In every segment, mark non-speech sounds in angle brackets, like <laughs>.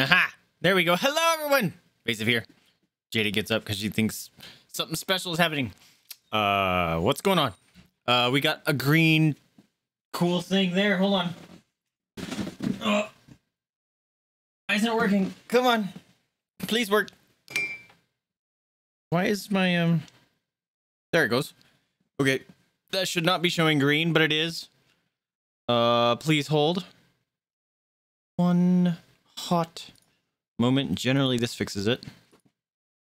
Aha! There we go. Hello, everyone. Vaesive here. Jada gets up because she thinks something special is happening. Uh, what's going on? Uh, we got a green cool thing there. Hold on. Oh. Why isn't it working? Come on. Please work. Why is my, um... There it goes. Okay. That should not be showing green, but it is. Uh, please hold. One hot moment. Generally, this fixes it.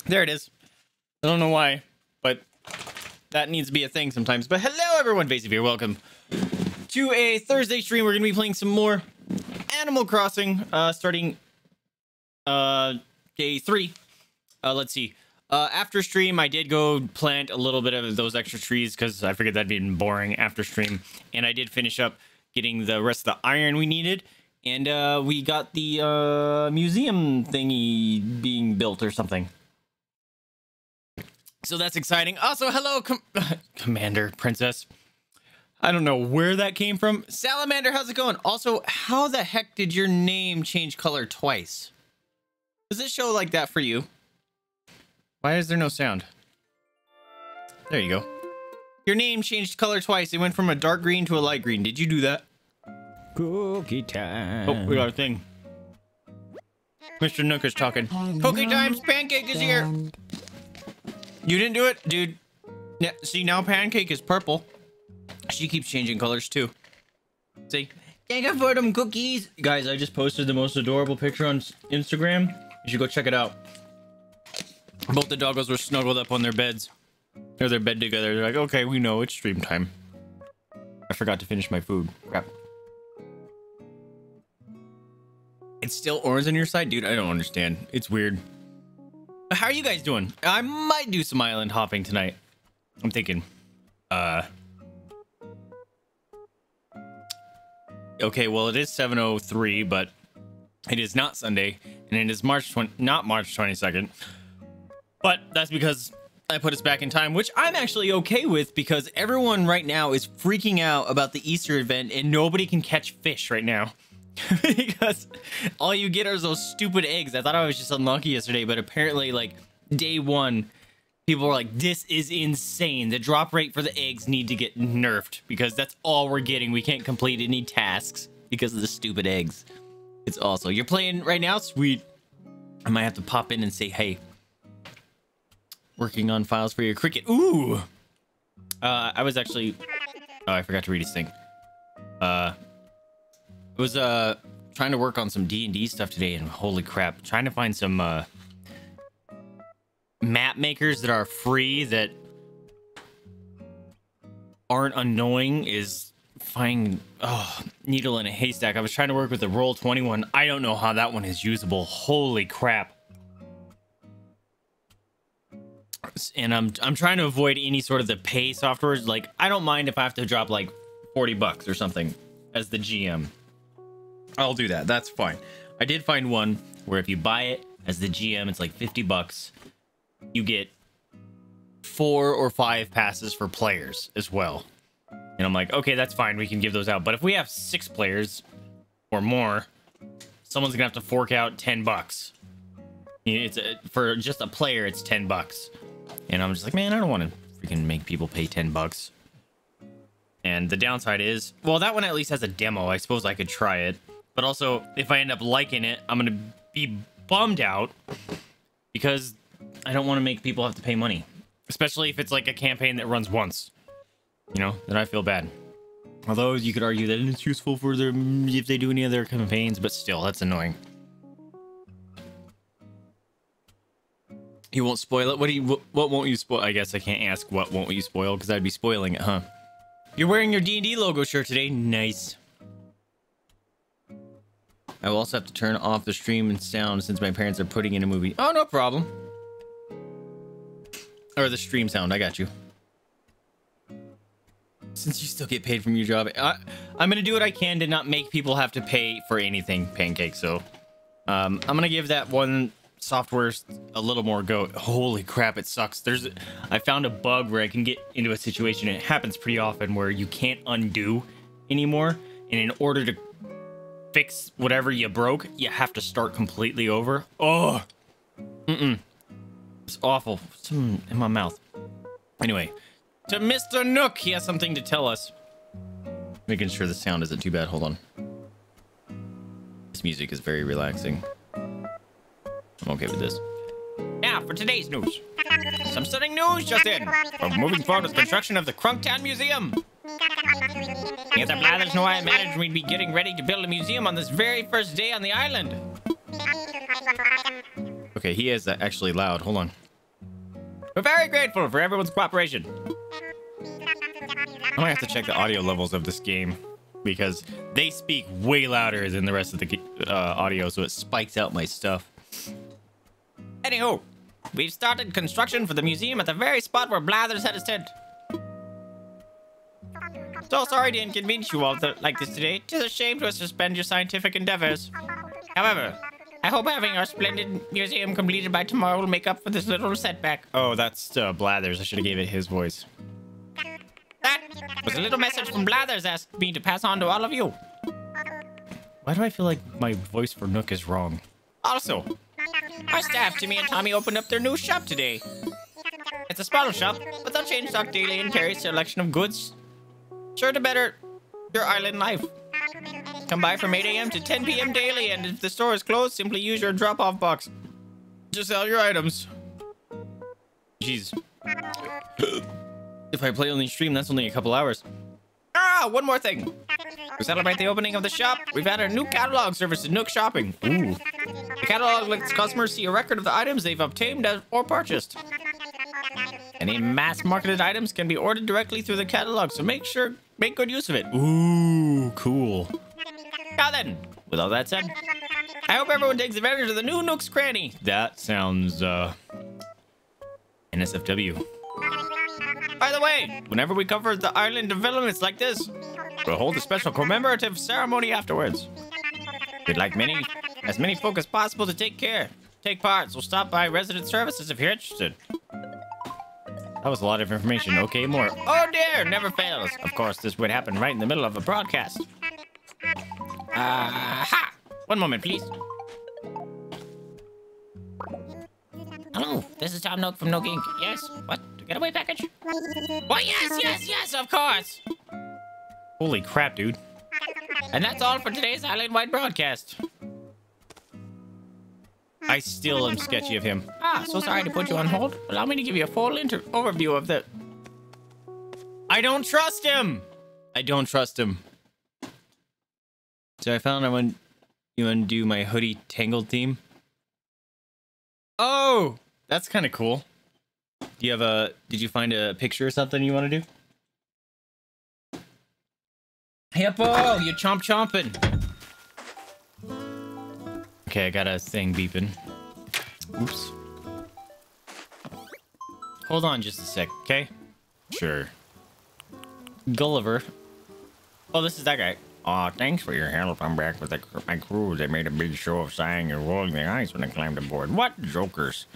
There it is. I don't know why, but that needs to be a thing sometimes. But hello, everyone. Vaesive here. Welcome to a Thursday stream. We're going to be playing some more Animal Crossing, uh, starting uh, day three. Uh, let's see. Uh, after stream, I did go plant a little bit of those extra trees because I figured that'd be boring after stream. And I did finish up getting the rest of the iron we needed. And uh, we got the uh, museum thingy being built or something. So that's exciting. Also, hello, Com- <laughs> Commander Princess. I don't know where that came from. Salamander, how's it going? Also, how the heck did your name change color twice? Does it show like that for you? Why is there no sound? There you go. Your name changed color twice. It went from a dark green to a light green. Did you do that? Cookie time. Oh, we got a thing. Mr. Nook is talking. Cookie Time's pancake is here. You didn't do it, dude. Yeah, see now pancake is purple. She keeps changing colors too. See? Thank you for them cookies. Guys, I just posted the most adorable picture on Instagram. You should go check it out. Both the doggos were snuggled up on their beds. Or their bed together. They're like, okay, we know it's stream time. I forgot to finish my food. Crap. It's still orange on your side? Dude, I don't understand. It's weird. How are you guys doing? I might do some island hopping tonight. I'm thinking. Uh. Okay, well, it is 7.03, but it is not Sunday, and it is March 20, not March 22nd. But that's because I put us back in time, which I'm actually okay with because everyone right now is freaking out about the Easter event and nobody can catch fish right now. <laughs> because all you get are those stupid eggs. I thought I was just unlucky yesterday, but apparently, like day one, people were like, "This is insane. The drop rate for the eggs need to get nerfed because that's all we're getting. We can't complete any tasks because of the stupid eggs." It's also you're playing right now. Sweet. I might have to pop in and say, "Hey, working on files for your cricket." Ooh. Uh, I was actually. Oh, I forgot to read his thing. Uh, I was uh trying to work on some D&D stuff today and holy crap, trying to find some uh map makers that are free that aren't annoying is finding oh needle in a haystack. I was trying to work with the roll 21. I don't know how that one is usable. Holy crap. And I'm I'm trying to avoid any sort of the pay softwares. Like I don't mind if I have to drop like 40 bucks or something as the GM. I'll do that. That's fine. I did find one where if you buy it as the GM, it's like 50 bucks. You get four or five passes for players as well. And I'm like, okay, that's fine. We can give those out. But if we have six players or more, someone's gonna have to fork out 10 bucks. It's a, for just a player, it's 10 bucks. And I'm just like, man, I don't want to freaking make people pay 10 bucks. And the downside is, well, that one at least has a demo. I suppose I could try it. But also, if I end up liking it, I'm going to be bummed out because I don't want to make people have to pay money. Especially if it's like a campaign that runs once. You know, then I feel bad. Although you could argue that it's useful for them if they do any other campaigns, but still, that's annoying. You won't spoil it. What do you? What, what won't you spoil? I guess I can't ask what won't you spoil because I'd be spoiling it, huh? You're wearing your D&D logo shirt today. Nice. I will also have to turn off the stream and sound since my parents are putting in a movie. Oh, no problem. Or the stream sound. I got you. Since you still get paid from your job, I, I'm gonna do what I can to not make people have to pay for anything, Pancake. So Um, I'm gonna give that one software a little more go. Holy crap, it sucks. There's, I found a bug where I can get into a situation, and it happens pretty often, where you can't undo anymore, and in order to fix whatever you broke, you have to start completely over. Oh, mm-mm, it's awful. Some in my mouth. Anyway, to Mr. Nook, he has something to tell us. Making sure the sound isn't too bad. Hold on. This music is very relaxing. I'm okay with this. Now, for today's news. Some stunning news just in. We're moving forward with construction of the Crunktown Museum. If the Blathers know I managed, we'd be getting ready to build a museum on this very first day on the island. Okay, he is actually loud. Hold on. We're very grateful for everyone's cooperation. I might have to check the audio levels of this game because they speak way louder than the rest of the uh, audio, so it spikes out my stuff. Anywho, we've started construction for the museum at the very spot where Blathers had his tent. So sorry to inconvenience you all like this today. Tis a shame to suspend your scientific endeavors. However, I hope having our splendid museum completed by tomorrow will make up for this little setback. Oh, that's uh, Blathers. I should have gave it his voice. That was a little message from Blathers asked me to pass on to all of you. Why do I feel like my voice for Nook is wrong? Also, our staff, Timmy and Tommy, opened up their new shop today. It's a small shop, but they'll change stock daily and carry a selection of goods. Sure to better your island life. Come by from 8 a.m. to 10 p.m. daily, and if the store is closed, simply use your drop-off box. Just sell your items. Jeez. <laughs> if I play only stream, that's only a couple hours. Ah, one more thing. To celebrate the opening of the shop, we've added a new catalog service to Nook Shopping. Ooh. The catalog lets customers see a record of the items they've obtained or purchased. Any mass-marketed items can be ordered directly through the catalog, so make sure make good use of it. Ooh, cool. Now then, with all that said, I hope everyone takes advantage of the new Nook's Cranny. That sounds, uh, NSFW. By the way, whenever we cover the island developments like this, we'll hold a special commemorative ceremony afterwards. We'd like many, as many folk as possible to take care, take part, so stop by resident services if you're interested. That was a lot of information. Okay, more. Oh dear, never fails. Of course, this would happen right in the middle of a broadcast. Aha! One moment, please. Hello, this is Tom Nook from Nook Inc. Yes? What? Getaway package? Why, yes, yes, yes, of course! Holy crap, dude. And that's all for today's island-wide broadcast. I still am sketchy of him. Ah, so sorry to put you on hold. Allow me to give you a full inter overview of the... I don't trust him! I don't trust him. So I found I want you undo my hoodie tangled theme. Oh, that's kind of cool. Do you have a? Did you find a picture or something you want to do? Hippo, you chomp chomping. Okay, I got a thing beeping. Oops. Hold on just a sec, okay? Sure. Gulliver. Oh, this is that guy. Aw, uh, thanks for your help. I'm back with the, my crew. They made a big show of sighing and rolling the ice when I climbed aboard. What jokers?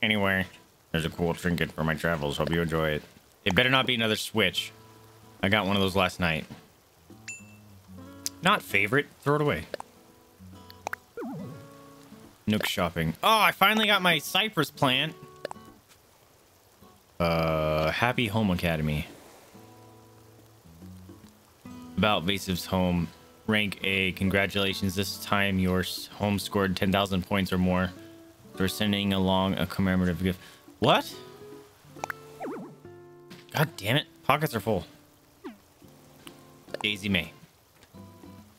Anyway, there's a cool trinket for my travels. Hope you enjoy it. It better not be another Switch. I got one of those last night. Not favorite. Throw it away. Nook shopping. Oh, I finally got my cypress plant. Uh, Happy Home Academy. About Vaesive's home. Rank A. Congratulations. This time your home scored 10,000 points or more. We're sending along a commemorative gift. What? God damn it. Pockets are full. Daisy Mae.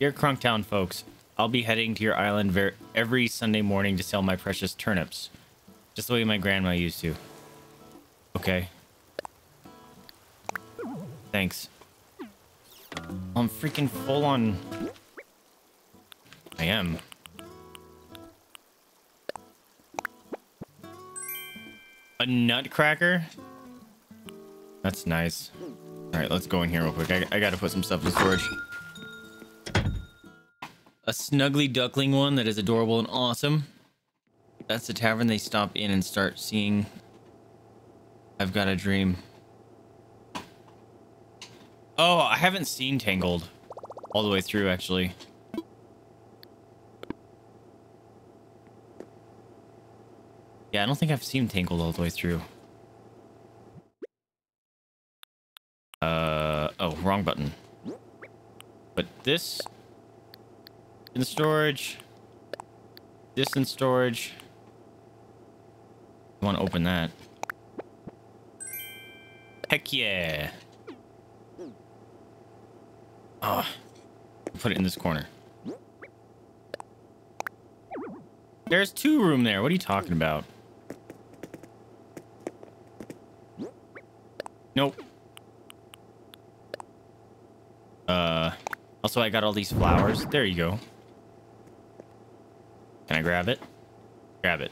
Dear Crunktown folks, I'll be heading to your island every Sunday morning to sell my precious turnips. Just the way my grandma used to. Okay. Thanks. I'm freaking full on... I am. A nutcracker? That's nice. All right, let's go in here real quick. I, I gotta put some stuff in storage. a snuggly duckling one that is adorable and awesome. That's the tavern they stop in and start seeing. I've got a dream. Oh, I haven't seen Tangled all the way through, actually. Yeah, I don't think I've seen Tangled all the way through. Uh, oh, wrong button. But this in storage. This in storage. I want to open that. Heck yeah. Oh, put it in this corner. There's two room there. What are you talking about? Nope. Uh, also I got all these flowers. There you go. Can I grab it? Grab it.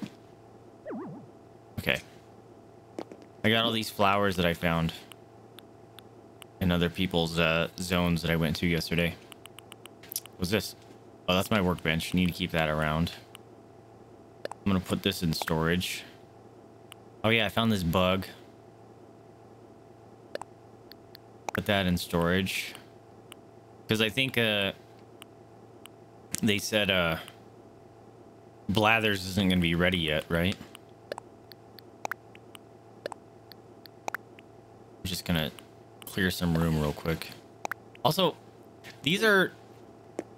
Okay. I got all these flowers that I found in other people's uh, zones that I went to yesterday. What's this? Oh, that's my workbench. Need to keep that around. I'm gonna put this in storage. Oh yeah, I found this bug. Put that in storage. Because I think uh, they said uh, Blathers isn't going to be ready yet, right? I'm just going to clear some room real quick. Also, these are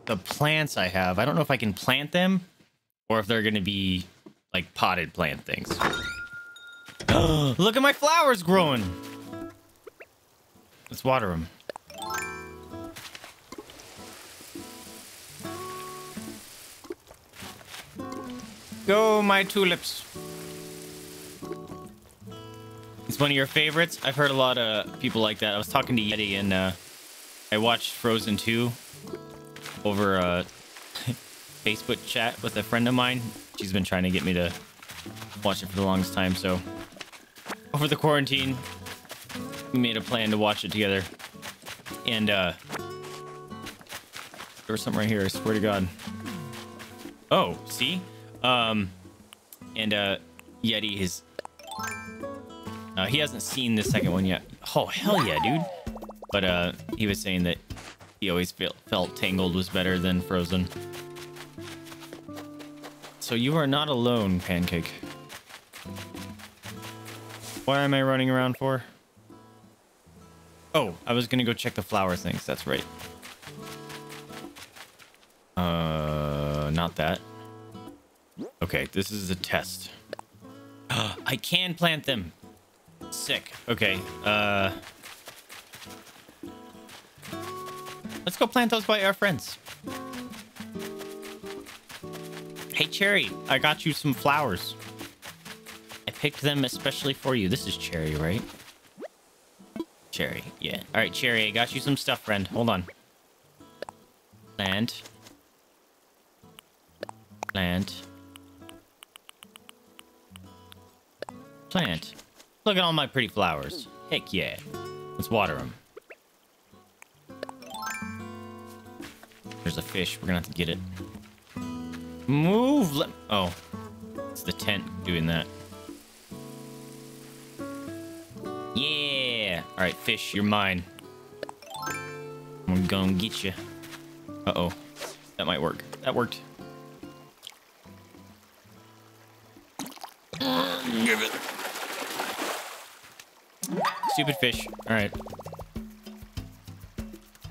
the plants I have. I don't know if I can plant them or if they're going to be like potted plant things. <gasps> Look at my flowers growing. Let's water them. Go, my tulips. It's one of your favorites. I've heard a lot of people like that. I was talking to Yeti and uh, I watched Frozen 2 over uh, <laughs> Facebook chat with a friend of mine. She's been trying to get me to watch it for the longest time. So over the quarantine, we made a plan to watch it together. And uh, there was something right here. I swear to God. Oh, see? Um, and uh, Yeti is. Uh, he hasn't seen the second one yet. Oh hell yeah, dude! But uh, he was saying that he always felt felt Tangled was better than Frozen. So you are not alone, Pancake. What am I running around for? Oh, I was gonna go check the flower things. That's right. Uh, not that. Okay, this is a test. <gasps> I can plant them. Sick. Okay. Uh, let's go plant those by our friends. Hey, Cherry, I got you some flowers. I picked them especially for you. This is Cherry, right? Cherry, yeah. All right, Cherry, I got you some stuff, friend. Hold on. Plant. Plant. Plant. Look at all my pretty flowers. Heck yeah. Let's water them. There's a fish. We're gonna have to get it. Move! Oh. It's the tent doing that. Yeah! Alright, fish, you're mine. I'm gonna get you. Uh-oh. That might work. That worked. Give it. Stupid fish. Alright.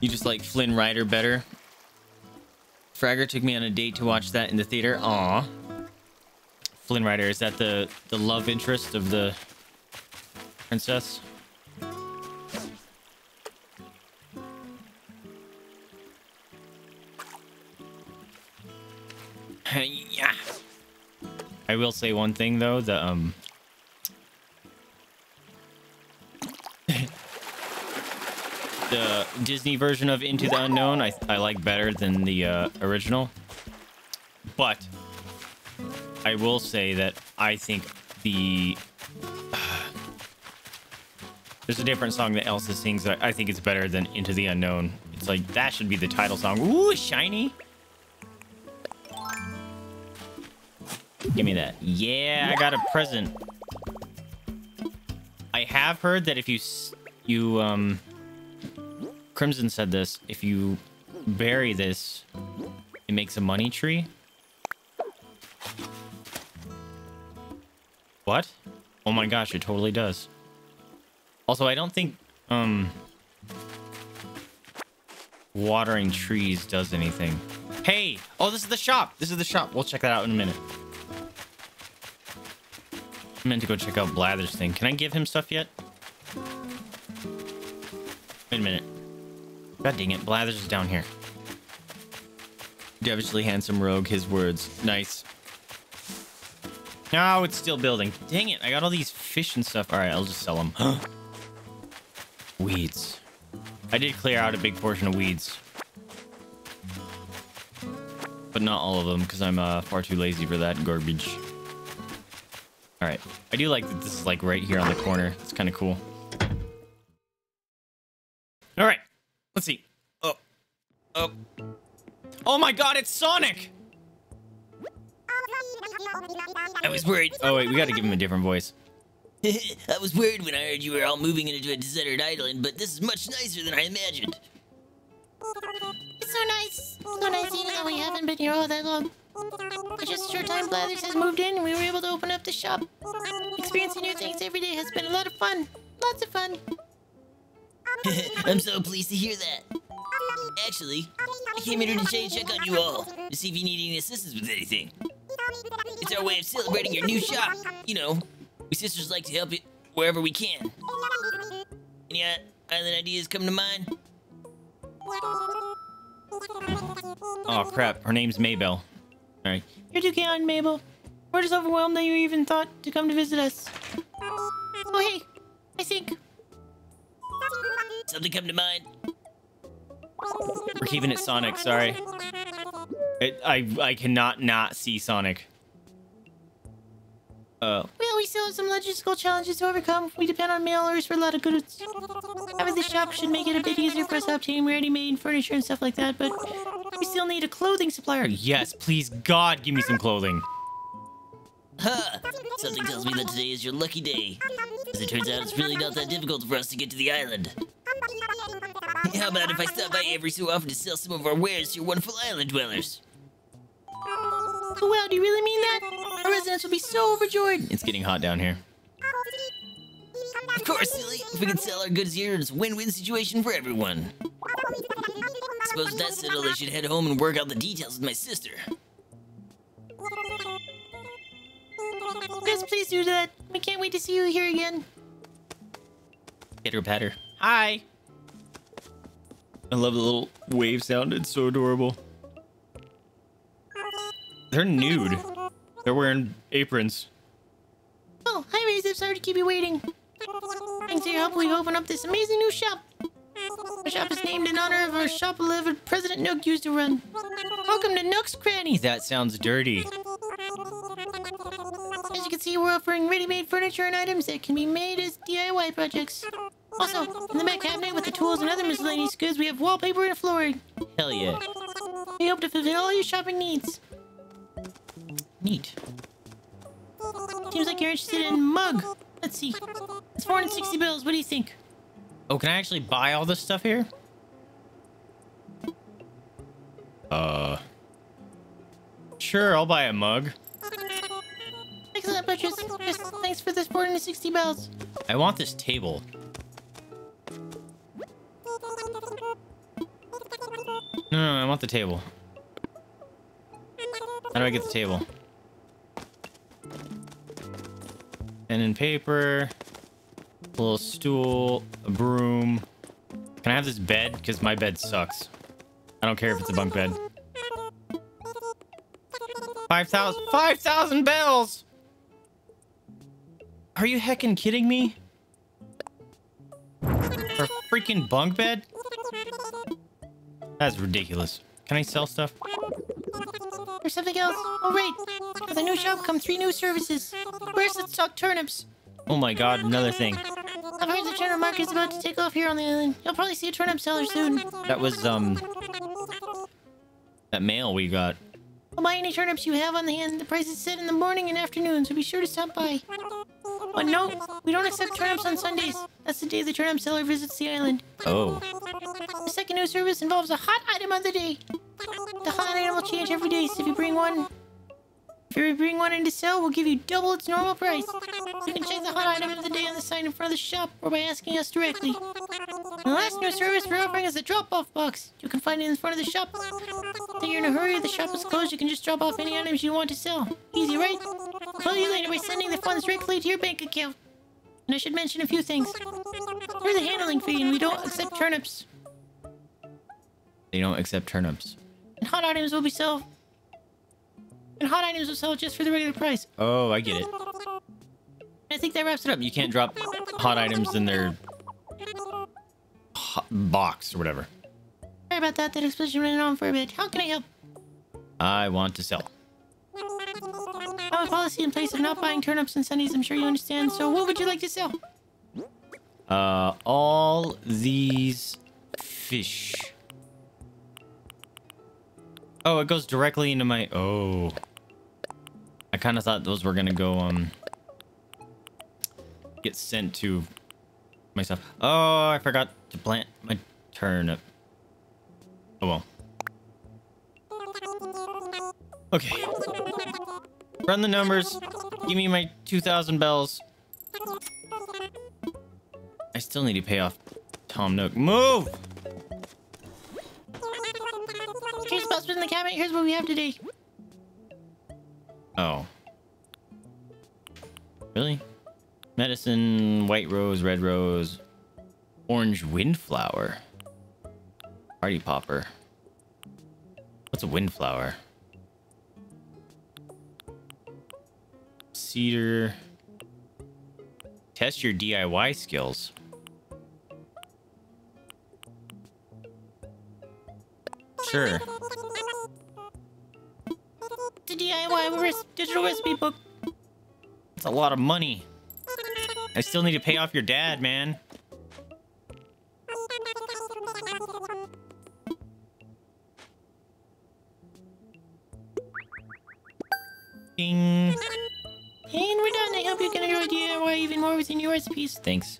You just like Flynn Rider better? Fragger took me on a date to watch that in the theater. Aw. Flynn Rider, is that the, the love interest of the princess? Will say one thing though, the um <laughs> the Disney version of Into the Unknown I, I like better than the uh, original. But I will say that I think the <sighs> there's a different song that Elsa sings that I think it's better than Into the Unknown. It's like that should be the title song. Ooh, shiny. Give me that. Yeah, I got a present. I have heard that if you you um Crimson said this, if you bury this, it makes a money tree. What? Oh my gosh, it totally does. Also, I don't think um watering trees does anything. Hey! Oh, this is the shop. This is the shop. We'll check that out in a minute. I meant to go check out Blather's thing. Can I give him stuff yet? Wait a minute. God dang it. Blathers is down here. Devilishly handsome rogue. His words. Nice. No, it's still building. Dang it. I got all these fish and stuff. All right, I'll just sell them. <gasps> weeds. I did clear out a big portion of weeds. But not all of them, because I'm uh, far too lazy for that garbage. All right. I do like that this is like right here on the corner. It's kind of cool. All right. Let's see. Oh. Oh. Oh my god, it's Sonic! I was worried. Oh wait, we gotta give him a different voice. <laughs> I was worried when I heard you were all moving into a deserted island, but this is much nicer than I imagined. It's so nice. So nice seeing how we haven't been here all that long. For just a short time, Blathers has moved in and we were able to open up the shop. Experiencing new things every day has been a lot of fun. Lots of fun. <laughs> I'm so pleased to hear that. Actually, I came here to check check on you all to see if you need any assistance with anything. It's our way of celebrating your new shop. You know, we sisters like to help you wherever we can. Any island ideas come to mind? Oh crap, her name's Mabel. Alright. You're too kind, Mabel. We're just overwhelmed that you even thought to come to visit us. Oh, hey. I think. Something come to mind? We're keeping it Sonic, sorry. It, I I cannot not see Sonic. Uh, Well, we still have some logistical challenges to overcome. We depend on mail orders for a lot of goods. Having this shop should make it a bit easier for us to obtain ready-made furniture and stuff like that, but we still need a clothing supplier. yes, please God, give me some clothing. Huh! Something tells me that today is your lucky day. As it turns out, it's really not that difficult for us to get to the island. How about if I stop by every so often to sell some of our wares to your wonderful island dwellers? Oh, wow, do you really mean that? Our residents will be so overjoyed. It's getting hot down here. Of course, silly. If we can sell our goods here, it's a win-win situation for everyone. I suppose that's settled, I should head home and work out the details with my sister. Yes, please do that. We can't wait to see you here again. Pitter patter. Hi. I love the little wave sound. It's so adorable. They're nude. They're wearing aprons. Oh, hi, Raze. I'm sorry to keep you waiting. Thanks to your help, we've opened up this amazing new shop. Our shop is named in honor of our shop beloved President Nook used to run. Welcome to Nook's Cranny. That sounds dirty. As you can see, we're offering ready-made furniture and items that can be made as DIY projects. Also, in the back cabinet with the tools and other miscellaneous goods, we have wallpaper and flooring. Hell yeah. We hope to fulfill all your shopping needs. Neat. Seems like you're interested in mug. Let's see. It's 460 bells. What do you think? Oh, can I actually buy all this stuff here? Uh. Sure, I'll buy a mug. Excellent purchase. Just thanks for this 460 bells. I want this table. No, no, no, I want the table. How do I get the table? Pen and paper. A little stool. A broom. Can I have this bed? Because my bed sucks. I don't care if it's a bunk bed. 5,000 5,000 bells! Are you heckin' kidding me? For a freaking bunk bed? That's ridiculous. Can I sell stuff? There's something else. Oh, right. With the new shop come three new services. Where's the stock turnips? Oh my god, another thing. I've heard the turnip market is about to take off here on the island. You'll probably see a turnip seller soon. That was, um... That mail we got. I'll buy any turnips you have on the hand. The price is set in the morning and afternoon, so be sure to stop by. But no, we don't accept turnips on Sundays. That's the day the turnip seller visits the island. Oh. The second new service involves a hot item of the day. The hot item will change every day, so if you bring one... If you bring one in to sell, we'll give you double its normal price. You can check the hot item of the day on the sign in front of the shop or by asking us directly. The last new service we're offering is the drop-off box. You can find it in front of the shop. If you're in a hurry, the shop is closed, you can just drop off any items you want to sell. Easy, right? Call you later by sending the funds directly to your bank account. And I should mention a few things. There's a handling fee, and we don't accept turnips. They don't accept turnips. And hot items will be sold. And hot items will sell just for the regular price. Oh, I get it. I think that wraps it up. You can't drop hot items in their box or whatever. Sorry about that. That expression went on for a bit. How can I help? I want to sell. I have a policy in place of not buying turnips and sundays. I'm sure you understand. So, what would you like to sell? Uh, all these fish. Oh, it goes directly into my. Oh. I kind of thought those were gonna go um. Get sent to myself. Oh, I forgot to plant my turnip. Oh well. Okay. Run the numbers. Give me my 2,000 bells. I still need to pay off Tom Nook. Move! In the cabinet. Here's what we have today. Oh. Really? Medicine, white rose, red rose, orange windflower. Party popper. What's a windflower? Cedar. Test your DIY skills. Sure. The DIY digital recipe book. It's a lot of money. I still need to pay off your dad, man. Ding. And we're done. I hope you can enjoy DIY even more within your recipes. Thanks.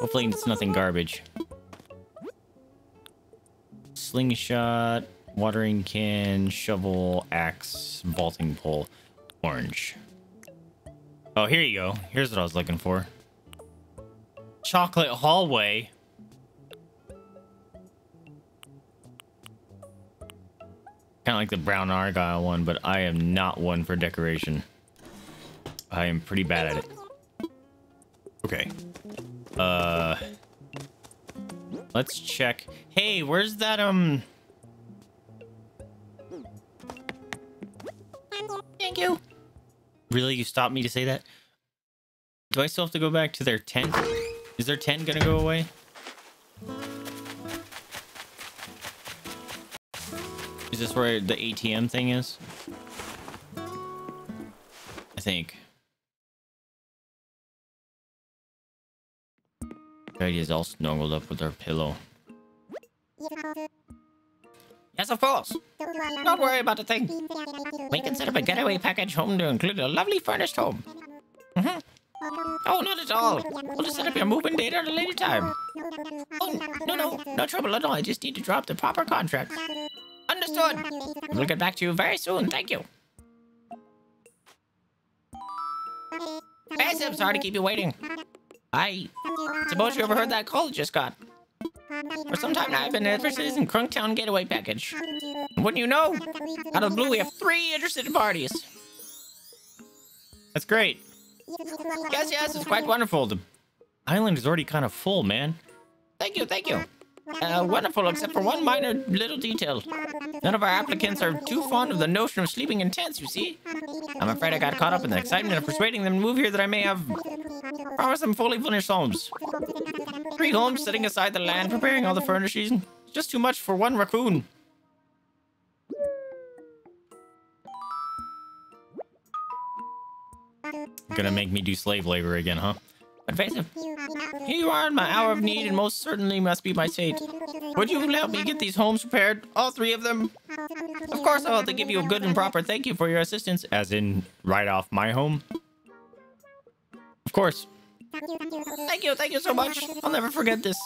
Hopefully it's nothing garbage. Slingshot, watering can, shovel, axe, vaulting pole, orange. Oh, here you go. Here's what I was looking for. Chocolate hallway. Kind of like the brown argyle one, but I am not one for decoration. I am pretty bad at it. Okay. Uh, let's check. Hey, where's that, um... Thank you. Really? You stopped me to say that? Do I still have to go back to their tent? Is their tent gonna go away? Is this where the ATM thing is? I think. Betty is all snuggled up with her pillow. Yes, of course. Don't worry about a thing. We can set up a getaway package home to include a lovely furnished home. Mhm. Oh, not at all. We'll just set up your move-in date at a later time. Oh, no, no, no trouble at all. I just need to drop the proper contract. Understood. We'll get back to you very soon. Thank you. Yes, I'm sorry to keep you waiting. I suppose you overheard that call you just got. For some time now, I've been interested in Crunktown Getaway Package. And wouldn't you know? Out of the blue, we have three interested parties. That's great. Yes, yes, it's quite wonderful. The island is already kind of full, man. Thank you, thank you. Uh, wonderful, except for one minor little detail. None of our applicants are too fond of the notion of sleeping in tents, you see. I'm afraid I got caught up in the excitement of persuading them to move here that I may have promised them fully furnished homes. Three homes setting aside the land, preparing all the furnishings. Just too much for one raccoon. Gonna make me do slave labor again, huh? Advasive. Here you are in my hour of need and most certainly must be my saint. Would you help me get these homes repaired? All three of them? Of course I'll have to give you a good and proper thank you for your assistance. As in, right off my home? Of course. Thank you, thank you so much. I'll never forget this.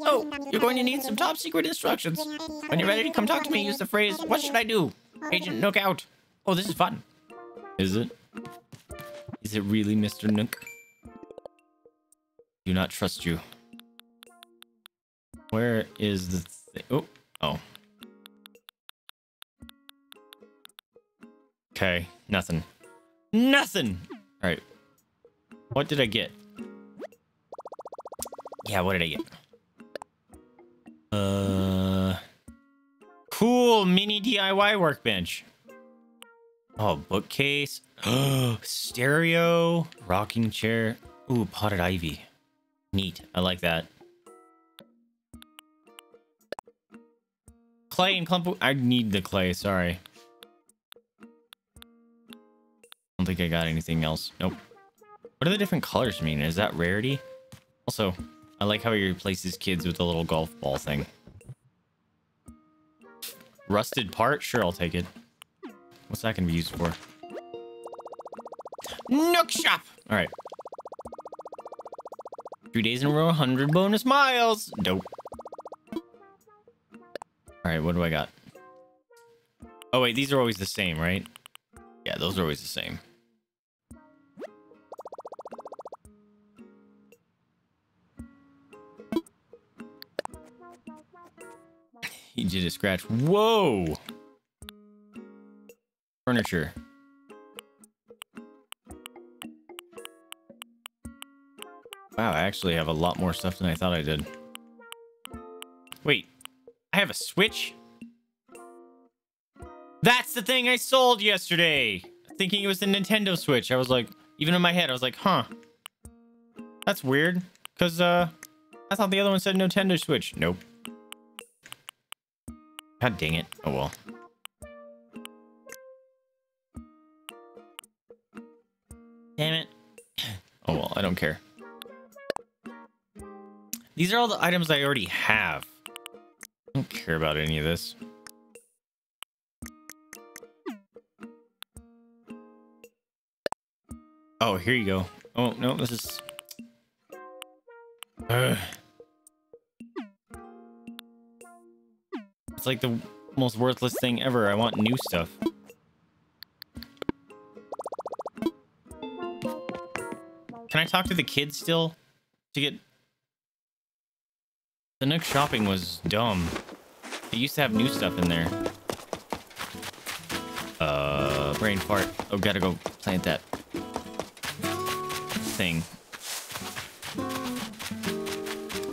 Oh, you're going to need some top secret instructions. When you're ready to come talk to me, use the phrase, what should I do? Agent Nook out. Oh, this is fun. Is it? Is it really Mr. Nook? Do not trust you. Where is the thing? Oh, oh. Okay, nothing. Nothing! Alright. What did I get? Yeah, what did I get? Uh... Cool mini DIY workbench. Oh, bookcase. <gasps> Stereo. Rocking chair. Ooh, potted ivy. Neat. I like that. Clay and clump. I need the clay. Sorry. I don't think I got anything else. Nope. What do the different colors mean? Is that rarity? Also, I like how he replaces kids with a little golf ball thing. Rusted part? Sure, I'll take it. What's that gonna be used for? Nook shop! Alright. Three days in a row, 100 bonus miles! Dope. Alright, what do I got? Oh wait, these are always the same, right? Yeah, those are always the same. He did a scratch. Whoa! Furniture. Wow, I actually have a lot more stuff than I thought I did. Wait, I have a Switch? That's the thing I sold yesterday! Thinking it was the Nintendo Switch. I was like, even in my head, I was like, huh. That's weird. Because, uh, I thought the other one said Nintendo Switch. Nope. God dang it. Oh well. Damn it. <clears throat> Oh well, I don't care. These are all the items I already have. I don't care about any of this. Oh, here you go. Oh, no, this is... Ugh. It's like the most worthless thing ever. I want new stuff. Can I talk to the kids still? To get... The Nook shopping was dumb. It used to have new stuff in there. Uh, brain fart. Oh, gotta go plant that thing.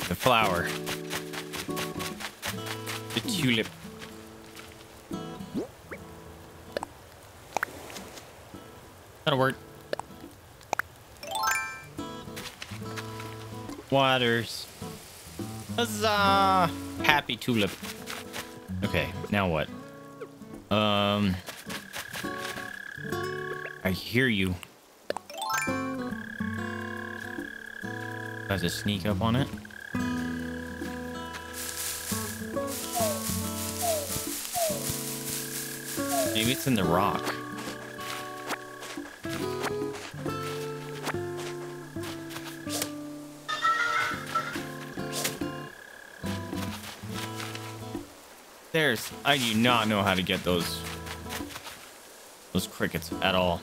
The flower. The tulip. That'll work. Waters. Huzzah! Happy tulip. Okay, now what? Um... I hear you. Has to sneak up on it. Maybe it's in the rock. I do not know how to get those... Those crickets at all.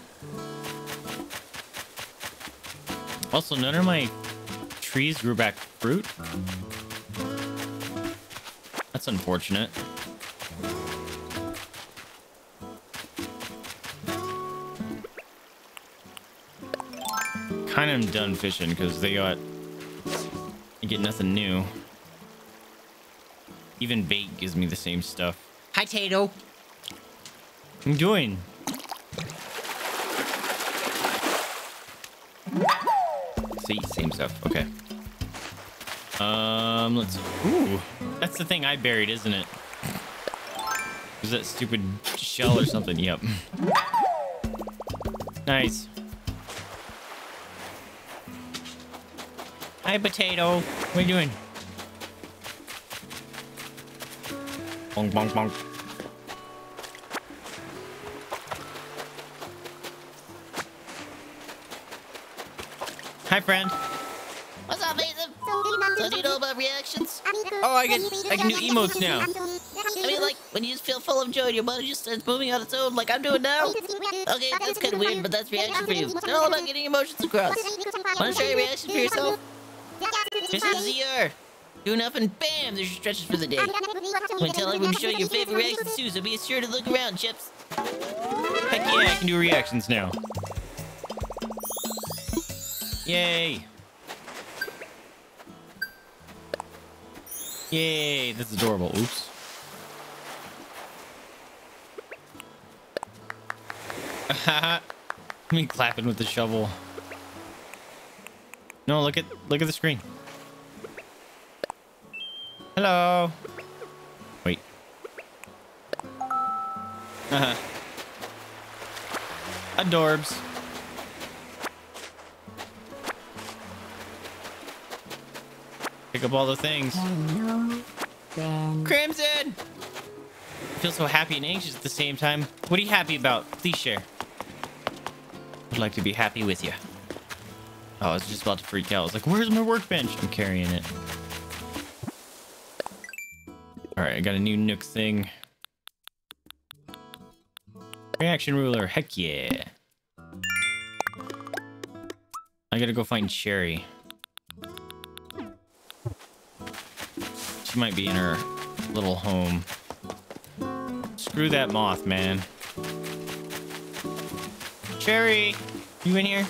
Also, none of my trees grew back fruit. That's unfortunate. Kind of done fishing because they got... You get nothing new. Even bait gives me the same stuff. Hi, Tato. I'm doing. See, same stuff. Okay. Um, let's. Ooh, that's the thing I buried, isn't it? Was that stupid shell or something? Yep. Nice. Hi, potato. What are you doing? Bonk, bonk, bonk. Hi, friend. What's up, Nathan? So do you know about reactions? Oh, I can I can do emotes now. I mean, like, when you just feel full of joy and your body just starts moving on its own, like I'm doing now. Okay, that's kind of weird, but that's reaction for you. It's all about getting emotions across. Want to try a reaction for yourself? Just use the ER. Do enough and bam, there's your stretches for the day. When to show your favorite reactions too, so be sure to look around, Chips. Heck yeah, I can do reactions now. Yay. Yay, that's adorable. Oops. <laughs> Me clapping with the shovel. No, look at look at the screen. Hello. Uh-huh. Adorbs. Pick up all the things. Crimson! I feel so happy and anxious at the same time. What are you happy about? Please share. I'd like to be happy with you. Oh, I was just about to freak out. I was like, where's my workbench? I'm carrying it. Alright, I got a new Nook thing. Reaction ruler, heck yeah. I gotta go find Sherry. She might be in her little home. Screw that moth, man. Cherry, you in here?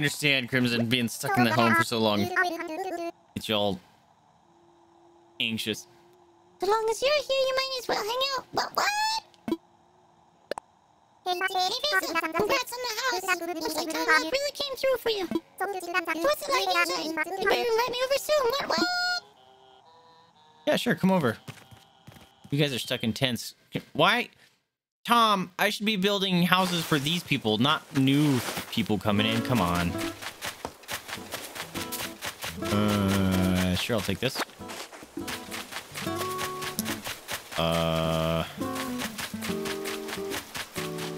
Understand, Crimson, being stuck in the home for so long. It's y'all anxious. As long as you're here, you might as well hang out. What? What? Hey, Vincent, congrats on the house. Looks like Tommy really came through for you. What's it like inside? You better invite me over soon. What? What? Yeah, sure, come over. You guys are stuck in tents. Why? Tom, I should be building houses for these people, not new people coming in. Come on. Uh, sure, I'll take this. Uh,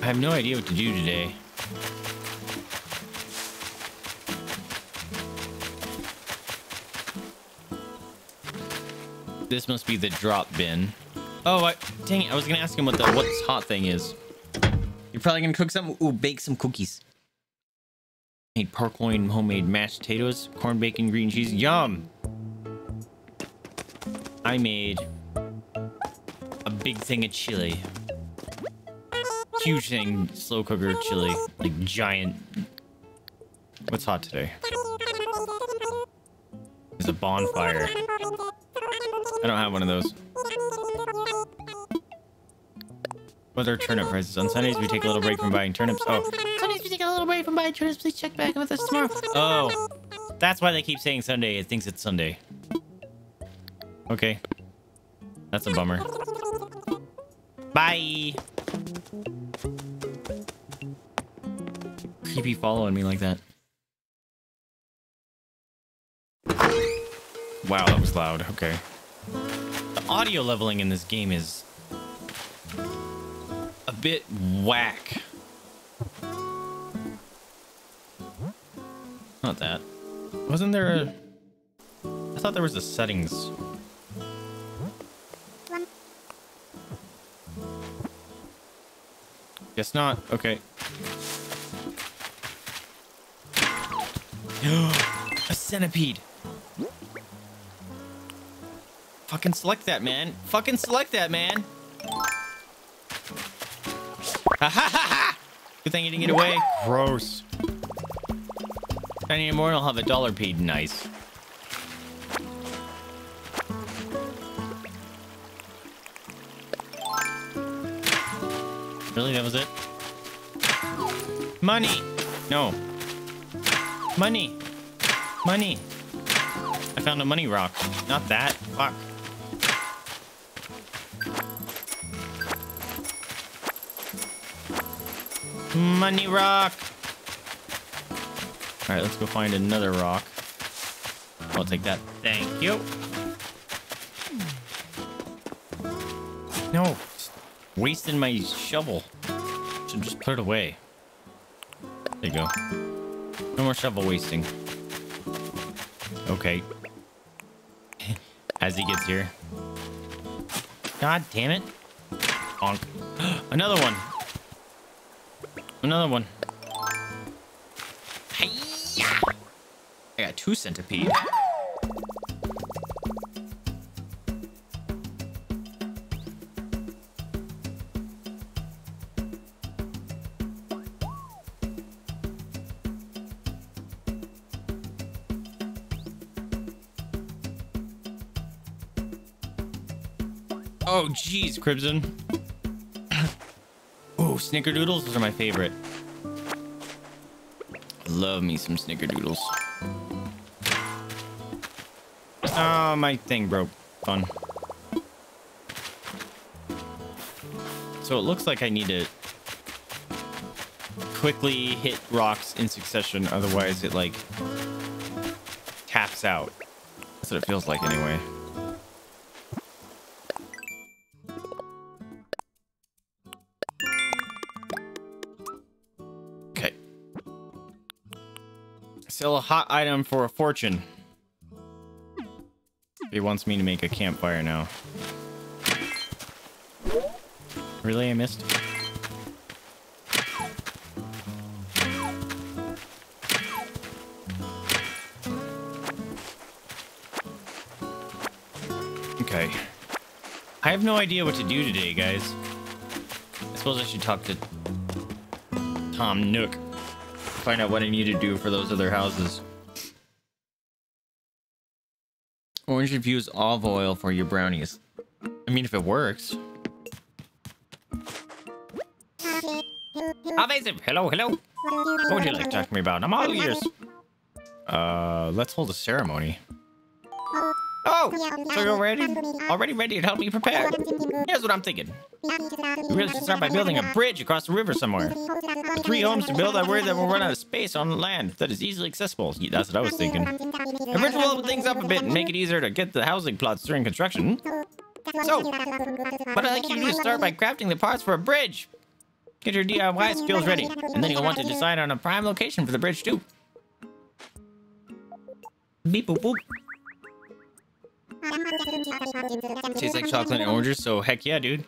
I have no idea what to do today. This must be the drop bin. Oh, I, dang it. I was going to ask him what the what's hot thing is. You're probably going to cook some? Ooh, bake some cookies. Made pork loin, homemade mashed potatoes, corn bacon, green cheese. Yum! I made a big thing of chili. Huge thing, slow cooker chili. Like giant. What's hot today? There's a bonfire. I don't have one of those. What are turnip prices? On Sundays, we take a little break from buying turnips. Oh, Sundays we take a little break from buying turnips. Please check back with us tomorrow. oh. That's why they keep saying Sunday. It thinks it's Sunday. Okay. That's a bummer. Bye. Creepy following me like that. Wow, that was loud. Okay. The audio leveling in this game is bit whack. Not that. Wasn't there a... I thought there was a settings. Guess not. Okay. <gasps> a centipede. Fucking select that, man. Fucking select that, man. Ha ha ha ha! Good thing you didn't get away. Gross. If I need more, I'll have a dollar paid. Nice. Really? That was it? Money! No. Money! Money! I found a money rock. Not that. Fuck. Money rock. All right, let's go find another rock. I'll take that. Thank you. No, wasting my shovel. Should just put it away. There you go. No more shovel wasting. Okay. As he gets here. God damn it. <gasps> Another one. Another one. I got two centipede. Oh, jeez, Crimson. Snickerdoodles, those are my favorite. Love me some snickerdoodles. Oh, my thing broke. Fun. So it looks like I need to quickly hit rocks in succession, otherwise it like taps out. That's what it feels like anyway. Hot item for a fortune. He wants me to make a campfire now. Really? I missed? Okay. I have no idea what to do today, guys. I suppose I should talk to Tom Nook. Find out what I need to do for those other houses. Orange infused olive oil for your brownies. I mean, if it works. Evasive. Hello, hello. What would you like to talk to me about? I'm all ears. Uh, let's hold a ceremony. Oh, so you're ready? Already ready to help me prepare? Here's what I'm thinking. We really should start by building a bridge across the river somewhere. With three homes to build, I worry that we'll run out of space on land that is easily accessible. That's what I was thinking. A bridge will open things up a bit and make it easier to get the housing plots during construction. So, what I'd like you to do is start by crafting the parts for a bridge. Get your DIY skills ready, and then you'll want to decide on a prime location for the bridge too. Beep boop boop. Tastes like chocolate and oranges, so heck yeah, dude.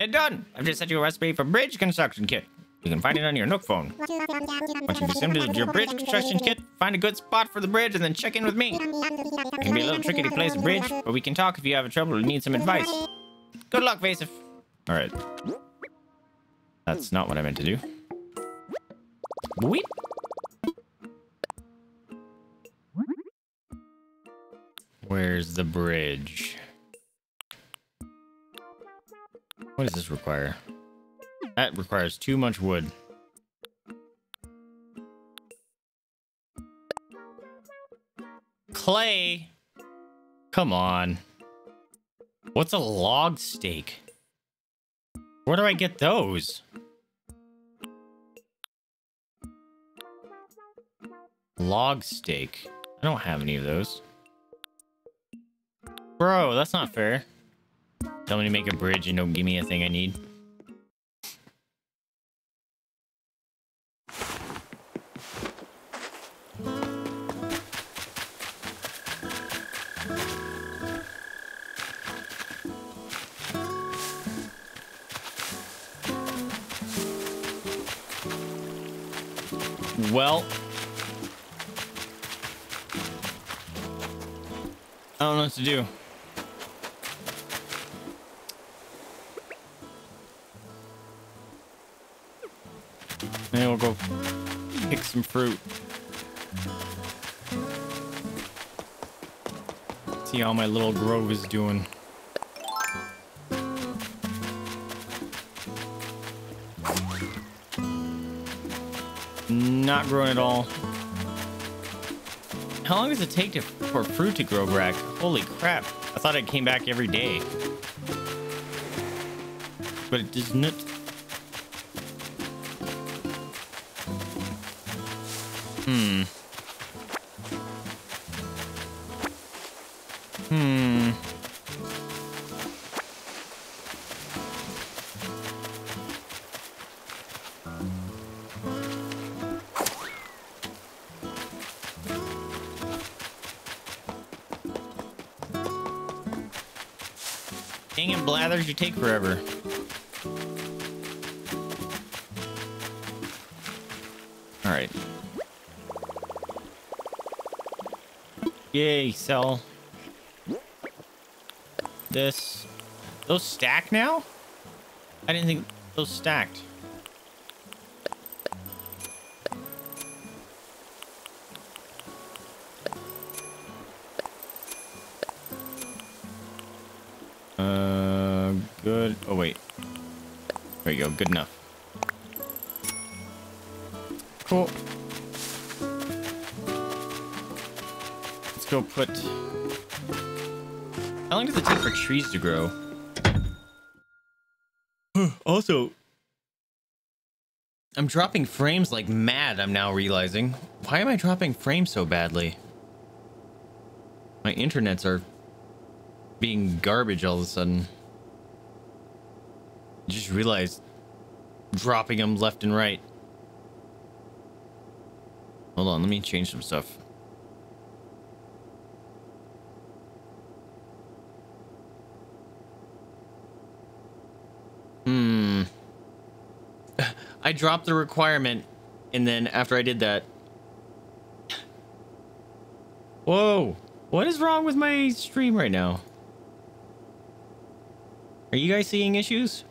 And done! I've just sent you a recipe for bridge construction kit. You can find it on your Nook phone. Once you've assembled your bridge construction kit, find a good spot for the bridge and then check in with me. It can be a little tricky to place a bridge, but we can talk if you have a trouble or need some advice. Good luck, Vaesive. Alright. That's not what I meant to do. Weep. Where's the bridge? What does this require? That requires too much wood. Clay! Come on. What's a log stake? Where do I get those? Log stake. I don't have any of those. Bro, that's not fair. Tell me to make a bridge and don't give me a thing I need. Well, I don't know what to do. Maybe we'll go pick some fruit. See how my little grove is doing. Not growing at all. How long does it take to, for fruit to grow back? Holy crap. I thought it came back every day. But it doesn't. Hmm. Hmm. Dang it, Blathers, you take forever. Yay, sell. This. Those stack now? I didn't think those stacked. Uh, good. Oh, wait. There you go. Good enough. Put... How long does it take for trees to grow? <sighs> also, I'm dropping frames like mad, I'm now realizing. Why am I dropping frames so badly? My internets are being garbage all of a sudden. I Just realized dropping them left and right. Hold on, let me change some stuff. Hmm. I dropped the requirement, and then after I did that. Whoa! What is wrong with my stream right now? Are you guys seeing issues?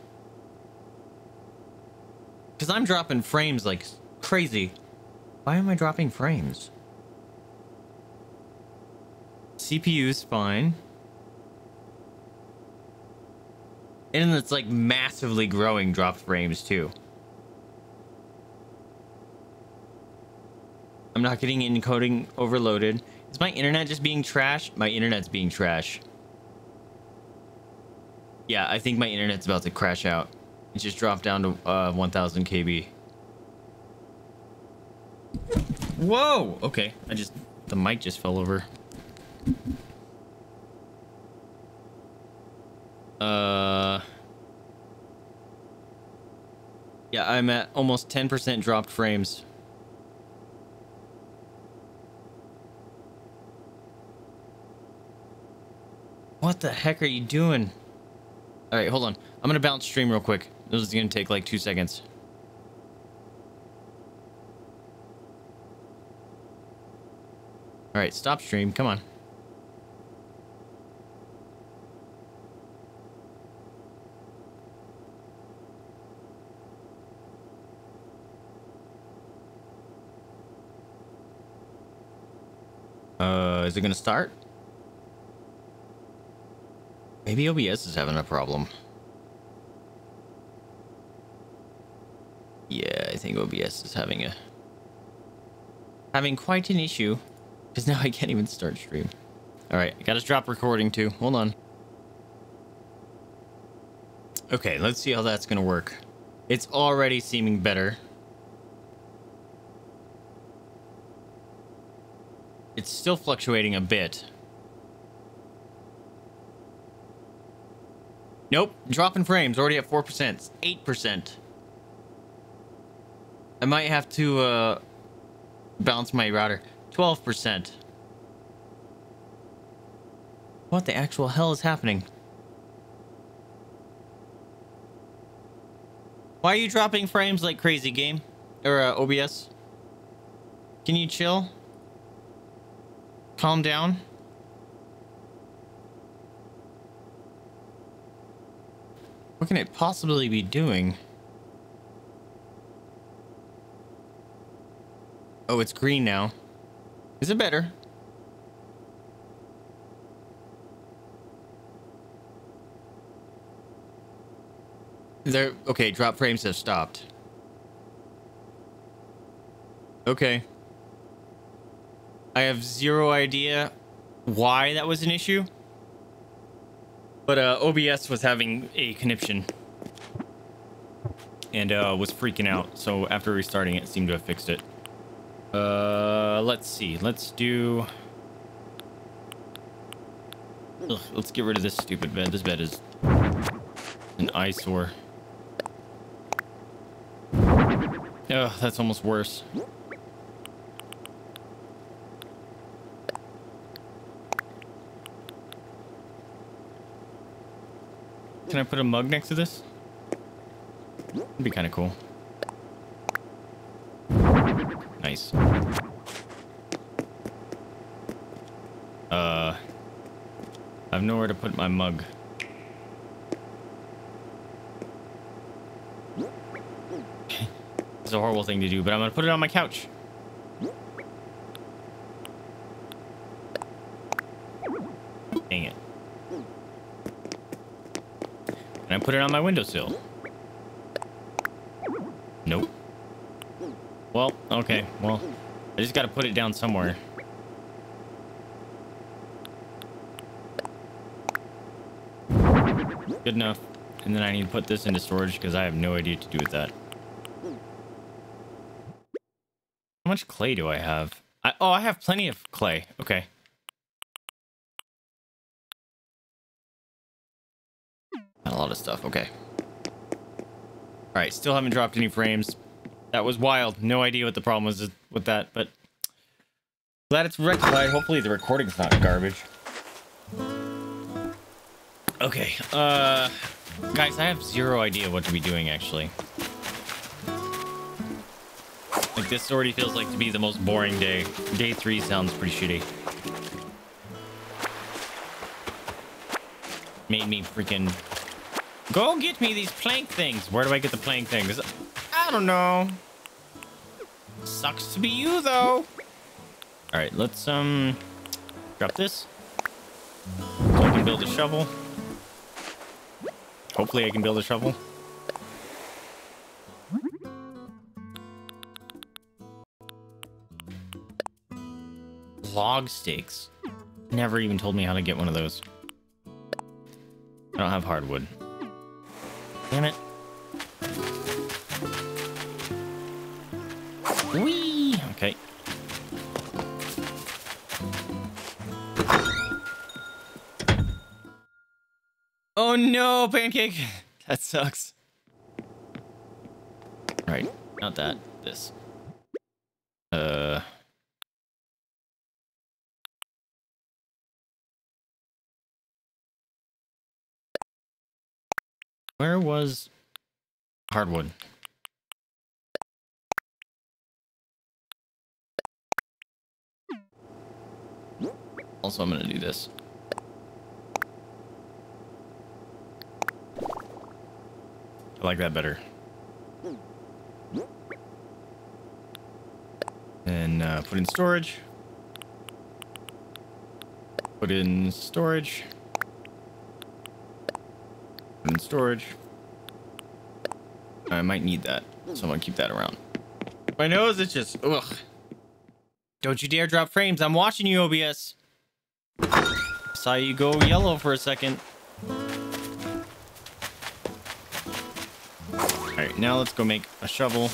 Because I'm dropping frames like crazy. Why am I dropping frames? CPU's fine. And it's like massively growing dropped frames too. Not getting encoding overloaded. Is my internet just being trash? My internet's being trash. Yeah, I think my internet's about to crash out. It just dropped down to uh, 1000 KB. Whoa! Okay, I just... The mic just fell over. Uh... Yeah, I'm at almost 10% dropped frames. What the heck are you doing? All right, hold on. I'm gonna bounce stream real quick. This is gonna take like two seconds. All right, stop stream. Come on. Uh, is it gonna start? Maybe OBS is having a problem. Yeah, I think OBS is having a having quite an issue because now I can't even start stream. All right, I gotta drop recording too. Hold on. Okay, let's see how that's gonna work. It's already seeming better. It's still fluctuating a bit. Nope, dropping frames, already at 4%, 8%. I might have to uh, bounce my router. 12%. What the actual hell is happening? Why are you dropping frames like crazy, game? Or uh, OBS? Can you chill? Calm down? What can it possibly be doing? Oh, it's green now. Is it better? There. Okay, drop frames have stopped. Okay. I have zero idea why that was an issue. But uh, OBS was having a conniption. And uh, was freaking out. So after restarting it, seemed to have fixed it. Uh, let's see. Let's do. Ugh, let's get rid of this stupid bed. This bed is an eyesore. Oh, that's almost worse. Can I put a mug next to this? That'd be kind of cool. Nice. Uh, I have nowhere to put my mug. <laughs> it's a horrible thing to do, but I'm gonna put it on my couch. Dang it. And I put it on my windowsill. Nope. Well, okay. Well, I just gotta put it down somewhere. Good enough. And then I need to put this into storage because I have no idea to do with that. How much clay do I have? I, oh, I have plenty of clay. Okay. Of stuff. Okay. All right. Still haven't dropped any frames. That was wild. No idea what the problem was with that, but glad it's rectified. Hopefully the recording's not garbage. Okay. Uh, guys, I have zero idea what to be doing actually. Like this already feels like to be the most boring day. Day three sounds pretty shitty. Made me freaking go get me these plank things. Where do I get the plank things? I don't know. Sucks to be you though. All right, let's um drop this so I can build a shovel. Hopefully, I can build a shovel. Log stakes. Never even told me how to get one of those. I don't have hardwood. Damn it. Whee! Okay. Oh no, pancake! <laughs> That sucks. Right, not that. This. Uh. Where was hardwood? Also, I'm gonna do this. I like that better. And uh, put in storage. Put in storage. Put in storage. I might need that, so I'm gonna keep that around. My nose is just ugh. Don't you dare drop frames. I'm watching you, OBS. Saw you go yellow for a second. Alright, now let's go make a shovel.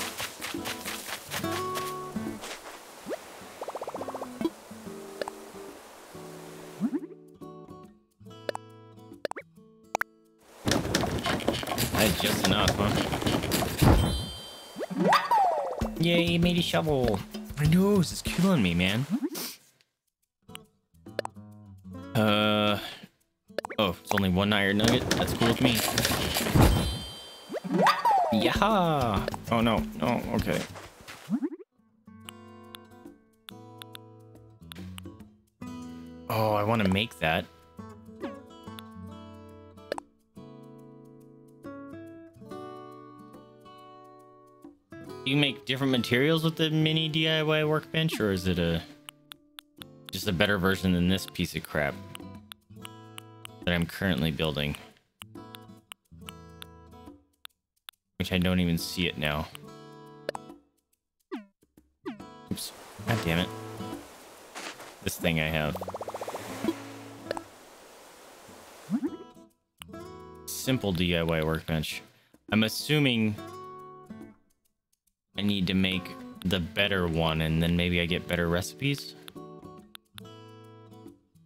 Made a shovel. My nose is killing me, man. Uh, oh, it's only one iron nugget. That's cool with me. Yeah. Oh no, Oh, okay. Oh, I want to make that. Different materials with the mini DIY workbench, or is it a just a better version than this piece of crap that I'm currently building? Which I don't even see it now. Oops. God damn it. This thing I have. Simple DIY workbench. I'm assuming I need to make the better one, and then maybe I get better recipes.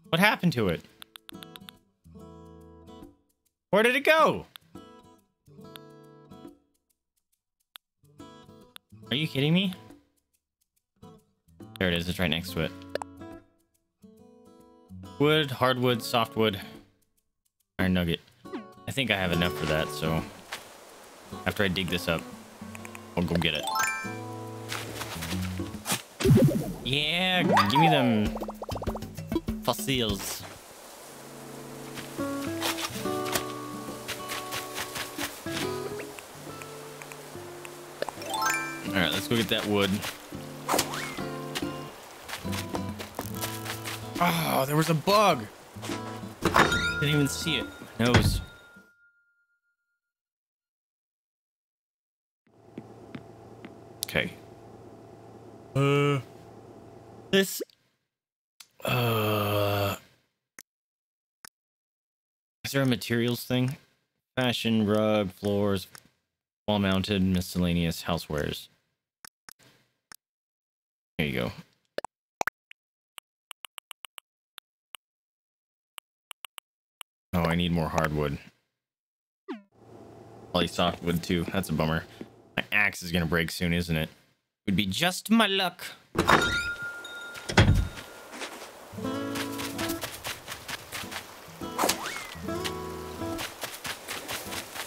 What happened to it? Where did it go? Are you kidding me? There it is. It's right next to it. Wood, hardwood, softwood, iron nugget. I think I have enough for that, so after I dig this up, I'll go get it. Yeah, give me them fossils. All right, let's go get that wood. Oh, there was a bug. Didn't even see it. Nose. Okay. Uh, this. Uh, is there a materials thing? Fashion, rug, floors, wall-mounted, miscellaneous housewares. There you go. Oh, I need more hardwood. Probably softwood too. That's a bummer. My axe is gonna break soon, isn't it? Would be just my luck.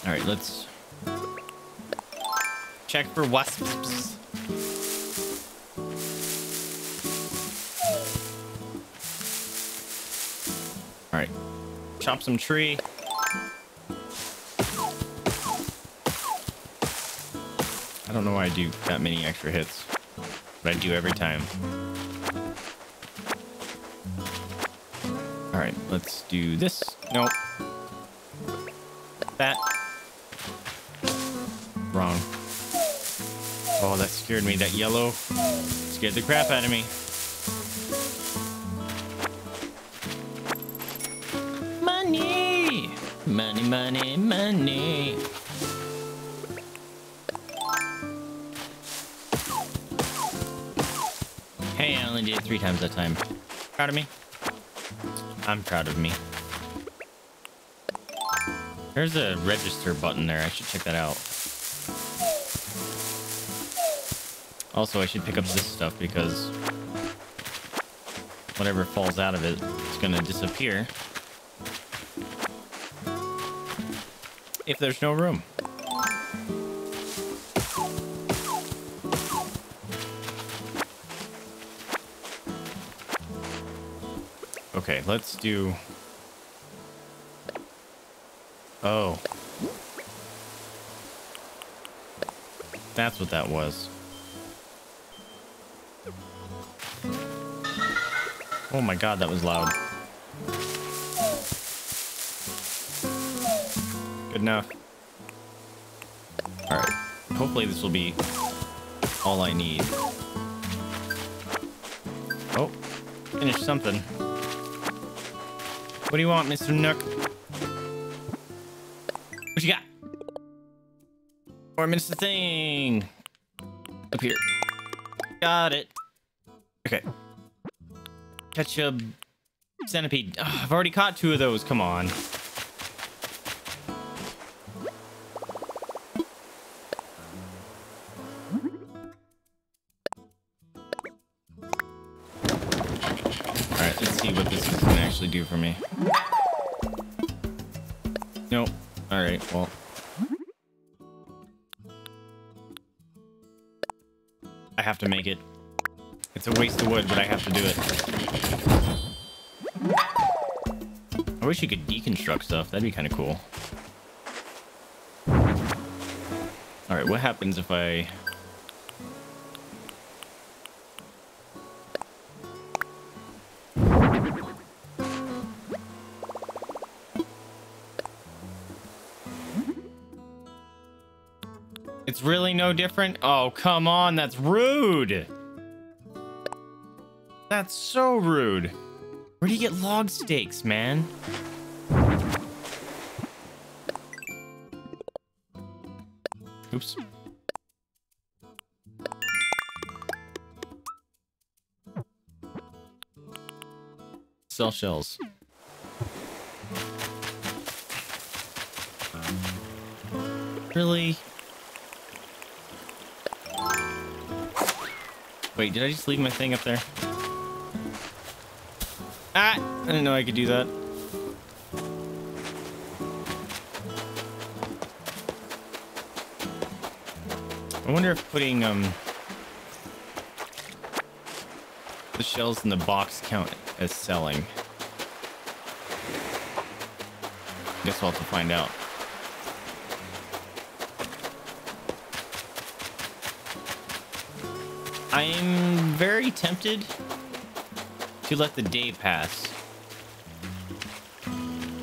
All right, let's check for wasps. All right, chop some tree. I don't know why I do that many extra hits, but I do every time. All right, let's do this. Nope. That. Wrong. Oh, that scared me. That yellow scared the crap out of me. Money! Money, money, money. Only did it three times that time. Proud of me? I'm proud of me. There's a register button there. I should check that out. Also, I should pick up this stuff because whatever falls out of it is going to disappear if there's no room. Okay, let's do... Oh. That's what that was. Oh my god, that was loud. Good enough. Alright. Hopefully this will be all I need. Oh, Finish something. What do you want, Mr. Nook? What you got? Or Mr. Thing. Up here. Got it. Okay. Catch a centipede. I've already caught two of those. Come on. Well. I have to make it. It's a waste of wood, but I have to do it. I wish you could deconstruct stuff. That'd be kind of cool. Alright, what happens if I... no different? Oh, come on. That's rude. That's so rude. Where do you get log stakes, man? Oops. Sell shells. Really? Wait, did I just leave my thing up there? Ah! I didn't know I could do that. I wonder if putting um the shells in the box count as selling. Guess we'll have to find out. I'm very tempted to let the day pass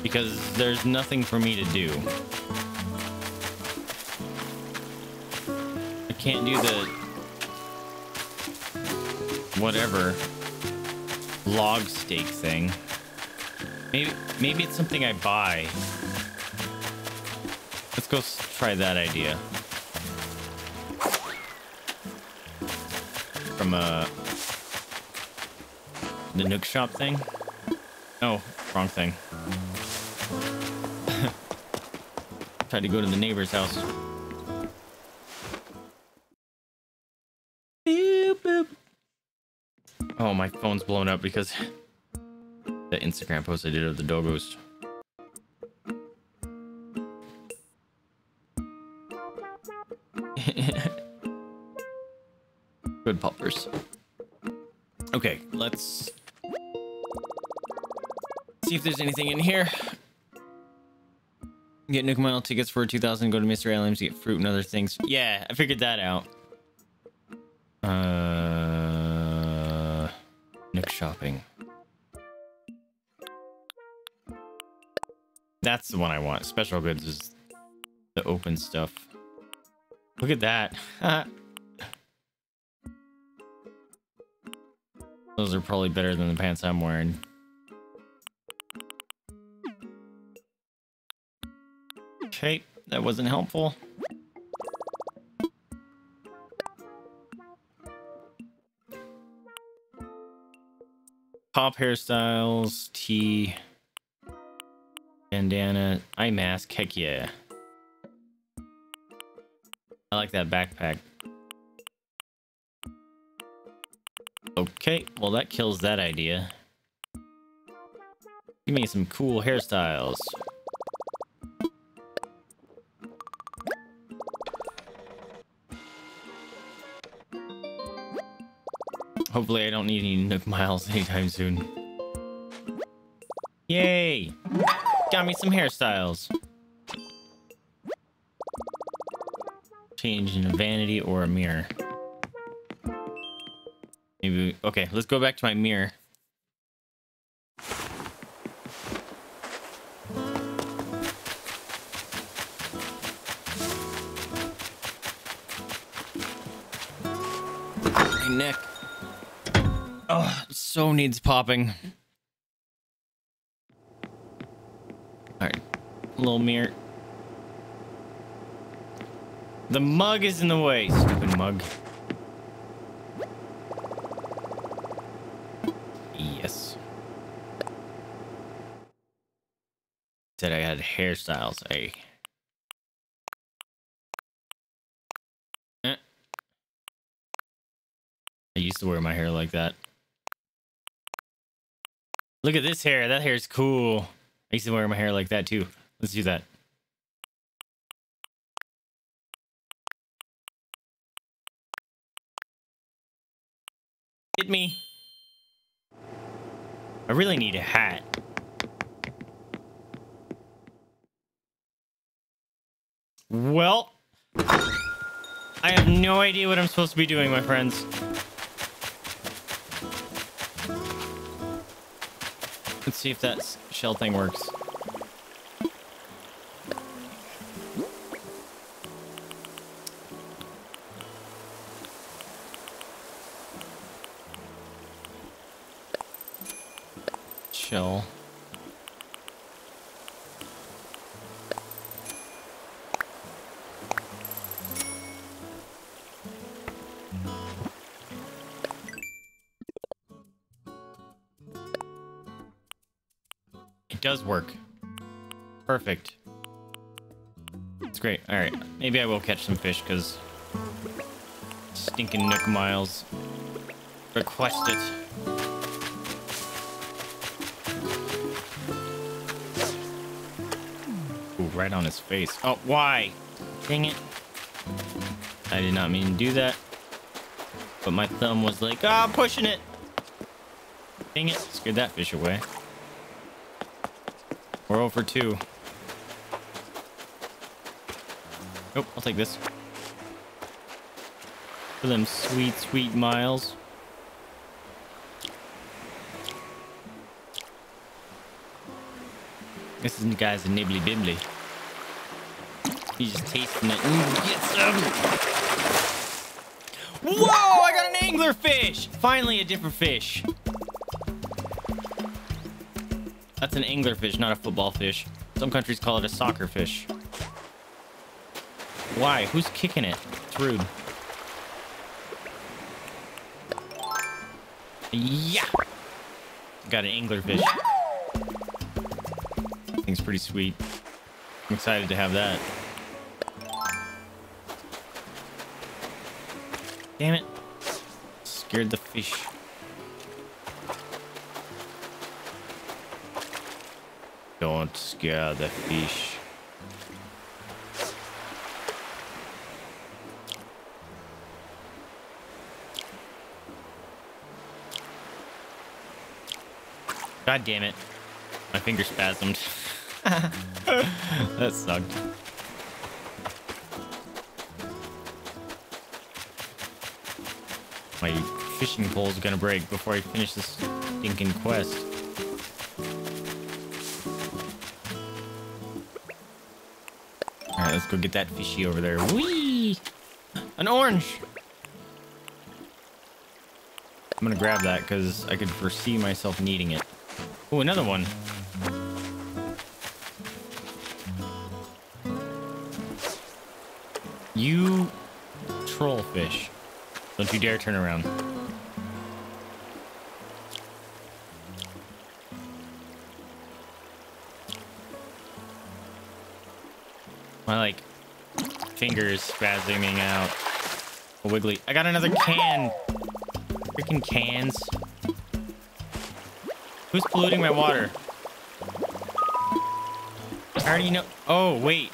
because there's nothing for me to do. I can't do the whatever log stake thing. Maybe maybe it's something I buy. Let's go try that idea. From uh the Nook Shop thing. Oh, wrong thing. <laughs> Tried to go to the neighbor's house. Oh, my phone's blown up because <laughs> the Instagram post I did of the doggos. Okay, let's see if there's anything in here. Get Nook Mile tickets for 2000. Go to Mr. Aliens to get fruit and other things. Yeah, I figured that out. Uh, Nook shopping. That's the one I want. Special goods is the open stuff. Look at that. <laughs> Those are probably better than the pants I'm wearing. Okay, that wasn't helpful. Pop hairstyles, tee, bandana, eye mask, heck yeah. I like that backpack. Okay, well that kills that idea. Give me some cool hairstyles. Hopefully I don't need any Nook Miles anytime soon. Yay! Got me some hairstyles. Change in a vanity or a mirror. Maybe, okay, let's go back to my mirror. My neck. Oh, so needs popping. Alright, little mirror. The mug is in the way, stupid mug. Yes. Hairstyles. Hey. Eh. I used to wear my hair like that. Look at this hair. That hair's cool. I used to wear my hair like that too. Let's do that. Hit me. I really need a hat. Well, I have no idea what I'm supposed to be doing, my friends. Let's see if that shell thing works. Does work. Perfect. It's great. All right, maybe I will catch some fish because stinking Nook Miles request it. Ooh, right on his face. Oh, why? Dang it. I did not mean to do that. But my thumb was like, ah, I'm pushing it. Dang it. Scared that fish away. We're over two. Nope, I'll take this. For them sweet, sweet miles. This is the guy's a nibbly bibbly. He's just tasting it. Ooh, get some. Whoa! I got an angler fish. Finally, a different fish. That's an angler fish, not a football fish. Some countries call it a soccer fish. Why? Who's kicking it? It's rude. Yeah! Got an angler fish. Thing's pretty sweet. I'm excited to have that. Damn it. Scared the fish. Scare the fish. God damn it. My finger spasmed. <laughs> that sucked. My fishing pole is gonna break before I finish this stinking quest. Alright, let's go get that fishy over there. Whee! An orange! I'm gonna grab that because I could foresee myself needing it. Oh, another one. You trollfish. Don't you dare turn around. Fingers spasming out. A wiggly. I got another can. Freaking cans. Who's polluting my water? I already know. Oh, wait.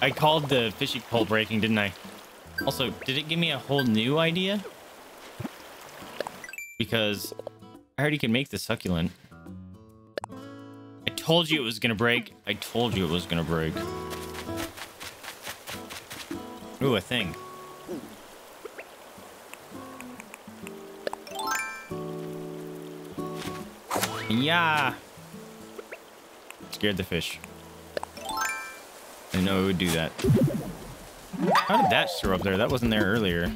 I called the fishing pole breaking, didn't I? Also, did it give me a whole new idea? Because I already can make the succulent. I told you it was gonna break. I told you it was gonna break. Ooh, a thing. Yeah. Scared the fish. I know it would do that. How did that show up there? That wasn't there earlier.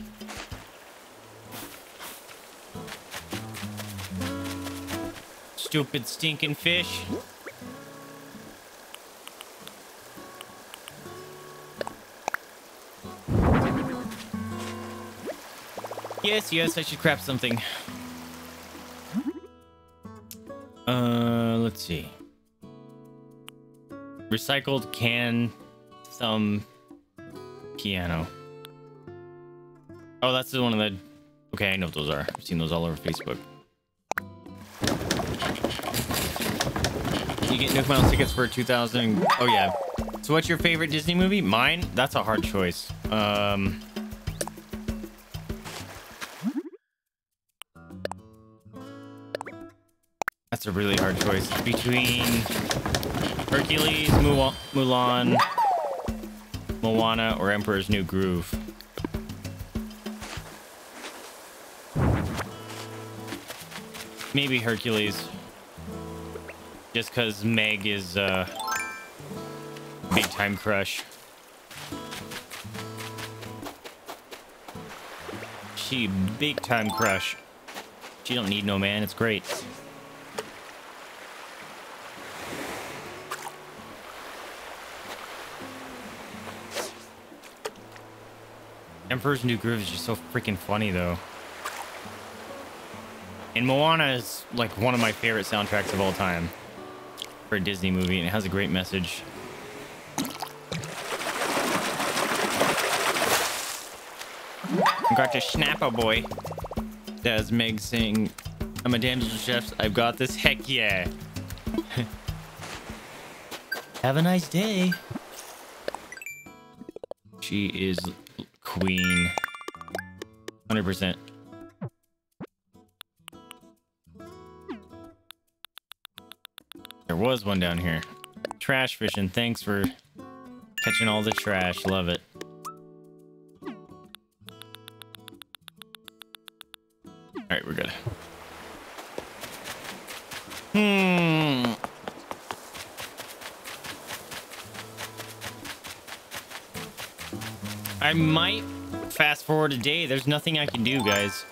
Stupid stinking fish. Yes, yes, I should crap something. Uh, let's see. Recycled can thumb piano. Oh, that's the one of the. Okay, I know what those are. I've seen those all over Facebook. You get Nook Miles tickets for 2000. Oh, yeah. So, what's your favorite Disney movie? Mine? That's a hard choice. Um. That's a really hard choice. Between Hercules, Mulan, Mulan Moana, or Emperor's New Groove. Maybe Hercules. Just because Meg is uh, big time crush. She big time crush. She don't need no man. It's great. Emperor's New Groove is just so freaking funny, though. And Moana is like one of my favorite soundtracks of all time. for a Disney movie, and it has a great message. Got your Snapper boy. Does Meg sing? I'm a damsel chef. I've got this. Heck yeah. <laughs> Have a nice day. She is queen. 100%. There was one down here. Trash fishing. Thanks for catching all the trash. Love it. Alright, we're good. Hmm. I might fast forward a day. There's nothing I can do, guys.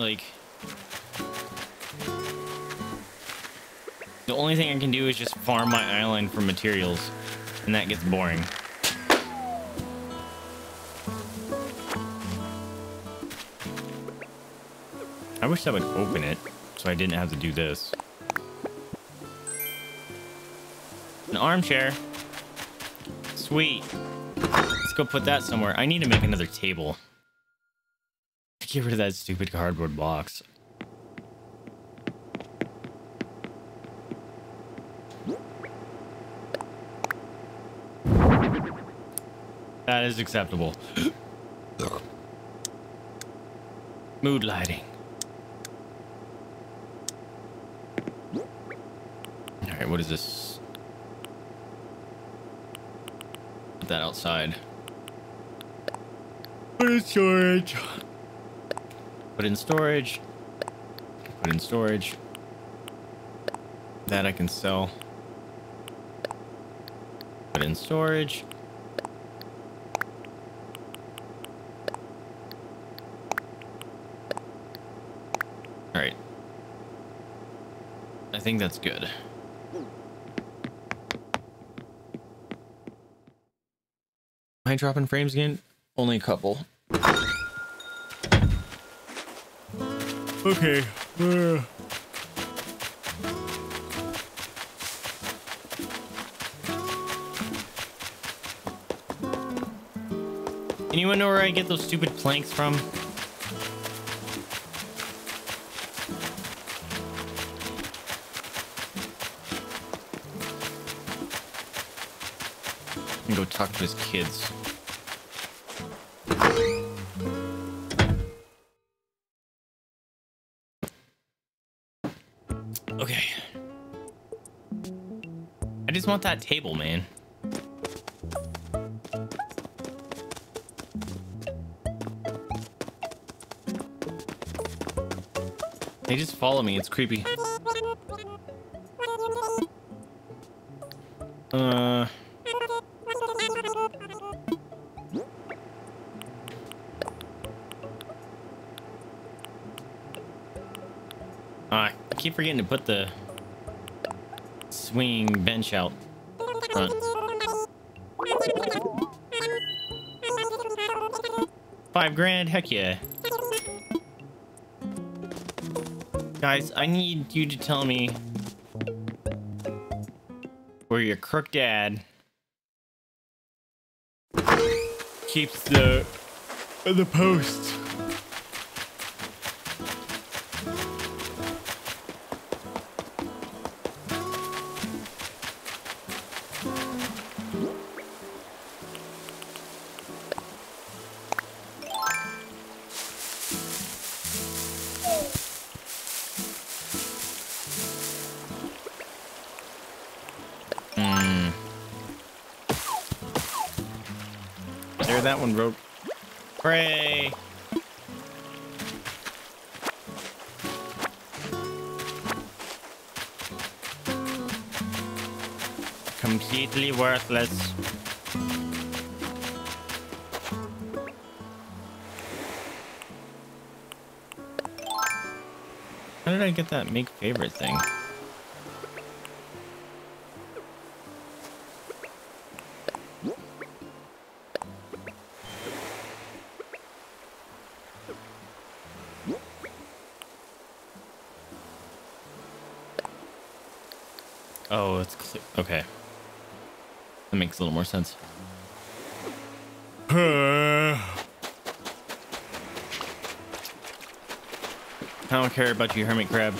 Like... The only thing I can do is just farm my island for materials. And that gets boring. I wish I would open it so I didn't have to do this. An armchair. Sweet. Go put that somewhere. I need to make another table. Get rid of that stupid cardboard box. That is acceptable. <gasps> Mood lighting. Alright, what is this? Put that outside. Put in storage. Put in storage. Put in storage. That I can sell. Put in storage. Alright. I think that's good. Am I dropping frames again? Only a couple. Okay. Uh. Anyone know where I get those stupid planks from? And go talk to his kids. Want that table, man. They just follow me. It's creepy. Uh. I keep forgetting to put the swinging bench out front. Five grand? Heck yeah. Guys, I need you to tell me where your crook dad keeps the the post. Pray. Completely worthless. How did I get that make favorite thing? A little more sense. I don't care about you, hermit crab.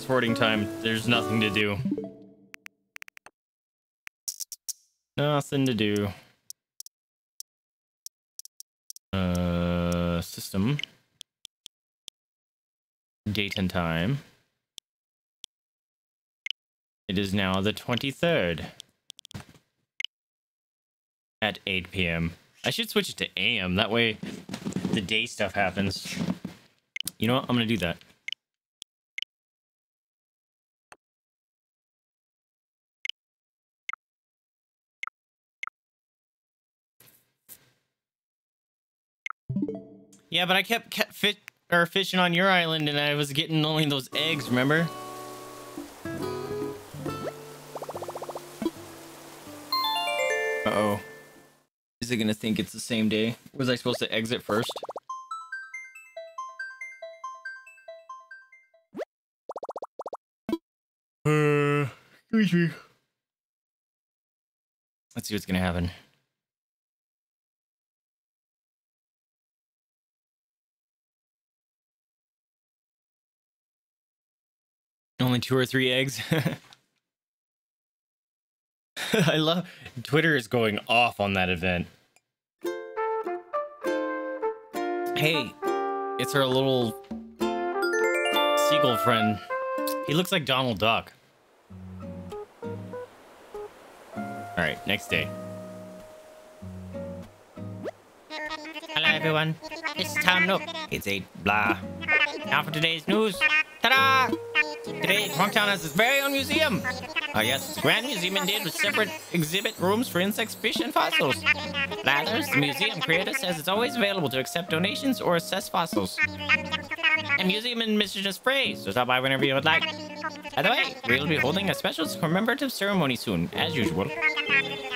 Fast forwarding time. There's nothing to do. Nothing to do. Uh, system. Date and time. It is now the 23rd. At 8 p.m. I should switch it to AM. That way the day stuff happens. You know what? I'm going to do that. Yeah, but I kept, kept fit or fishing on your island and I was getting only those eggs, remember? Uh-oh. Is it gonna think it's the same day? Was I supposed to exit first? Uh, excuse me. Let's see what's gonna happen. Only two or three eggs. <laughs> I love Twitter is going off on that event. Hey, it's our little seagull friend. He looks like Donald Duck. All right, next day. Hello, everyone. It's Tom Nook. It's 8 blah. Now for today's news. Ta-da! Today, Crunktown has its very own museum. Oh yes, it's a grand museum indeed with separate exhibit rooms for insects, fish, and fossils. Blathers, the museum creator, says it's always available to accept donations or assess fossils. And museum admission is free, so stop by whenever you would like. By the way, we'll be holding a special commemorative ceremony soon, as usual.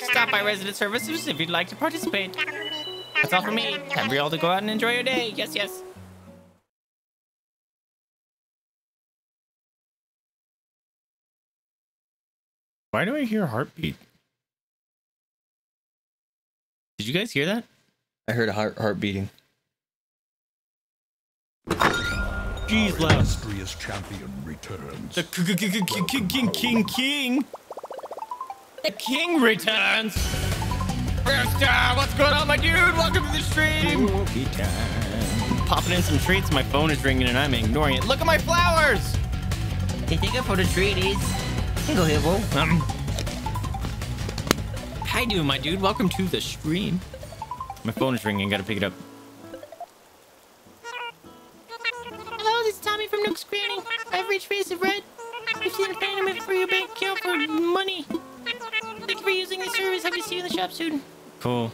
Stop by resident services if you'd like to participate. That's all for me. Time for you all to go out and enjoy your day. Yes, yes. Why do I hear heartbeat? Did you guys hear that? I heard a heart heart beating. Jeez, Our loud. illustrious champion returns. The k- k- k- k- king, king, king, king. The king returns. Rooster, uh, what's going on, my dude? Welcome to the stream. Popping in some treats. My phone is ringing and I'm ignoring it. Look at my flowers. Hey, thank you for the treaties. Here go, Hippo. Um. Hi, do my dude. Welcome to the stream. My phone is ringing. Gotta pick it up. Hello, this is Tommy from Nook's Cranny. I've reached Face of Red. I've seen a payment for your bank account for money. Thank you for using the service. Hope to see you in the shop soon. Cool.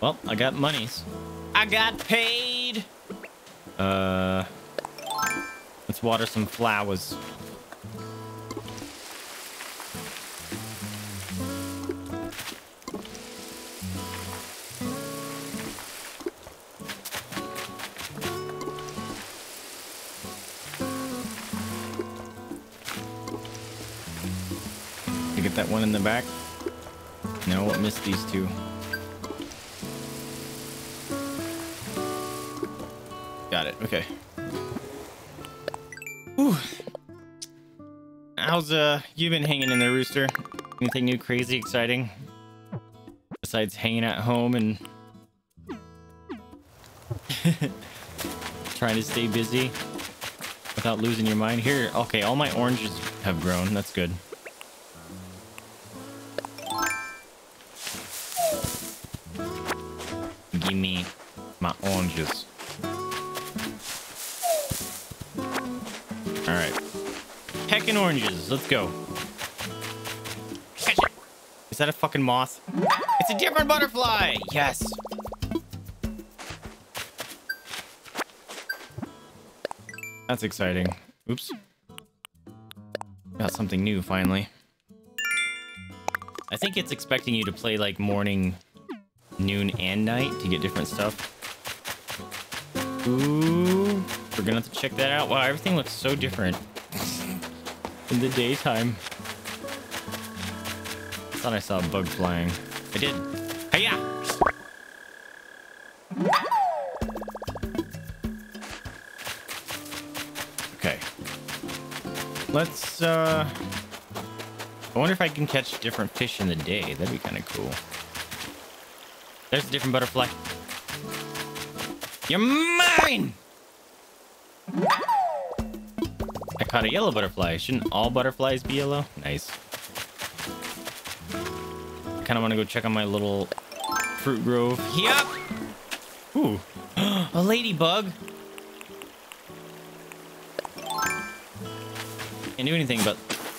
Well, I got monies. I got paid. Uh, let's water some flowers. You get that one in the back? No, what missed these two? Got it. Okay. Whew. How's uh you been hanging in there, Rooster? Anything new, crazy, exciting? Besides hanging at home and <laughs> trying to stay busy without losing your mind. Here, okay, all my oranges have grown. That's good. Give me my oranges. All right. Pecking oranges. Let's go. Is that a fucking moth? It's a different butterfly. Yes. That's exciting. Oops. Got something new finally. I think it's expecting you to play like morning, noon, and night to get different stuff. Ooh, we're gonna have to check that out. Wow, everything looks so different in the daytime. Thought I saw a bug flying. I did. Hey, yeah. Okay. Let's, uh... I wonder if I can catch different fish in the day. That'd be kind of cool. There's a different butterfly. You're mine! I caught a yellow butterfly. Shouldn't all butterflies be yellow? Nice. I kind of want to go check on my little fruit grove. Yep! Ooh. <gasps> a ladybug! Can't do anything but...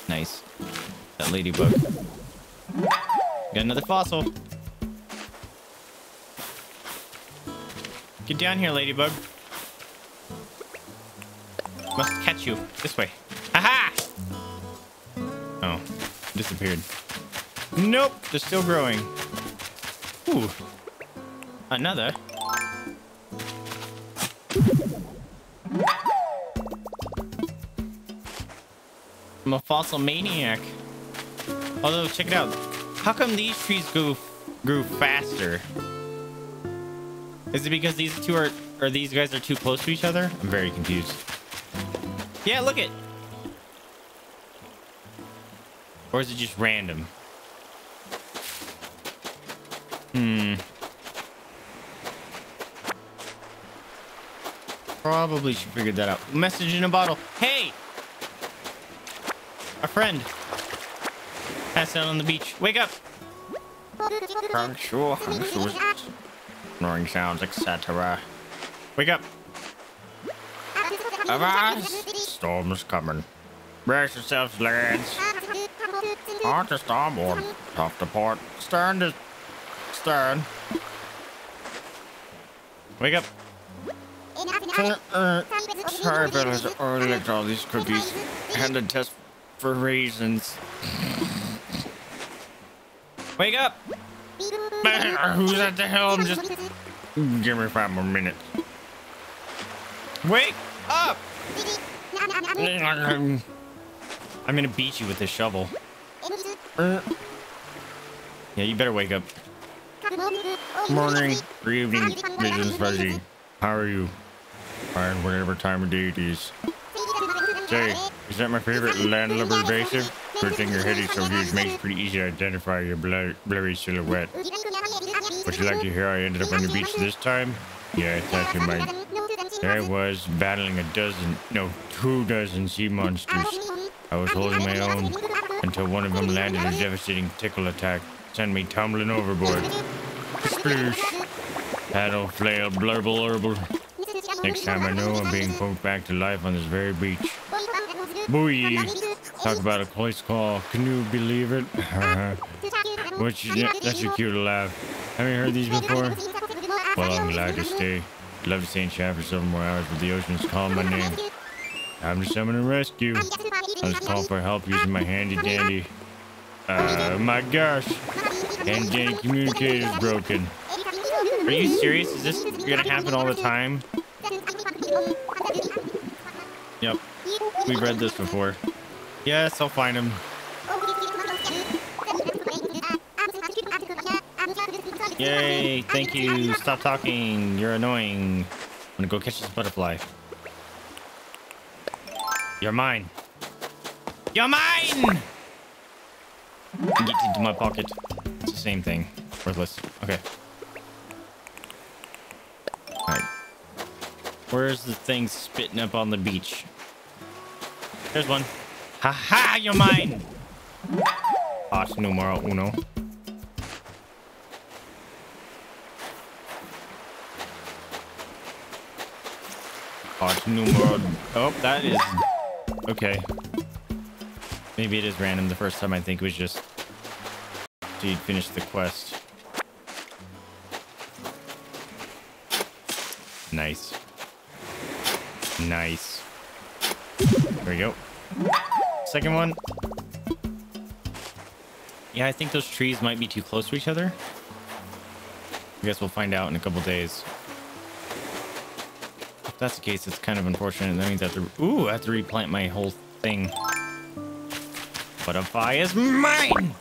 Nice. That ladybug. Got another fossil. Get down here, ladybug. Must catch you. This way. Aha! Oh, disappeared. Nope, they're still growing. Ooh. Another. I'm a fossil maniac. Although, check it out. How come these trees grew, grew faster? Is it because these two are, or these guys are too close to each other? I'm very confused. Yeah, look it. Or is it just random? Hmm. Probably should figure that out. Message in a bottle. Hey! A friend. Pass out on the beach. Wake up! Sure, snoring sounds, etc. Wake up! Avast! Storm's coming. Brace yourselves, lads. On to starboard. Tough to port. Stern to stern. Wake up. Sorry. I already licked all these cookies. Had to test for raisins. Wake up! Who's at the helm? Just give me five more minutes. Wake up! <laughs> I'm gonna beat you with this shovel. Uh, yeah, you better wake up. Morning, or evening, visions fuzzy. How are you? Fine, whatever time of day it is. Say, is that my favorite landlubber Vaesive? Good thing your head is so huge makes it pretty easy to identify your blur blurry silhouette. Would you like to hear how I ended up on the beach this time? Yeah, I thought you might. There I was, battling a dozen, no, two dozen sea monsters. I was holding my own until one of them landed a devastating tickle attack, sent me tumbling overboard. Sploosh. Paddle, flail, blurble, blurble. Next time I know I'm being poked back to life on this very beach. Booyah! Talk about a close call. Can you believe it? <laughs> What's your, that's a cute laugh. Haven't you heard these before? Well, I'm glad to stay. Love to stay in chat for several more hours, but the ocean's calling my name. I'm to summon a rescue. I was calling for help using my handy dandy. Uh, my gosh. Handy dandy communicator's broken. Are you serious? Is this gonna happen all the time? Yep. We've read this before. Yes, I'll find him. Yay, thank you. Stop talking. You're annoying. I'm gonna go catch this butterfly. You're mine. You're mine! Get into my pocket. It's the same thing. Worthless. Okay. Alright. Where's the thing spitting up on the beach? There's one. Ha ha! You're mine! Hot numero uno. Part numero. Oh, that is okay. Maybe it is random. The first time I think it was just so you'd finish the quest. Nice. Nice. There we go. Second one. Yeah, I think those trees might be too close to each other. I guess we'll find out in a couple days. That's the case, it's kind of unfortunate. That means I have to... Ooh, I have to replant my whole thing. Butterfly is mine!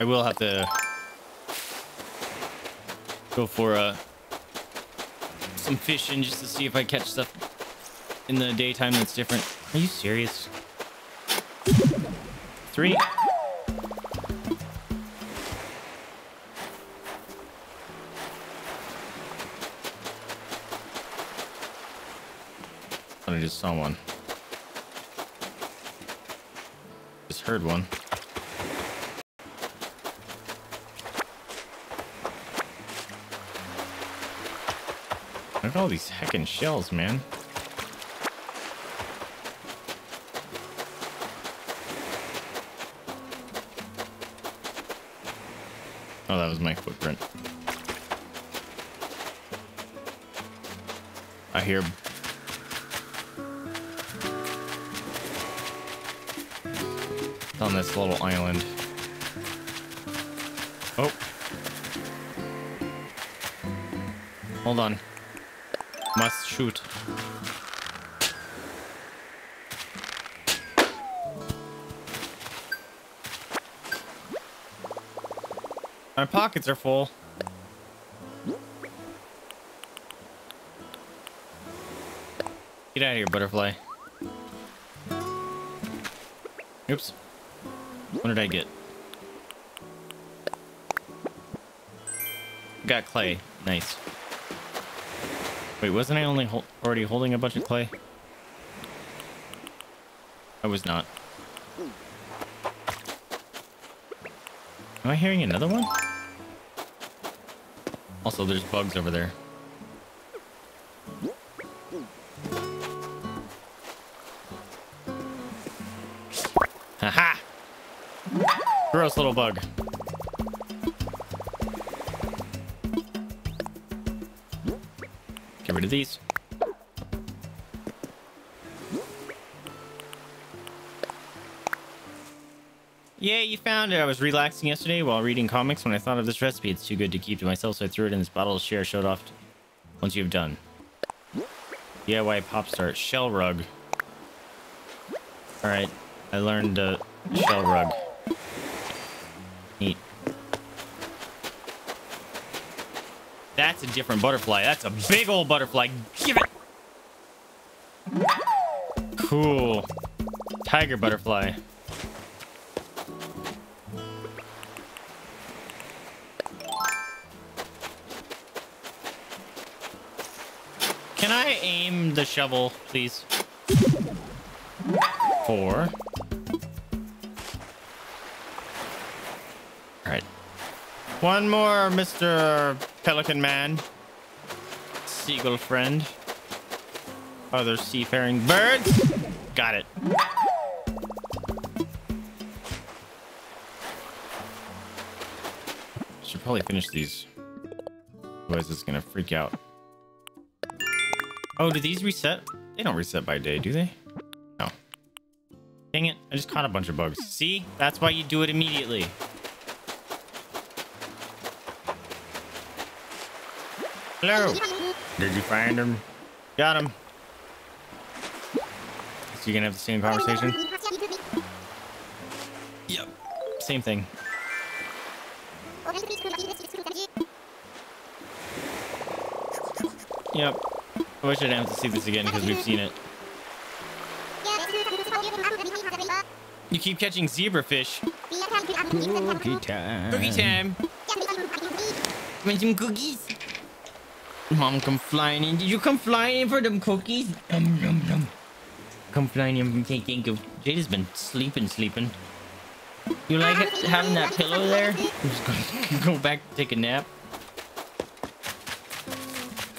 I will have to go for uh, some fishing just to see if I catch stuff in the daytime that's different. Are you serious? Three. Thought I just saw one. Just heard one. Look at all these heckin' shells, man. Oh, that was my footprint. I hear on this little island. Oh. Hold on. Must shoot. My pockets are full. Get out of here, butterfly. Oops. What did I get? Got clay. Nice. Wait, wasn't I only hol already holding a bunch of clay? I was not. Am I hearing another one? Also, there's bugs over there. Gross little bug. Get rid of these. Yeah, you found it. I was relaxing yesterday while reading comics when I thought of this recipe. It's too good to keep to myself, so I threw it in this bottle to share. Showed off once you've done. DIY pop start shell rug. All right, I learned uh, shell rug. Different butterfly. That's a big old butterfly. Give it. Cool. Tiger butterfly. Can I aim the shovel, please? Four. Alright. One more, Mr. Pelican Man. Seagull friend. Other seafaring birds. Got it. Should probably finish these. Otherwise it's gonna freak out. Oh, do these reset? They don't reset by day, do they? No. Dang it, I just caught a bunch of bugs. See? That's why you do it immediately. Hello. Did you find him? Got him. So you gonna have the same conversation? Yep. Same thing. Yep. I wish I didn't have to see this again because we've seen it. You keep catching zebrafish. Cookie time. Cookie time. Want some cookies? Mom come flying in. Did you come flying in for them cookies? Nom, nom, nom. Come flying in from Thank you. Jade has been sleeping, sleeping. You like it, having that pillow there? <laughs> Go back to take a nap.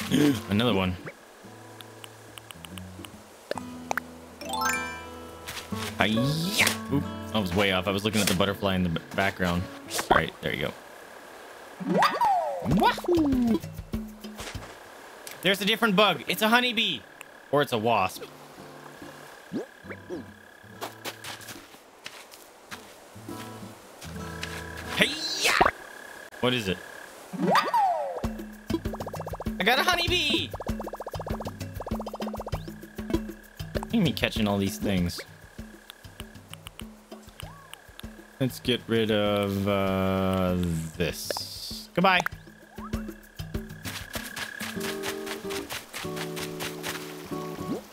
<gasps> Another one. Hi-ya! Oop, I was way off. I was looking at the butterfly in the background. All right, there you go. Wahoo! There's a different bug. It's a honeybee. Or it's a wasp. Hey-ya! What is it? I got a honeybee! Look at me catching all these things. Let's get rid of uh, this. Goodbye.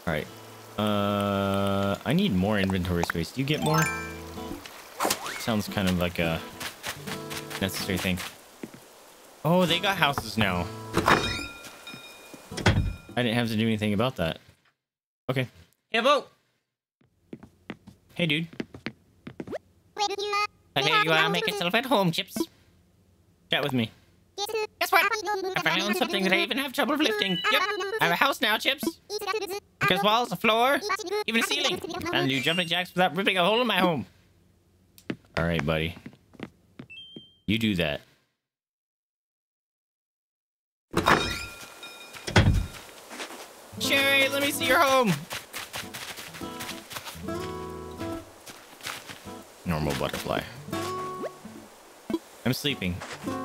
All right. Uh, I need more inventory space. Do you get more? Sounds kind of like a necessary thing. Oh, they got houses now. I didn't have to do anything about that. Okay. Hey, vote. Hey, dude. I hear you are. Make yourself at home, Chips. Chat with me. Guess what? I finally own something that I even have trouble lifting. Yep. I have a house now, Chips. Because walls, a floor, even a ceiling. And do jumping jacks without ripping a hole in my home. All right, buddy. You do that. Sherry, let me see your home. Normal butterfly. I'm sleeping.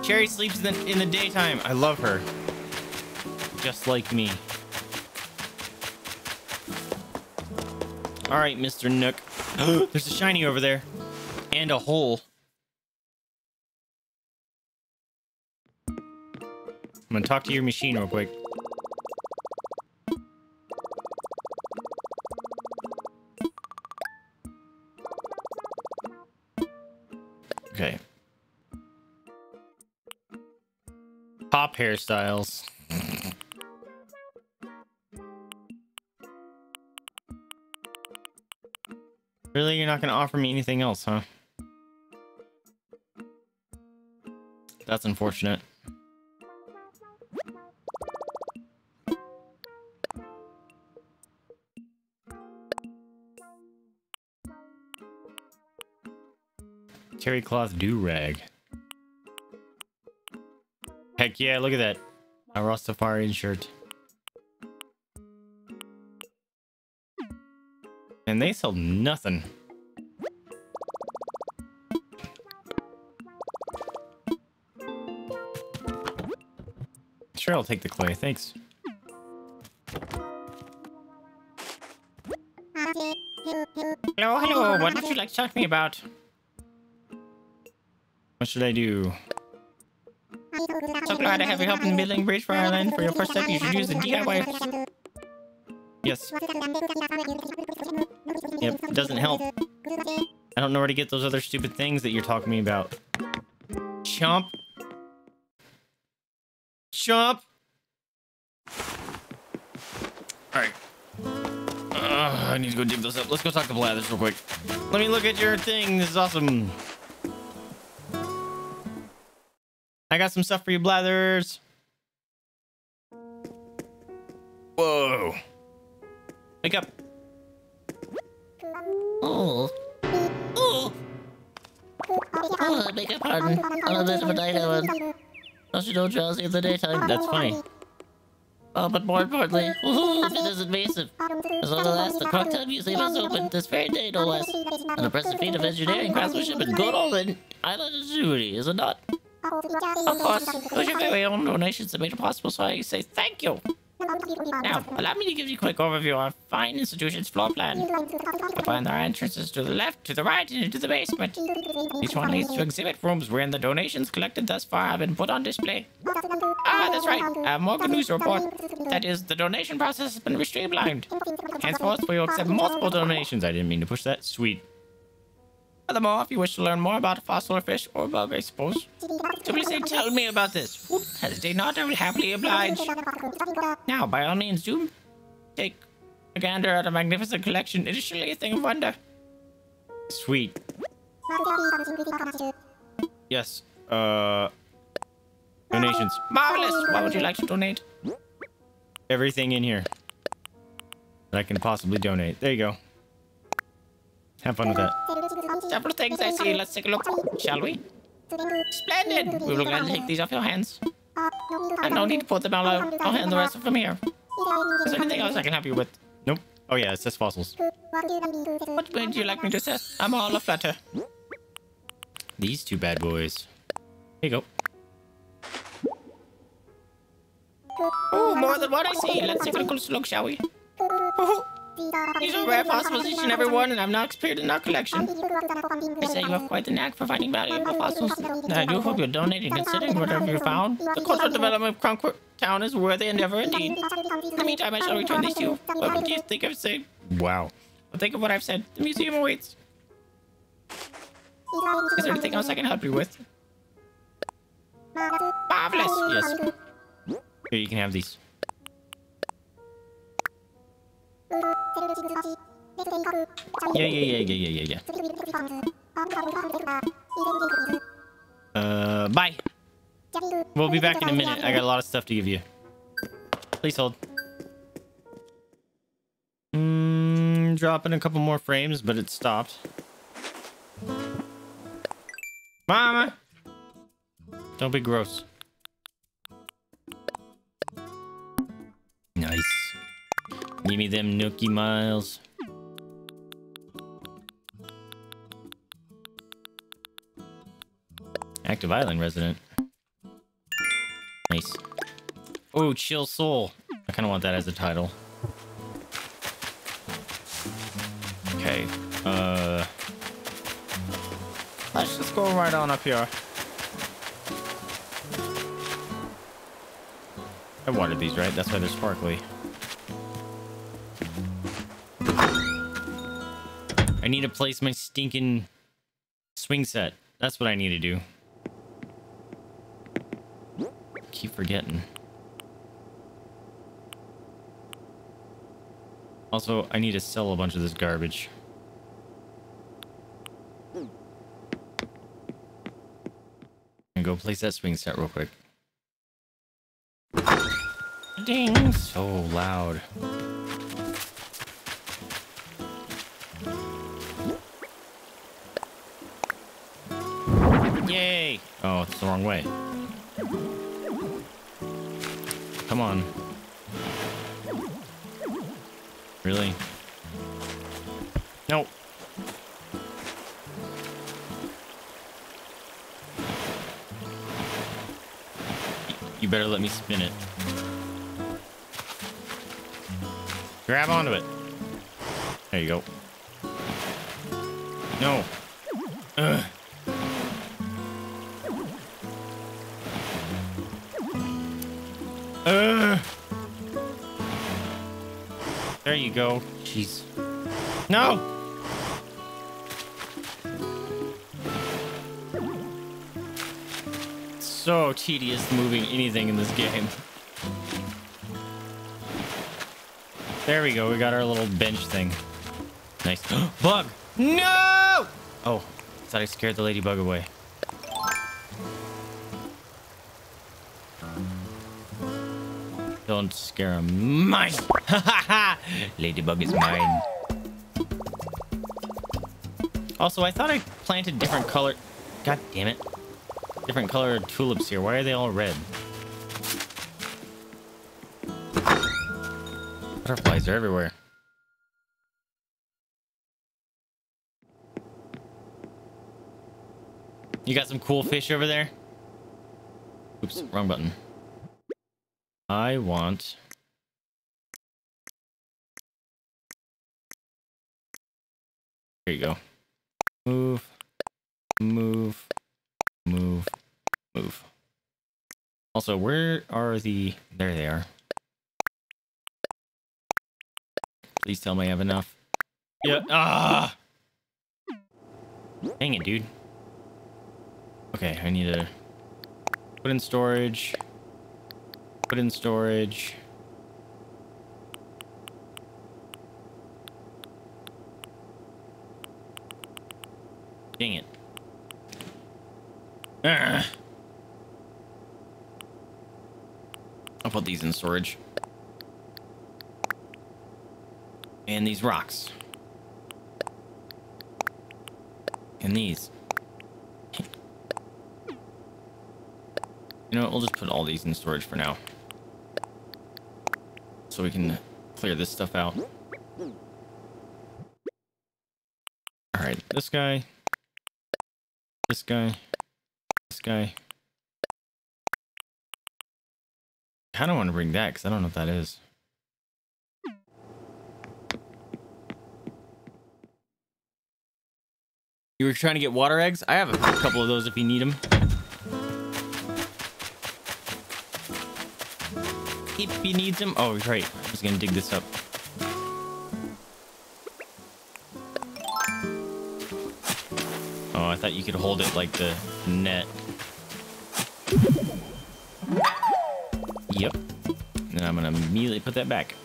Cherry sleeps in the, in the daytime. I love her. Just like me. All right, Mr. Nook. <gasps> There's a shiny over there. And a hole. I'm gonna talk to your machine real quick. Okay. Pop hairstyles. Really? You're not going to offer me anything else, huh? That's unfortunate. Terry cloth do rag. Heck yeah, look at that. A Rastafarian shirt. And they sell nothing. Sure, I'll take the clay. Thanks. Hello, hello. What would you like to talk to me about? What should I do? So glad to have you help in building bridge for Ireland. For your first step, you should use the DIY. Yes. Yep, it doesn't help. I don't know where to get those other stupid things that you're talking to me about. Chomp. Chomp. Alright. Uh, I need to go dig those up. Let's go talk to Blathers real quick. Let me look at your thing. This is awesome. I got some stuff for you, Blathers. Pardon. I'm a bit of a night owl. Don't you know drowsy in the daytime? That's funny. Oh, but more importantly, woohoo, <laughs> it is invasive. As long as the Crunktown Museum is open this very day, no less. An impressive feat of engineering, craftsmanship, and good old island ingenuity, is it not? Of course, it was your very own donations that made it possible, so I say thank you. Now, allow me to give you a quick overview of our fine institution's floor plan. You'll find are entrances to the left, to the right, and into the basement. Each one leads to exhibit rooms wherein the donations collected thus far have been put on display. Ah, that's right. I have more good news to report. That is, the donation process has been streamlined. Henceforth, we will accept multiple donations. I didn't mean to push that. Sweet. Furthermore, if you wish to learn more about fossil or fish or bug, I suppose, simply say, tell me about this. Hesitate not, I will happily oblige. Now, by all means, do take a gander at a magnificent collection. It is surely a thing of wonder. Sweet. Yes. Uh. Donations. Marvelous. What would you like to donate? Everything in here that I can possibly donate. There you go. Have fun with that. Several things I see. Let's take a look, shall we? Splendid. We will gladly take these off your hands. And no need to put them all out. I'll hand the rest of them here. Is there anything else I can help you with? Nope. Oh yeah, it says fossils. What would you like me to say? I'm all aflutter. These two bad boys. Here you go. Oh, more than what I see. Let's take a closer look, shall we? Oh, these are rare fossils, each and every one, and I'm not experienced in our collection. They say you have quite the knack for finding valuable fossils. And I do hope you'll donate and considering whatever you found. The cultural development of Concord Town is worthy endeavor indeed. In the meantime, I shall return these to you. What do you think I've said? Wow. Well, think of what I've said. The museum awaits. Is there anything else I can help you with? Marvelous. Yes. Here, you can have these. Yeah, yeah, yeah, yeah, yeah, yeah, yeah. Uh, bye. We'll be back in a minute. I got a lot of stuff to give you. Please hold. Mm, dropping a couple more frames, but it stopped. Mama! Don't be gross. Give me them nookie miles. Active Island resident. Nice. Oh, Chill Soul. I kind of want that as a title. Okay. Uh. Let's just go right on up here. I wanted these, right? That's why they're sparkly. Need to place my stinking swing set. That's what I need to do. Keep forgetting. Also, I need to sell a bunch of this garbage. And go place that swing set real quick. Ding! So loud. Oh, it's the wrong way. Come on. Really? Nope. You better let me spin it. Grab onto it. There you go. No. Ugh. Go. Jeez. No! So tedious moving anything in this game. There we go. We got our little bench thing. Nice. <gasps> Bug! No! Oh, thought I scared the ladybug away. Don't scare him. Mine! <laughs> Ladybug is mine. Also, I thought I planted different color... God damn it. Different color tulips here. Why are they all red? Butterflies are everywhere. You got some cool fish over there? Oops, wrong button. I want... Here you go. Move. Move. Move. Move. Also, where are the... There they are. Please tell me I have enough. Yeah. Ah! Dang it, dude. Okay, I need to put in storage. Put in storage. Dang it. Ugh. I'll put these in storage. And these rocks. And these. You know what? We'll just put all these in storage for now. So we can clear this stuff out. Alright, this guy. This guy. This guy. I don't want to bring that because I don't know what that is. You were trying to get water eggs? I have a couple of those if you need them. He needs them. Oh, right. I'm just to dig this up. Oh, I thought you could hold it like the net. Yep. And I'm to immediately put that back.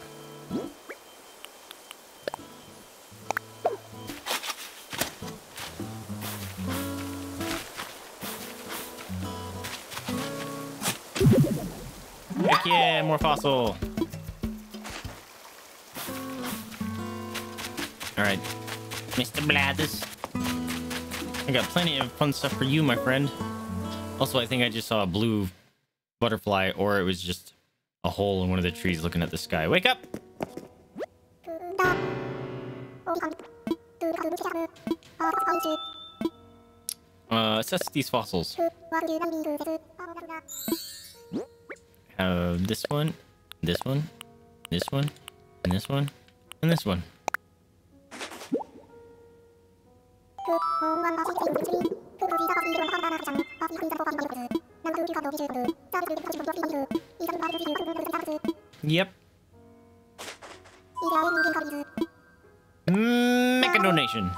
More fossil. All right, Mr. Blathers. I got plenty of fun stuff for you, my friend. Also, I think I just saw a blue butterfly, or it was just a hole in one of the trees looking at the sky. Wake up! Uh, assess these fossils. Uh, this one, this one, this one, and this one, and this one. Yep. Make a donation.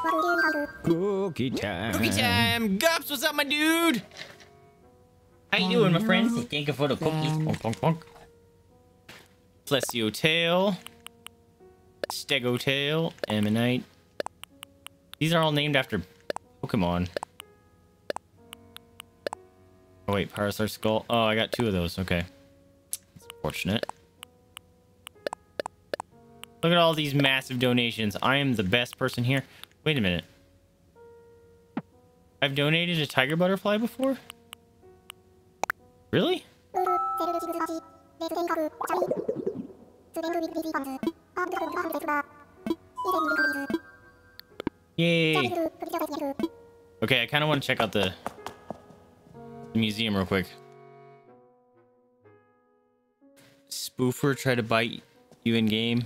Cookie time. Cookie time. Gups, what's up, my dude? How you doing, my friends? Thank you for the cookies. Bonk, bonk, bonk. Plesio tail. Stego tail. Ammonite. These are all named after Pokemon. Oh wait, Parasaur Skull. Oh, I got two of those. Okay. That's fortunate. Look at all these massive donations. I am the best person here. Wait a minute. I've donated a tiger butterfly before? Really? Yay. Okay, I kind of want to check out the, the museum real quick. Spoofer try to bite you in game.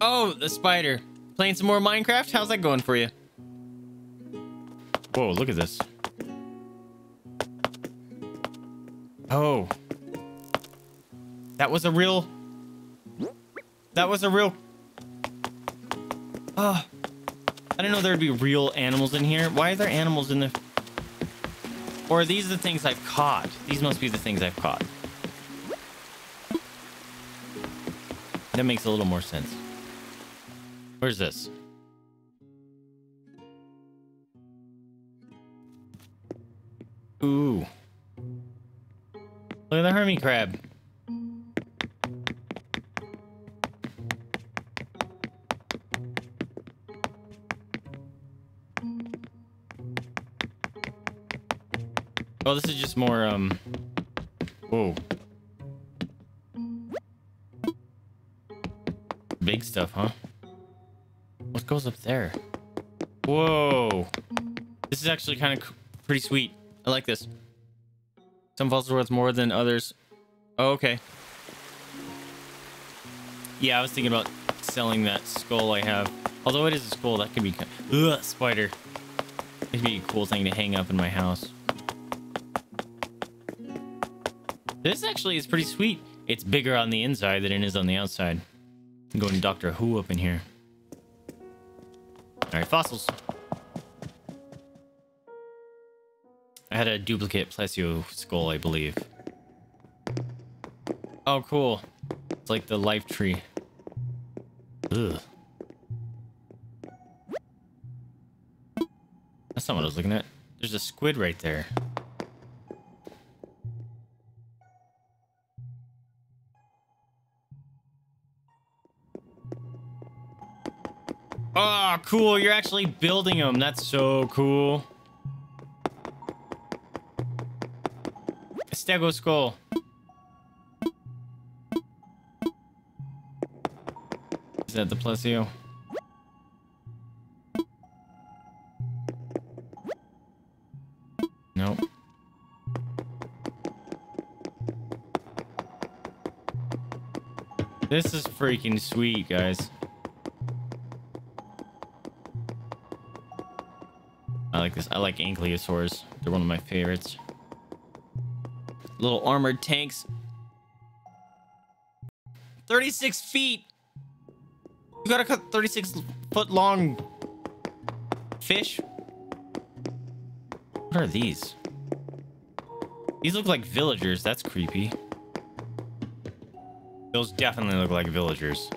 Oh, the spider. Playing some more Minecraft? How's that going for you? Whoa, look at this. Oh. That was a real... That was a real... Oh. I didn't know there'd be real animals in here. Why are there animals in the... Or are these the things I've caught? These must be the things I've caught. That makes a little more sense. Where's this? Ooh. Look at the hermit crab. Oh, this is just more, um... Whoa. Big stuff, huh? What goes up there? Whoa. This is actually kind of pretty sweet. I like this. Some fossils worth more than others. Oh, okay. Yeah, I was thinking about selling that skull I have. Although it is a skull, that could be kind Ugh, spider. It'd be a cool thing to hang up in my house. This actually is pretty sweet. It's bigger on the inside than it is on the outside. I'm going to Doctor Who up in here. All right, fossils. I had a duplicate Plesio skull, I believe. Oh, cool. It's like the life tree. Ugh. That's not what I was looking at. There's a squid right there. Oh, cool. You're actually building them. That's so cool. Stego skull. Is that the Plesio? Nope. This is freaking sweet, guys. I like this. I like ankylosaurs. They're one of my favorites. Little armored tanks. 36 feet. You gotta cut 36 foot long fish. What are these? These look like villagers. That's creepy. Those definitely look like villagers.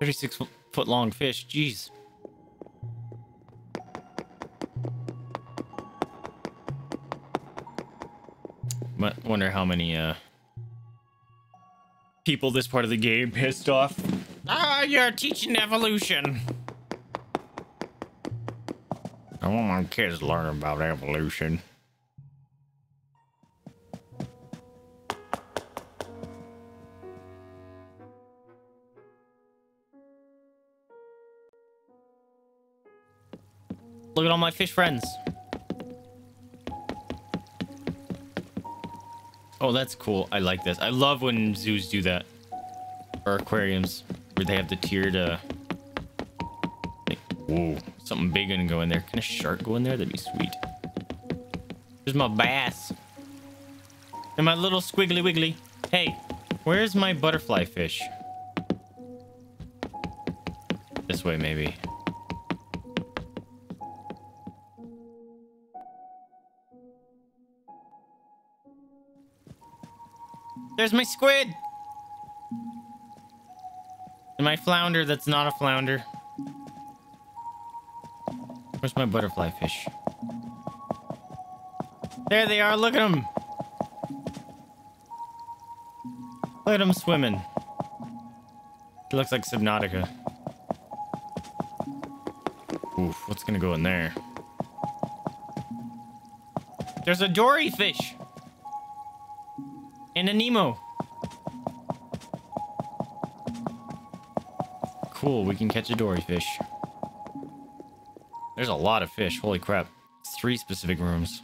Thirty-six foot long fish. Jeez. Wonder how many uh people this part of the game pissed off. Ah, you're teaching evolution. I want my kids to learn about evolution. All my fish friends. Oh, that's cool. I like this. I love when zoos do that. Or aquariums, where they have the tiered, uh... Whoa, something big gonna go in there. Can a shark go in there? That'd be sweet. There's my bass. And my little squiggly wiggly. Hey, where's my butterfly fish? This way, maybe. There's my squid! And my flounder that's not a flounder. Where's my butterfly fish? There they are, look at them! Look at them swimming. It looks like Subnautica. Oof, what's gonna go in there? There's a dory fish! And a Nemo. Cool, we can catch a dory fish. There's a lot of fish, holy crap. It's three specific rooms.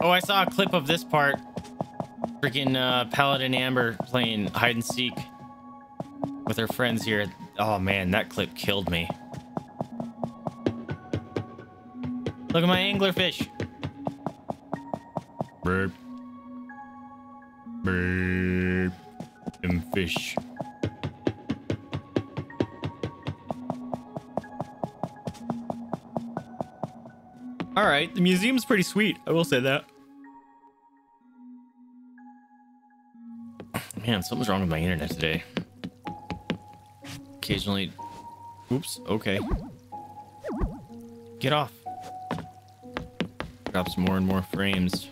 Oh, I saw a clip of this part. Freaking uh, Paladin Amber playing hide and seek with her friends here. Oh man, that clip killed me. Look at my anglerfish. Burp. Burp. Them fish. All right, the museum's pretty sweet. I will say that. Man, something's wrong with my internet today. Occasionally. Oops. Okay. Get off. Drops more and more frames.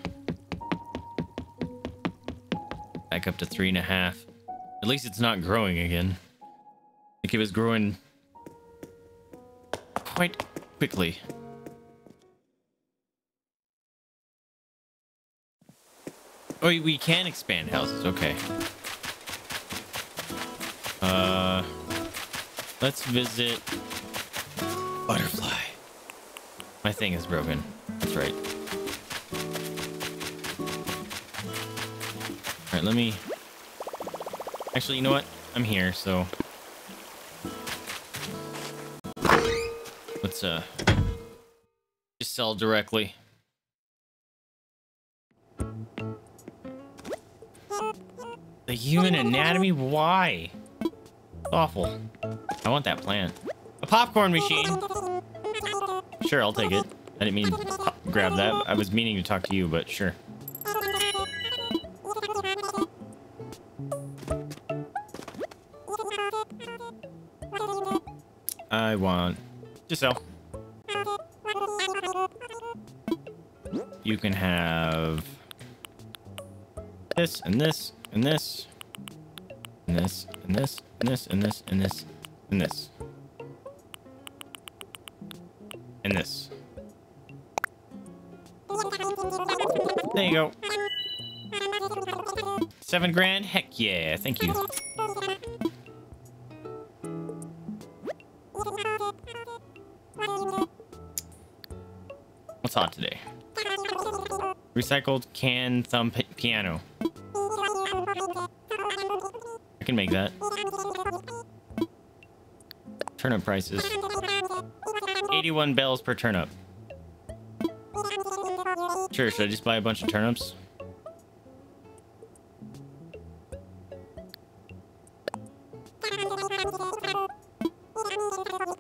Back up to three and a half. At least it's not growing again. I think it was growing quite quickly. Oh, we- we can expand houses. Okay. Uh, let's visit Butterfly. My thing is broken. That's right. Let me. Actually, you know what? I'm here, so let's uh just sell directly. The human anatomy? Why? It's awful. I want that plant. A popcorn machine. Sure, I'll take it. I didn't mean pop- grab that. I was meaning to talk to you, but sure. I want to sell. You can have this and this and this and this and this and this and this and this and this and this. There you go. Seven grand? Heck yeah, thank you. Hot today? Recycled can thumb pi- piano. I can make that. Turnip prices. 81 bells per turnip. Sure, should I just buy a bunch of turnips?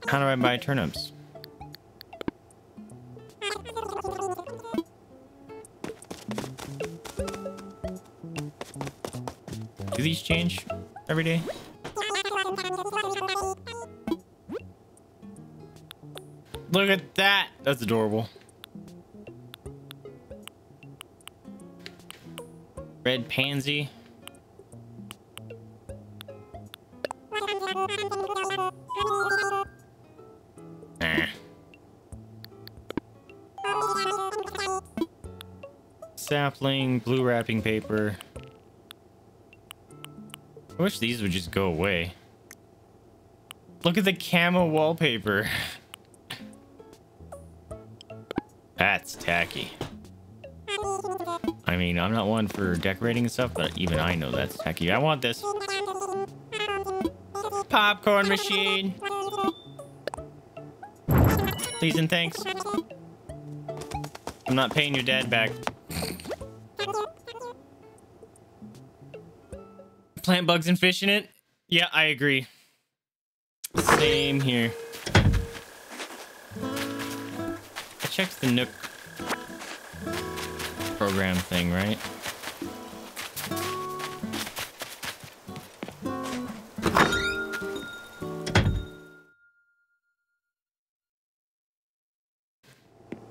How do I buy turnips? Change every day? Look at that! That's adorable. Red pansy. Eh. Sapling, blue wrapping paper. I wish these would just go away. Look at the camo wallpaper. <laughs> That's tacky. I mean, I'm not one for decorating stuff, but even I know that's tacky. I want this. Popcorn machine. Please and thanks. I'm not paying your dad back. Plant bugs and fish in it? Yeah, I agree. Same here. I checked the Nook program thing, right?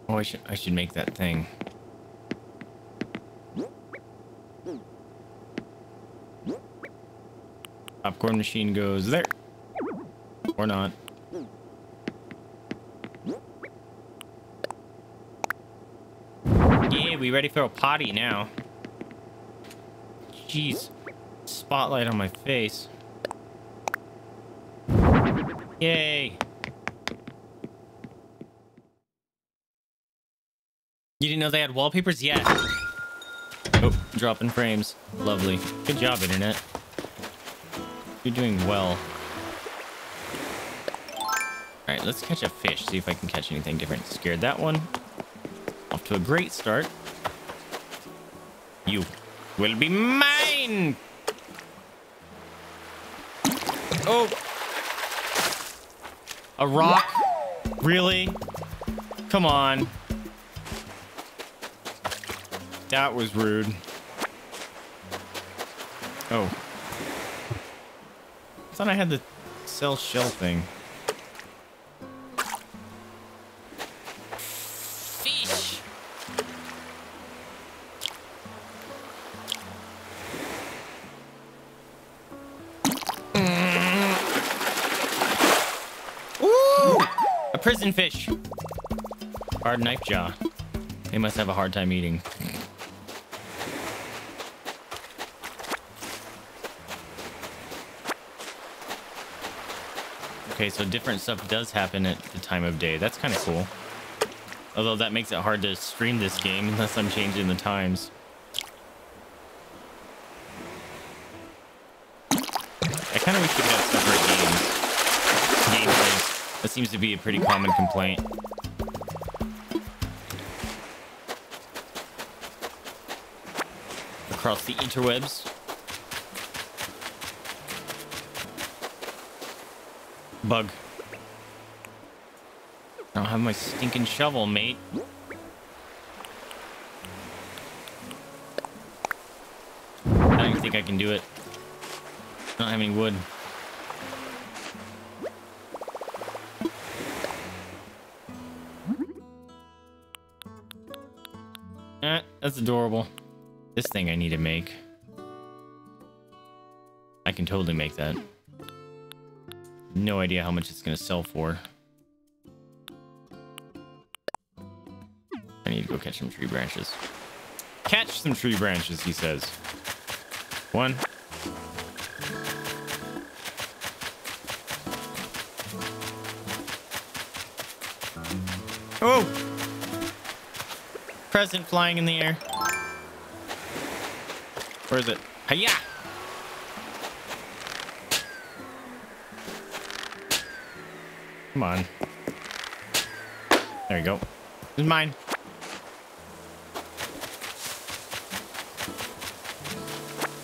Oh, I should I should make that thing. Popcorn machine goes there. Or not. Yeah, we ready for a potty now. Jeez. Spotlight on my face. Yay. You didn't know they had wallpapers yet? Oh, dropping frames. Lovely. Good job, internet. You're doing well. Alright, let's catch a fish. See if I can catch anything different. Scared that one. Off to a great start. You will be mine! Oh! A rock? Really? Come on. That was rude. Oh. I thought I had the sell shell thing. Fish. Ooh, A prison fish. Barred knifejaw. They must have a hard time eating. Okay, so different stuff does happen at the time of day. That's kind of cool. Although that makes it hard to stream this game unless I'm changing the times. I kind of wish we could have separate games. Gameplays. That seems to be a pretty common complaint. Across the interwebs. Bug. I don't have my stinking shovel, mate. I don't even think I can do it. I don't have any wood. Eh, that's adorable. This thing I need to make. I can totally make that. No idea how much it's gonna sell for. I need to go catch some tree branches. Catch some tree branches, he says. One. Oh! Present flying in the air. Where is it? Hiya! Come on. There you go. This is mine.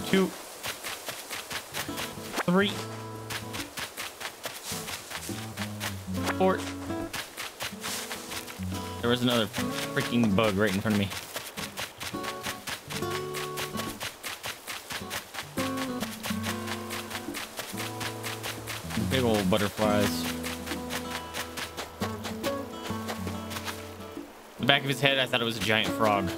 Two. Three. Four. There was another freaking bug right in front of me. Big old butterflies. Back of his head, I thought it was a giant frog.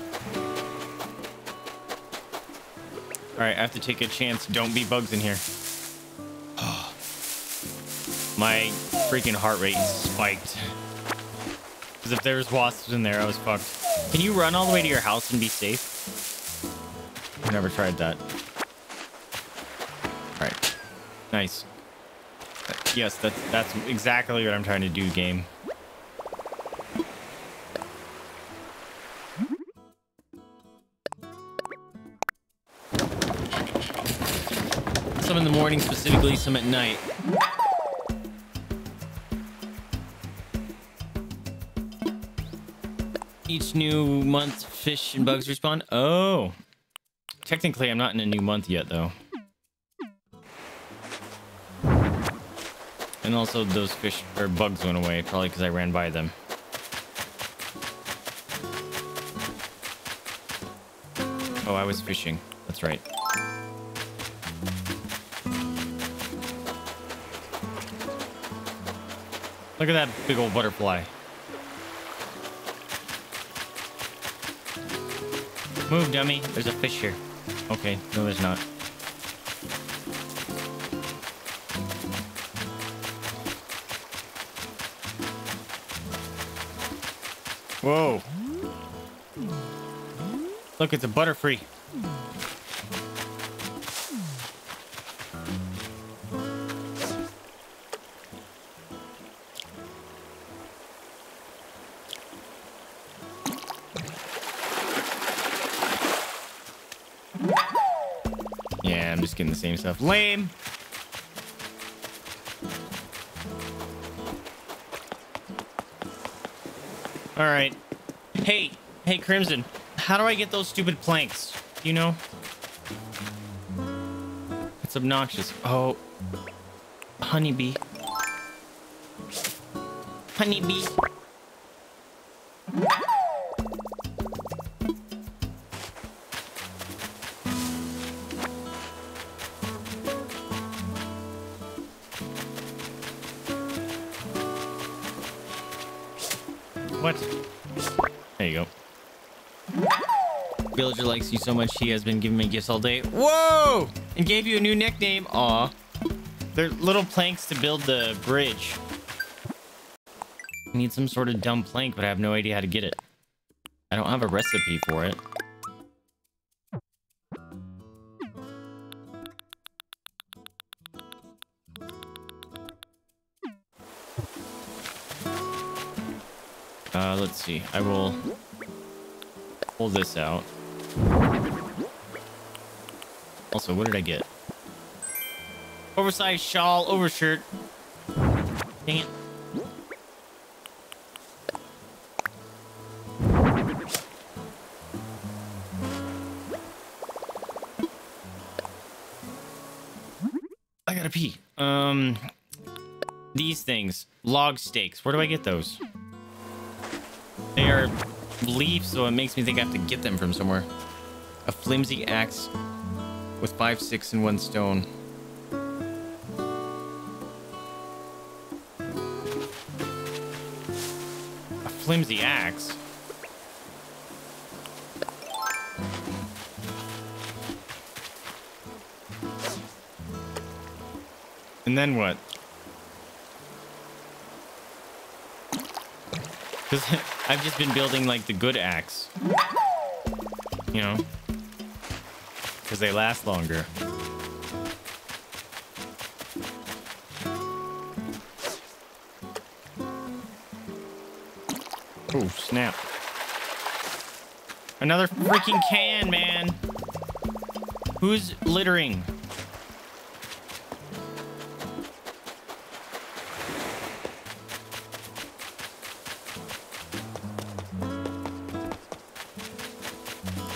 All right, I have to take a chance. Don't be bugs in here. <sighs> My freaking heart rate spiked. Because if there's wasps in there, I was fucked. Can you run all the way to your house and be safe? Never tried that. All right. Nice. Yes, that's that's exactly what I'm trying to do, game. Morning specifically, some at night. Each new month, fish and bugs respawn. Oh. Technically, I'm not in a new month yet, though. And also, those fish or bugs went away, probably because I ran by them. Oh, I was fishing. That's right. Look at that big old butterfly. Move, dummy. There's a fish here. Okay, no, there's not. Whoa. Look, it's a butterfree. Lame. All right. Hey, hey, Crimson. How do I get those stupid planks? You know? It's obnoxious. Oh. Honeybee. Honeybee. You so much he has been giving me gifts all day. Whoa! And gave you a new nickname. Aw. They're little planks to build the bridge. I need some sort of dumb plank, but I have no idea how to get it. I don't have a recipe for it. Uh, let's see. I will pull this out. Also, what did I get? Oversized shawl, overshirt. Dang it. I gotta pee. Um, these things, log stakes. Where do I get those? They are leaves, so it makes me think I have to get them from somewhere. A flimsy axe. With five six and one stone. A flimsy axe. And then what? Because <laughs> I've just been building like the good axe. You know? Because they last longer. Oh, snap. Another freaking can, man. Who's littering?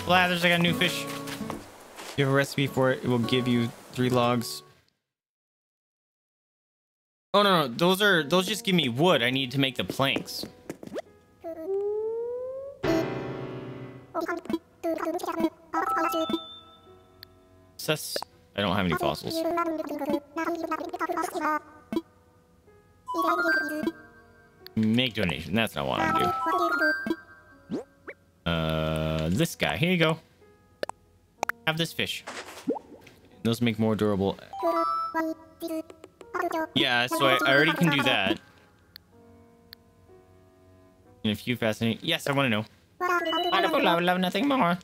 Blathers, I got a new fish. You have a recipe for it. It will give you three logs. Oh no, no, those are those just give me wood. I need to make the planks. Sus. I don't have any fossils. Make donation. That's not what I do. Uh, this guy. Here you go. Have this fish. Those make more durable. Yeah, so I, I already can do that. And a few fascinating. Yes, I want to know. Wonderful, I would love nothing more.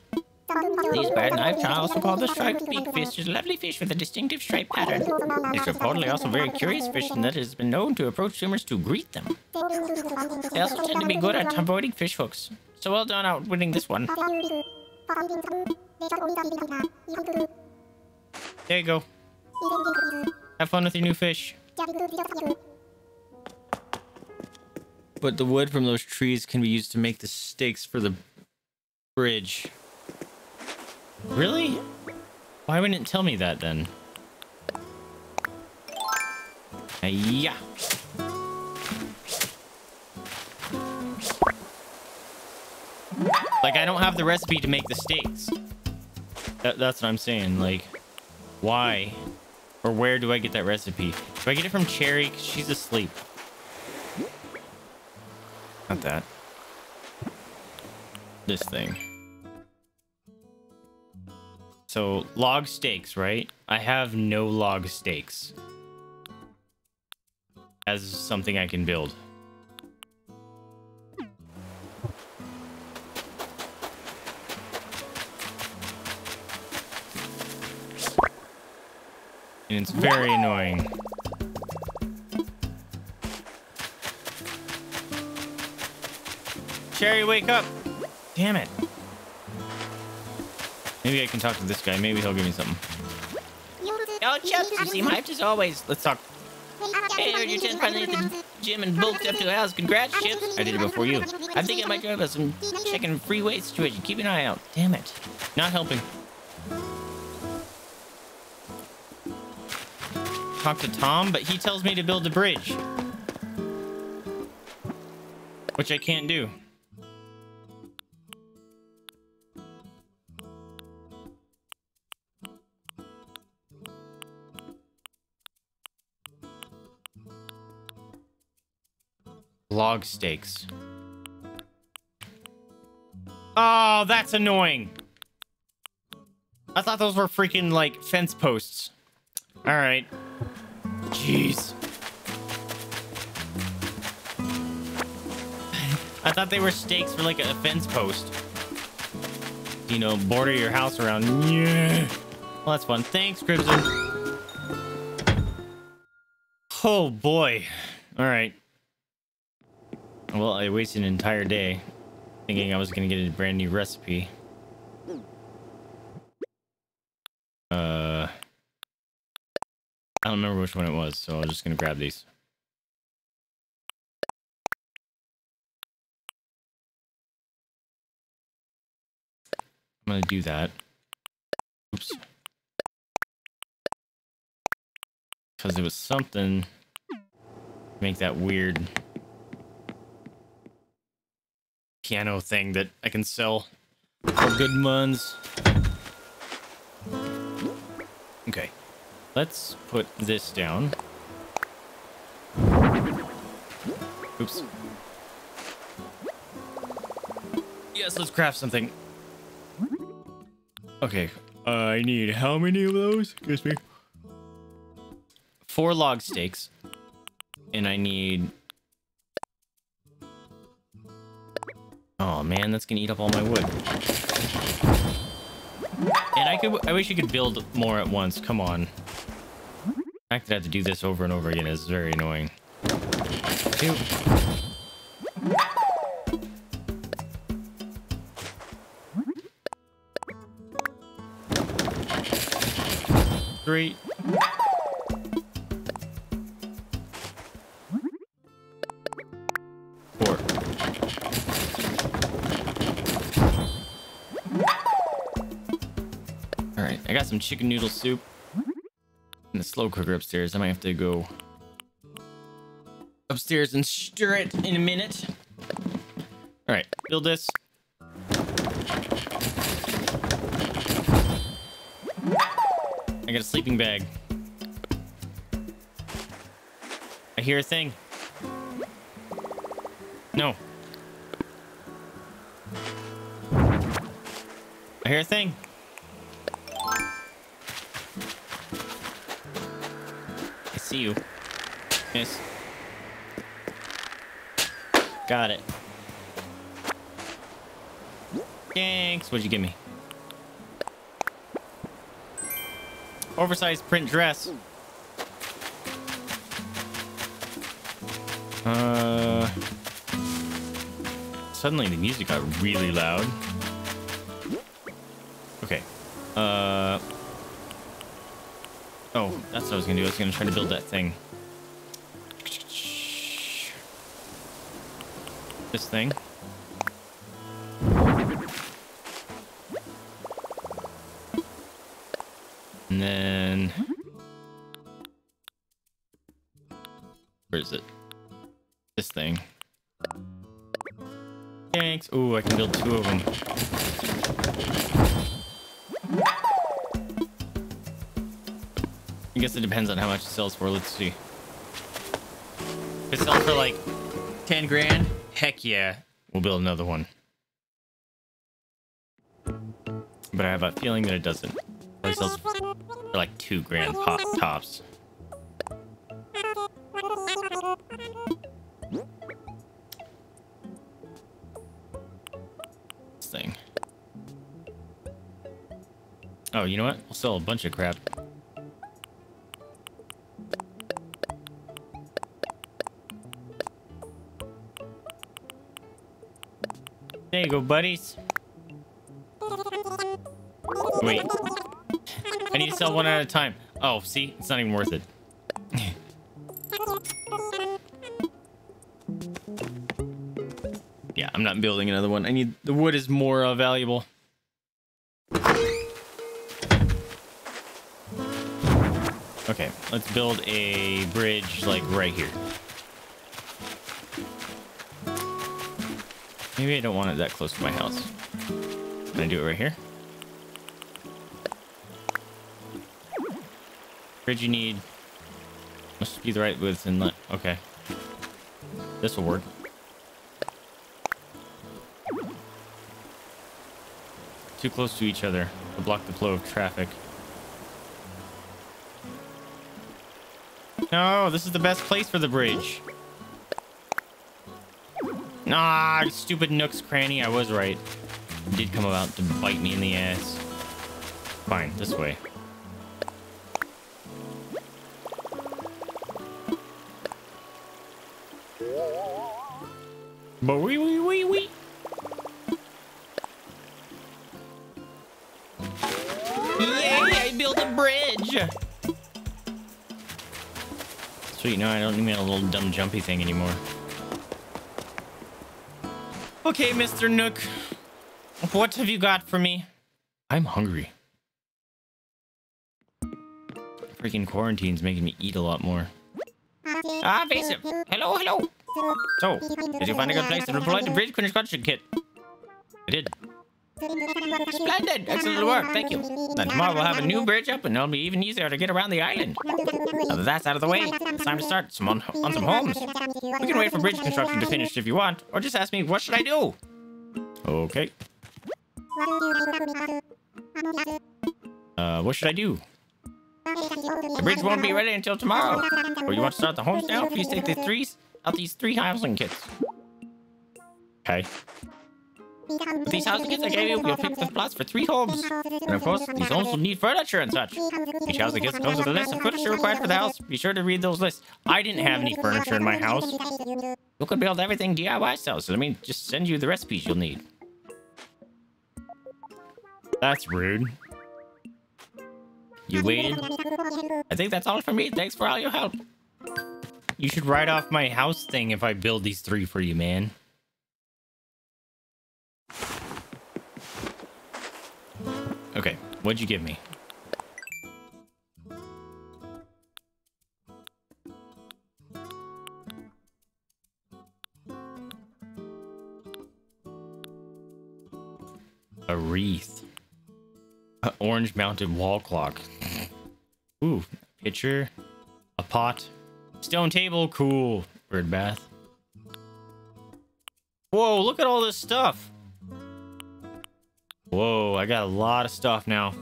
These barred knifejaws are also called the striped beakfish. Is a lovely fish with a distinctive stripe pattern. It's reportedly also a very curious fish in that it has been known to approach swimmers to greet them. They also tend to be good at avoiding fish hooks. So well done outwitting this one. There you go. Have fun with your new fish. But the wood from those trees can be used to make the stakes for the bridge. Really? Why wouldn't it tell me that then? Yeah. Like, I don't have the recipe to make the stakes. That, that's what I'm saying. Like, why? Or where do I get that recipe? Do I get it from Cherry? 'Cause she's asleep. Not that. This thing. So, log stakes, right? I have no log stakes. As something I can build. And it's very annoying. Cherry, wake up! Damn it. Maybe I can talk to this guy. Maybe he'll give me something. Oh, Chubbs, you seem hyped as always. Let's talk. Hey, I heard you're just finally at the gym and bulked up to a house. Congrats, Chips. I did it before you. I'm thinking I might drive us some checking free weight situation. Keep an eye out. Damn it. Not helping. Talk to Tom, but he tells me to build a bridge. Which I can't do. Log stakes. Oh, that's annoying. I thought those were freaking like fence posts. All right. Jeez. I thought they were stakes for like a fence post. You know, border your house around. Yeah. Well, that's fun. Thanks, Crimson. Oh boy. All right. Well, I wasted an entire day thinking I was gonna get a brand new recipe. Uh, I don't remember which one it was, so I'm just gonna grab these. I'm gonna do that. Oops. Because it was something make that weird piano thing that I can sell for good months. Let's put this down. Oops. Yes, let's craft something. Okay. I need how many of those? Excuse me. Four log stakes. And I need... Oh man, that's gonna eat up all my wood. And I could, I wish you could build more at once. Come on. Fact that I have to do this over and over again is very annoying. Three. Four. All right, I got some chicken noodle soup the slow cooker upstairs. I might have to go upstairs and stir it in a minute. All right, build this. I got a sleeping bag. I hear a thing. No. I hear a thing. See you. Miss. Got it. Thanks. What'd you give me? Oversized print dress. Uh. Suddenly the music got really loud. Was gonna do. I was gonna try to build that thing. This thing. Depends on how much it sells for. Let's see. If it sells for like 10 grand, heck yeah. We'll build another one. But I have a feeling that it doesn't. It sells for like two grand pop tops. Thing. Oh, you know what? We'll sell a bunch of crap. There you go, buddies. Wait. I need to sell one at a time. Oh, see? It's not even worth it. <laughs> yeah, I'm not building another one. I need... The wood is more uh, valuable. Okay, let's build a bridge, like, right here. Maybe I don't want it that close to my house. Can I do it right here? Bridge you need must be the right width and let okay. This will work. Too close to each other to block the flow of traffic. No, this is the best place for the bridge. Nah, stupid Nook's cranny. I was right. It did come about to bite me in the ass. Fine, this way. But wee wee wee wee. Yay! I built a bridge. Sweet. No, I don't need a little dumb jumpy thing anymore. Okay, Mr. Nook. What have you got for me? I'm hungry. Freaking quarantine's making me eat a lot more. Ah, Vaesive. Hello, hello. So, did you find a good place to deploy the bridge construction kit? Splendid! Excellent work, thank you. Then tomorrow we'll have a new bridge up and it'll be even easier to get around the island. Now that that's out of the way, it's time to start some on, on some homes. We can wait for bridge construction to finish if you want, or just ask me, what should I do? Okay. Uh, what should I do? The bridge won't be ready until tomorrow. Or you want to start the homes now? Please take the three out these three housing kits. Okay. These houses I gave you, you'll pick the plots for three homes. And of course, these homes will need furniture and such. Each house kit comes with a list of furniture required for the house. Be sure to read those lists. I didn't have any furniture in my house. You can build everything DIY style, so let me just send you the recipes you'll need. That's rude. You waited? I think that's all for me. Thanks for all your help. You should write off my house thing if I build these three for you, man. Okay, what'd you give me? A wreath. A orange mounted wall clock. Ooh, pitcher. A pot. Stone table, cool. Bird bath. Whoa, look at all this stuff. Whoa, I got a lot of stuff now.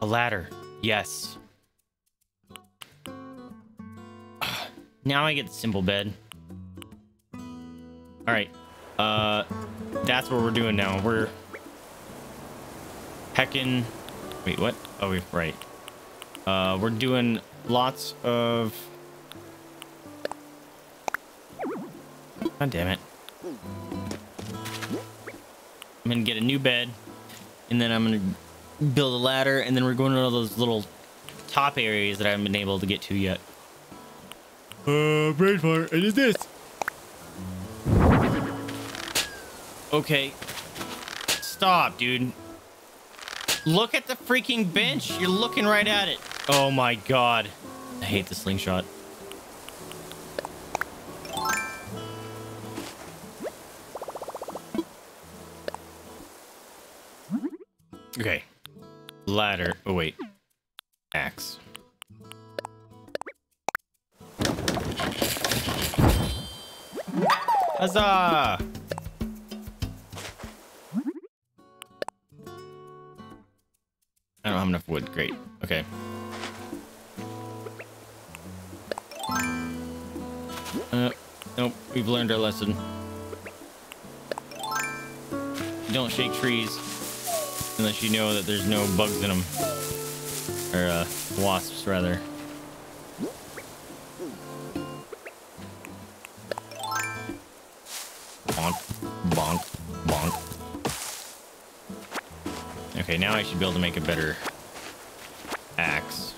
A ladder. Yes. Now I get the simple bed. All right. Uh, that's what we're doing now. We're heckin'. Wait, what? Oh, we right. Uh, we're doing lots of. God damn it. I'm gonna get a new bed, and then I'm gonna build a ladder, and then we're going to all those little top areas that I haven't been able to get to yet. Uh, brain fire. It is this. Okay. Stop, dude. Look at the freaking bench. You're looking right at it. Oh my god. I hate the slingshot. Ladder. Oh, wait. Axe. Huzzah! I don't have enough wood. Great. Okay. Uh, nope. We've learned our lesson. Don't shake trees unless you know that there's no bugs in them. Or, uh, wasps, rather. Bonk, bonk, bonk. Okay, now I should be able to make a better axe.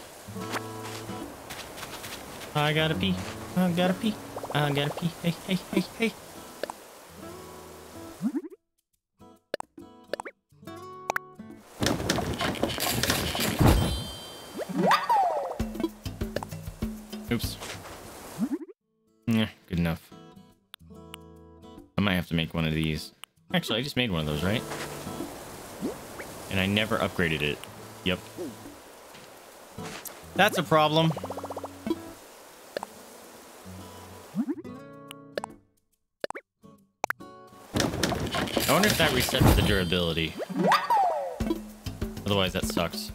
I gotta pee. I gotta pee. I gotta pee. Hey, hey, hey, hey. Actually, I just made one of those, right? And I never upgraded it. Yep. That's a problem. I wonder if that resets the durability. Otherwise, that sucks.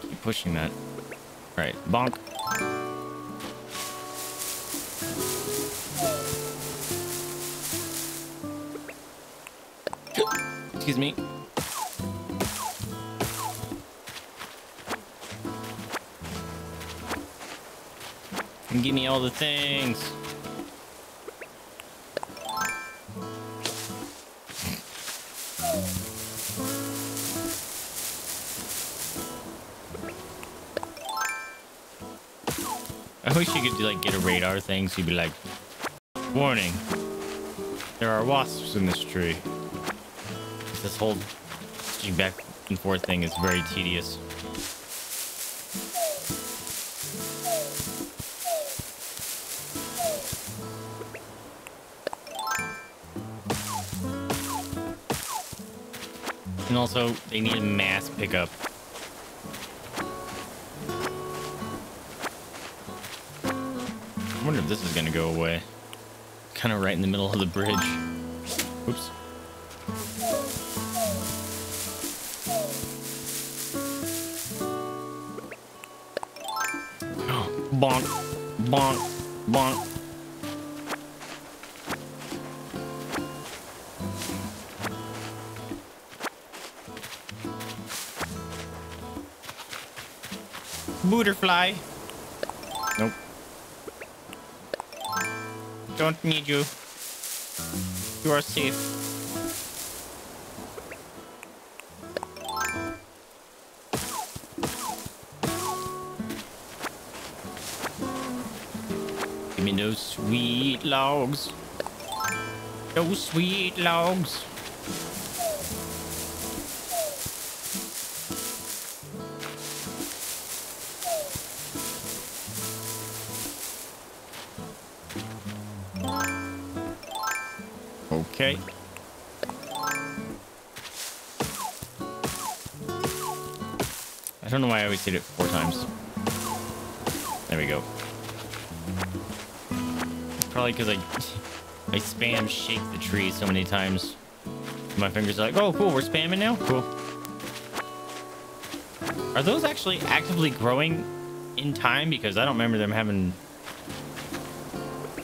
Keep pushing that. Alright, bonk. Excuse me. And give me all the things. I wish you could like get a radar thing so you'd be like, warning, there are wasps in this tree. This whole back and forth thing is very tedious. And also, they need a mass pickup. I wonder if this is gonna go away. Kind of right in the middle of the bridge. Oops. You. You are safe. Give me those sweet logs. Those sweet logs. Don't know why I always hit it four times. There we go. Probably because I I spam shake the tree so many times. My fingers are like, oh cool, we're spamming now? Cool. Are those actually actively growing in time? Because I don't remember them having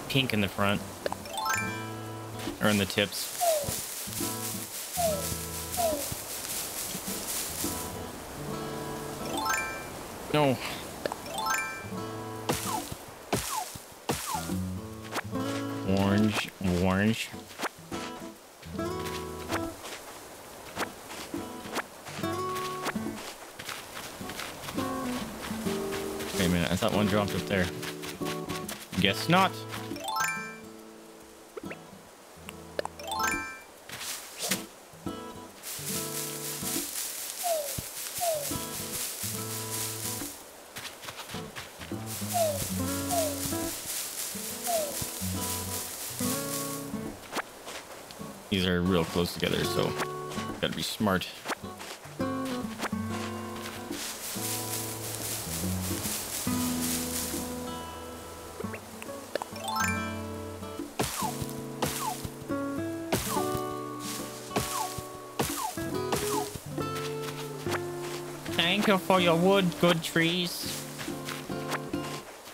pink in the front. Or in the tips. No. Orange, um orange. Wait a minute, I thought one dropped up there. Guess not. These are real close together, so gotta be smart. Thank you for your wood, good trees.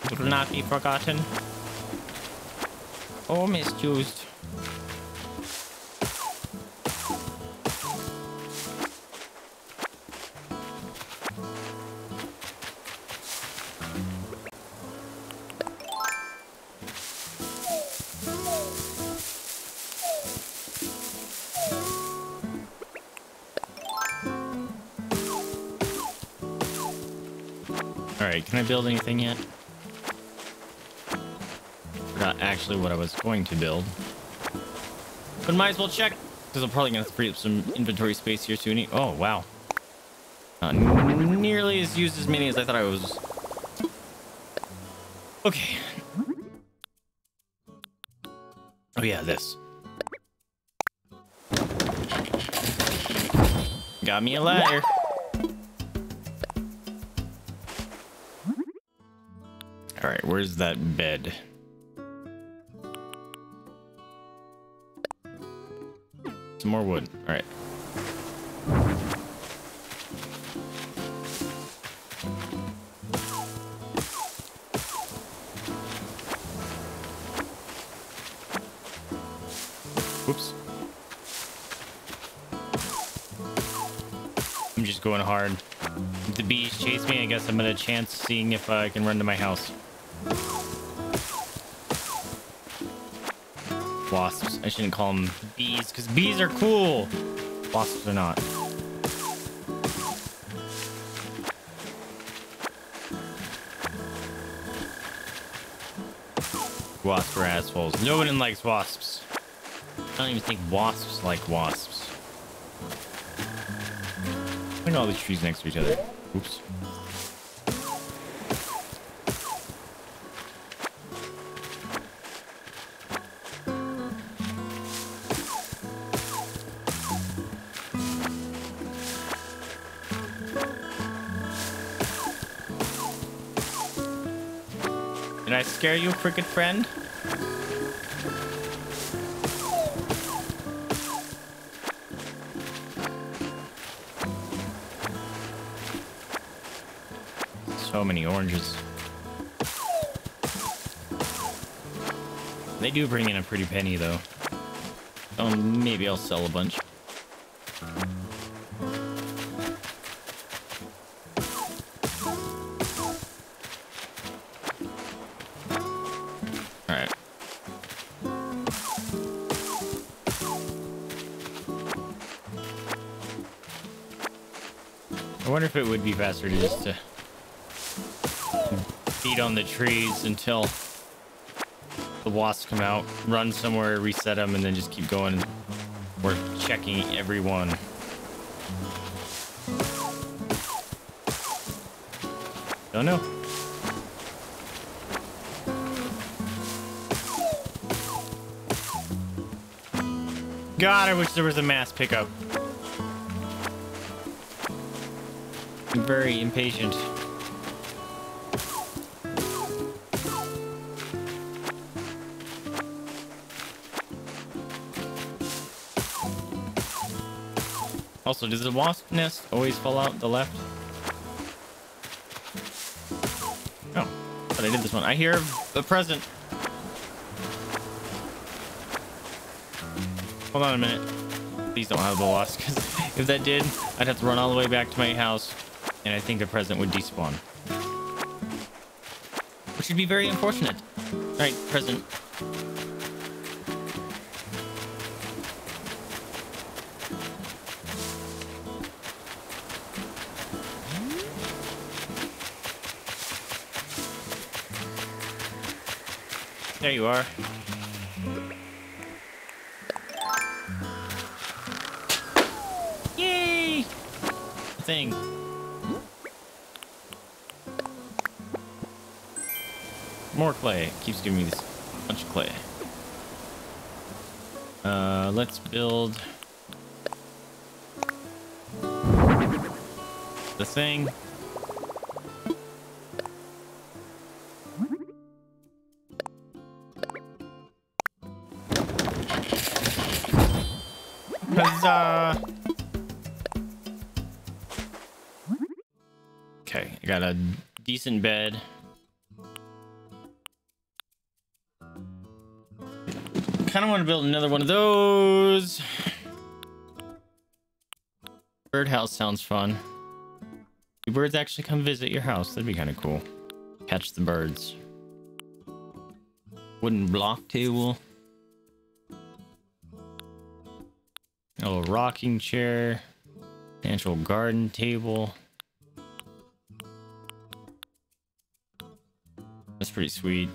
It will not be forgotten. Oh, or misused. Can I build anything yet? Forgot actually what I was going to build. But might as well check, because I'm probably going to free up some inventory space here soon. Oh, wow. Not nearly as used as many as I thought I was. Okay. Oh yeah, this. Got me a ladder. Where's that bed? Some more wood. All right. Whoops. I'm just going hard. If the bees chase me, I guess I'm gonna chance seeing if I can run to my house. I shouldn't call them bees, because bees are cool. Wasps are not. Wasps are assholes. Nobody likes wasps. I don't even think wasps like wasps. Look at all these trees next to each other. Oops. Scare you, cricket friend? So many oranges. They do bring in a pretty penny, though. Oh, maybe I'll sell a bunch. If it would be faster to just to beat on the trees until the wasps come out, run somewhere, reset them, and then just keep going. We're checking every one. Don't know. God, I wish there was a mass pickup. I'm very impatient. Also, does the wasp nest always fall out the left? Oh, but I did this one. I hear the present. Hold on a minute. Please don't have the wasp, because <laughs> if that did, I'd have to run all the way back to my house, and I think the present would despawn. Which would be very unfortunate. Alright, present. There you are. More clay. Keeps giving me this bunch of clay. Uh, let's build the thing. Huzzah! Okay, I got a decent bed. Want to build another one of those. Birdhouse sounds fun. Do birds actually come visit your house? That'd be kind of cool. Catch the birds. Wooden block table. A little rocking chair. Natural garden table. That's pretty sweet.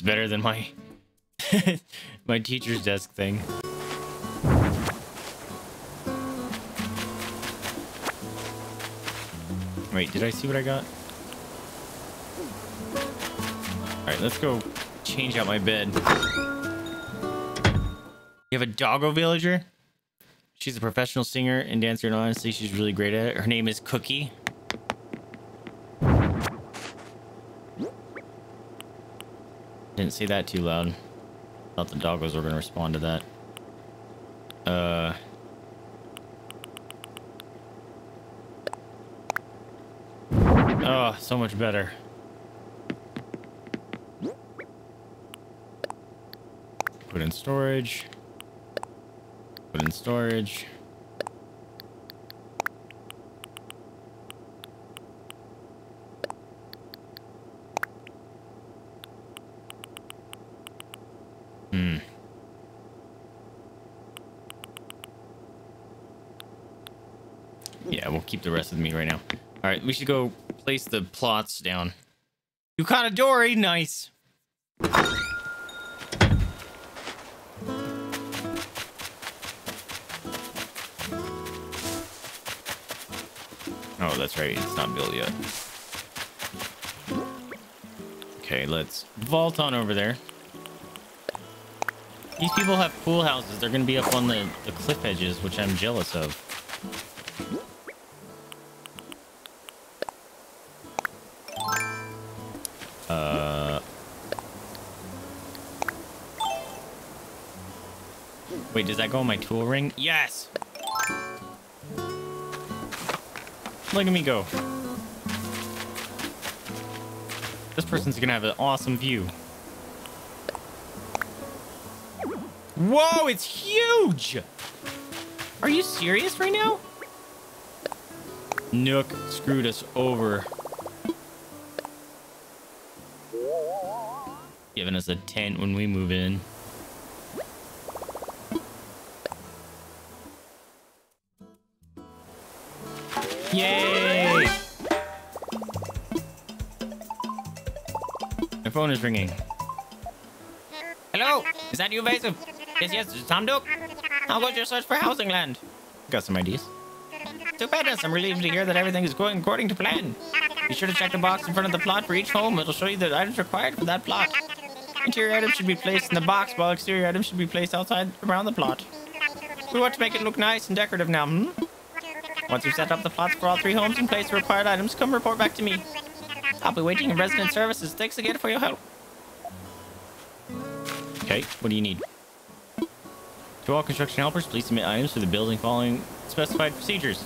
It's better than my <laughs> my teacher's desk thing. Wait, did I see what I got? Alright, let's go change out my bed. You have a doggo villager? She's a professional singer and dancer, and honestly, she's really great at it. Her name is Cookie. Didn't say that too loud. Thought the doggos were gonna respond to that. Uh. Oh, so much better. Put in storage. Put in storage. Hmm. Yeah, we'll keep the rest of the meat right now. All right, we should go place the plots down. You caught a dory, nice. Oh, that's right. It's not built yet. Okay, let's vault on over there. These people have pool houses. They're going to be up on the, the cliff edges, which I'm jealous of. Wait, does that go on my tool ring? Yes! Look at me go. This person's gonna have an awesome view. Whoa, it's huge! Are you serious right now? Nook screwed us over. Giving us a tent when we move in. Yay! My phone is ringing. Hello, is that you, Vaesive? Yes, yes, it's Tom Nook. How goes your search for housing land? Got some ideas. Too Stupendous, I'm relieved to hear that everything is going according to plan. Be sure to check the box in front of the plot for each home. It'll show you the items required for that plot. Interior items should be placed in the box, while exterior items should be placed outside around the plot. We want to make it look nice and decorative now, hmm? Once you've set up the plots for all three homes and placed the required items, come report back to me. I'll be waiting in resident services. Thanks again for your help. Okay, what do you need? To all construction helpers, please submit items for the building following specified procedures.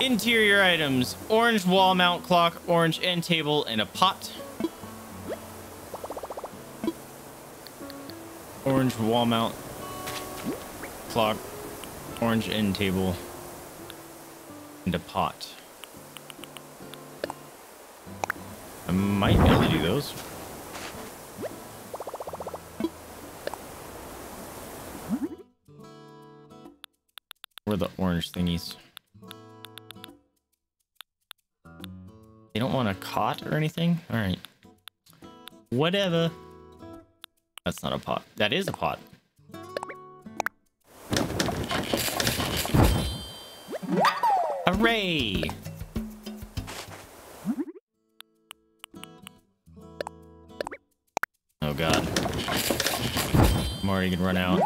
Interior items. Orange wall mount clock, orange end table, and a pot. Orange wall mount clock, orange end table, and a pot. I might be able to do those. Where the orange thingies? They don't want a cot or anything? Alright. Whatever. That's not a pot. That is a pot. Hooray! Oh god. I'm already gonna run out.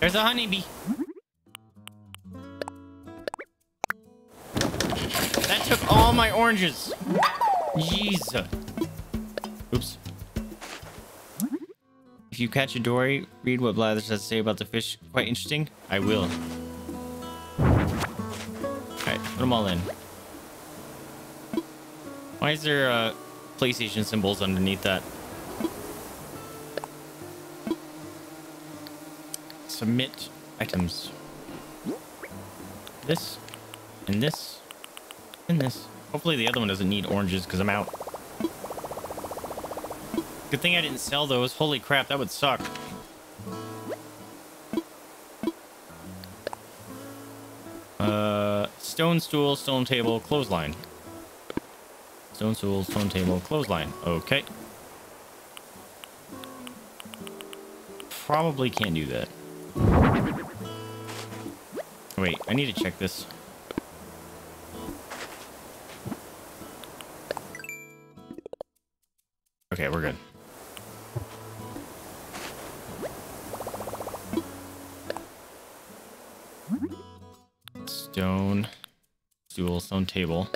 There's a honeybee. That took all my oranges. Jesus! Oops. If you catch a dory, read what Blathers has to say about the fish. Quite interesting. I will. Them all in. Why is there uh, PlayStation symbols underneath that? Submit items. This, and this, and this. Hopefully the other one doesn't need oranges because I'm out. Good thing I didn't sell those. Holy crap, that would suck. Stone stool, stone table, clothesline. Stone stool, stone table, clothesline. Okay. Probably can't do that. Wait, I need to check this. Stool, table.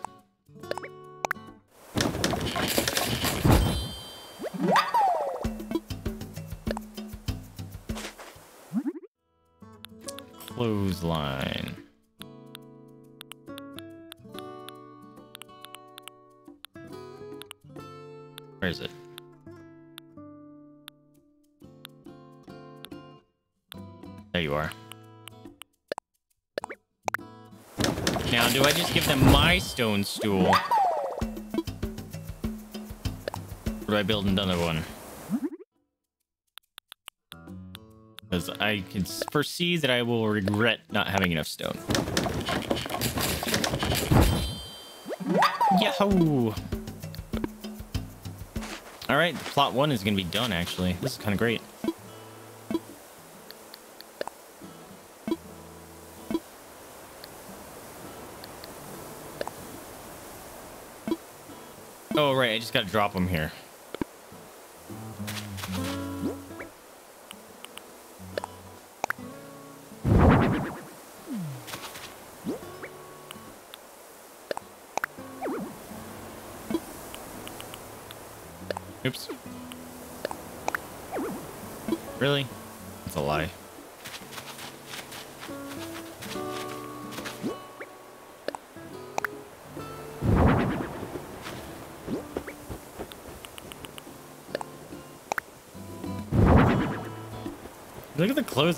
Clothesline. My stone stool? Or do I build another one? Because I can foresee that I will regret not having enough stone. Yahoo! Alright, plot one is going to be done, actually. This is kind of great. Just got to drop them here.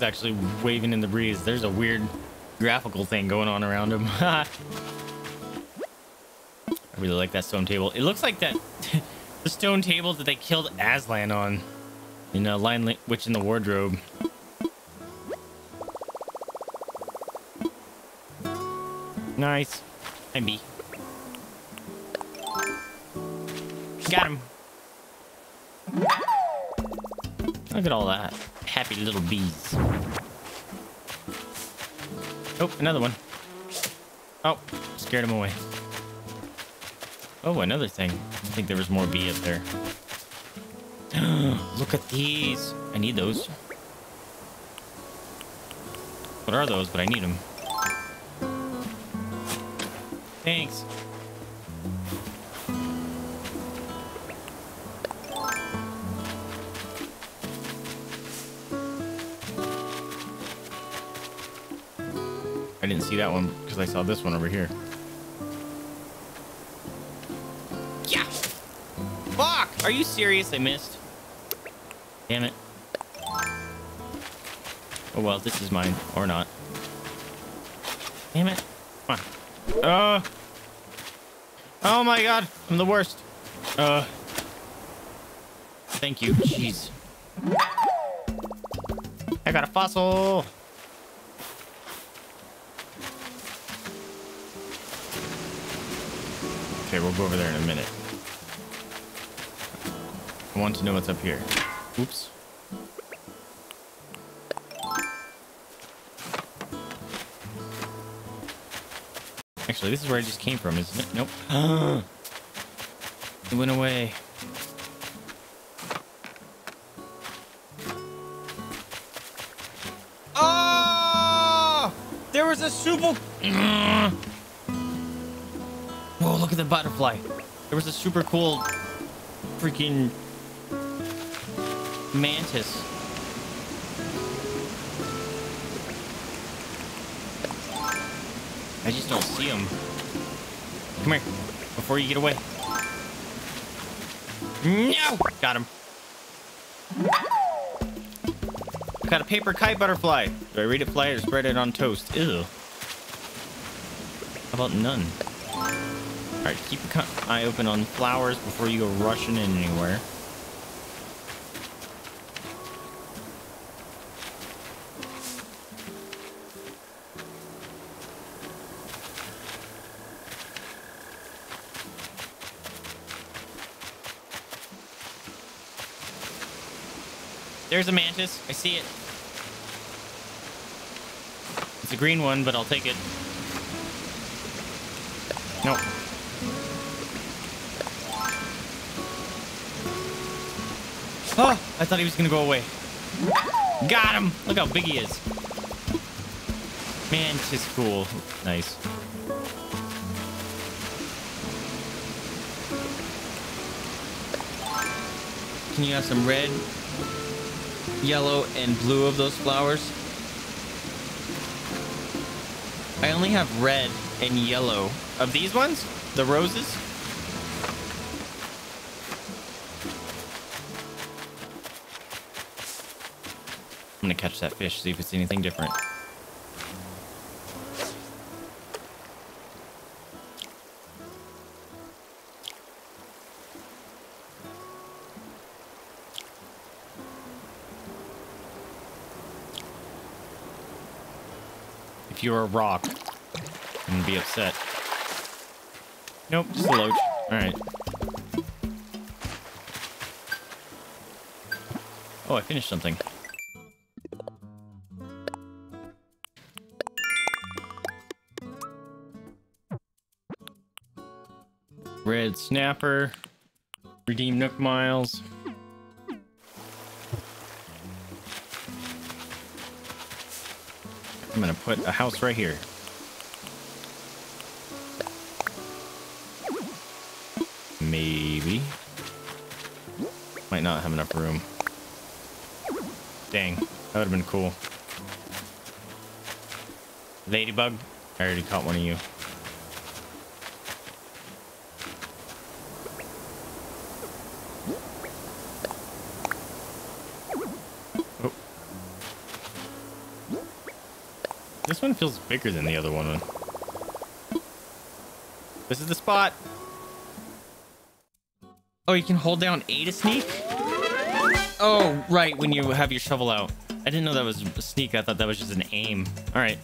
Actually waving in the breeze. There's a weird graphical thing going on around him. <laughs> I really like that stone table. It looks like that <laughs> the stone table that they killed Aslan on in uh, Lion Li- Witch in the Wardrobe. Nice. Hi, bee. Got him. Look at all that. Happy little bees. Oh, another one. Oh, scared him away. Oh, another thing. I think there was more bee up there. <gasps> Look at these. I need those. What are those? But I need them. Thanks. See that one because I saw this one over here. Yeah. Fuck! Are you serious? I missed. Damn it. Oh well, this is mine. Or not. Damn it. Come on. Uh. Oh my god. I'm the worst. Uh. Thank you. Jeez. I got a fossil. Okay, we'll go over there in a minute. I want to know what's up here. Oops. Actually, this is where I just came from, isn't it? Nope. <gasps> it went away. Oh! There was a super... <clears throat> At the butterfly. There was a super cool freaking mantis. I just don't see him. Come here, before you get away. No! Got him. Got a paper kite butterfly. Do I read it fly or spread it on toast? Ew. How about none? Alright, keep an eye open on flowers before you go rushing in anywhere. There's a mantis. I see it. It's a green one, but I'll take it. I thought he was gonna go away. Got him! Look how big he is. Man, just cool. Nice. Can you have some red, yellow, and blue of those flowers? I only have red and yellow. Of these ones? The roses? Catch that fish, see if it's anything different. If you're a rock, I'm be upset. Nope, just a loach. Alright. Oh, I finished something. Red Snapper. Redeem Nook Miles. I'm gonna put a house right here. Maybe. Might not have enough room. Dang, that would have been cool. Ladybug? I already caught one of you. One feels bigger than the other one. This is the spot. Oh, you can hold down A to sneak? Oh, right, when you have your shovel out. I didn't know that was a sneak. I thought that was just an aim. All right.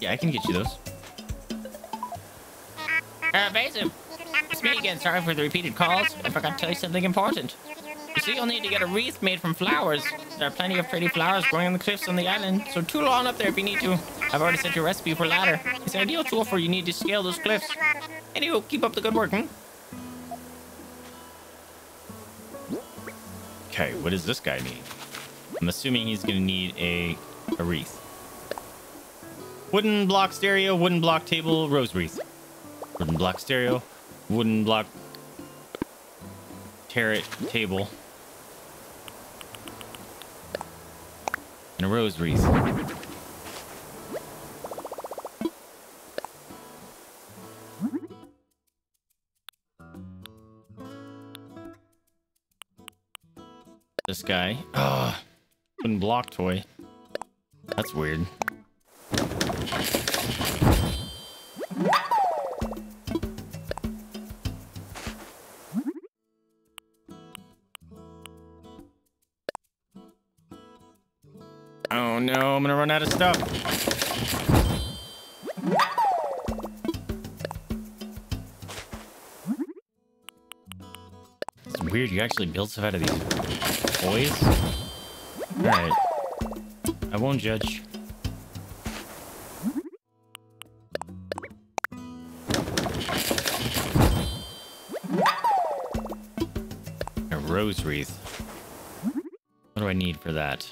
Yeah, I can get you those. Uh, Vaesive. It's me again. Sorry for the repeated calls. I forgot to tell you something important. See, you'll need to get a wreath made from flowers. There are plenty of pretty flowers growing on the cliffs on the island, so tool on up there if you need to. I've already sent you a recipe for ladder. It's an ideal tool for you need to scale those cliffs. Anywho, keep up the good work, hmm? Okay, what does this guy need? I'm assuming he's gonna need a, a wreath. Wooden block stereo, wooden block table, rose wreath. Wooden block stereo, wooden block turret table, and wreath. This guy. Ah, Ugh. Wooden block toy. That's weird. Run out of stuff. It's weird, you actually build stuff out of these toys? Alright. I won't judge. A rose wreath. What do I need for that?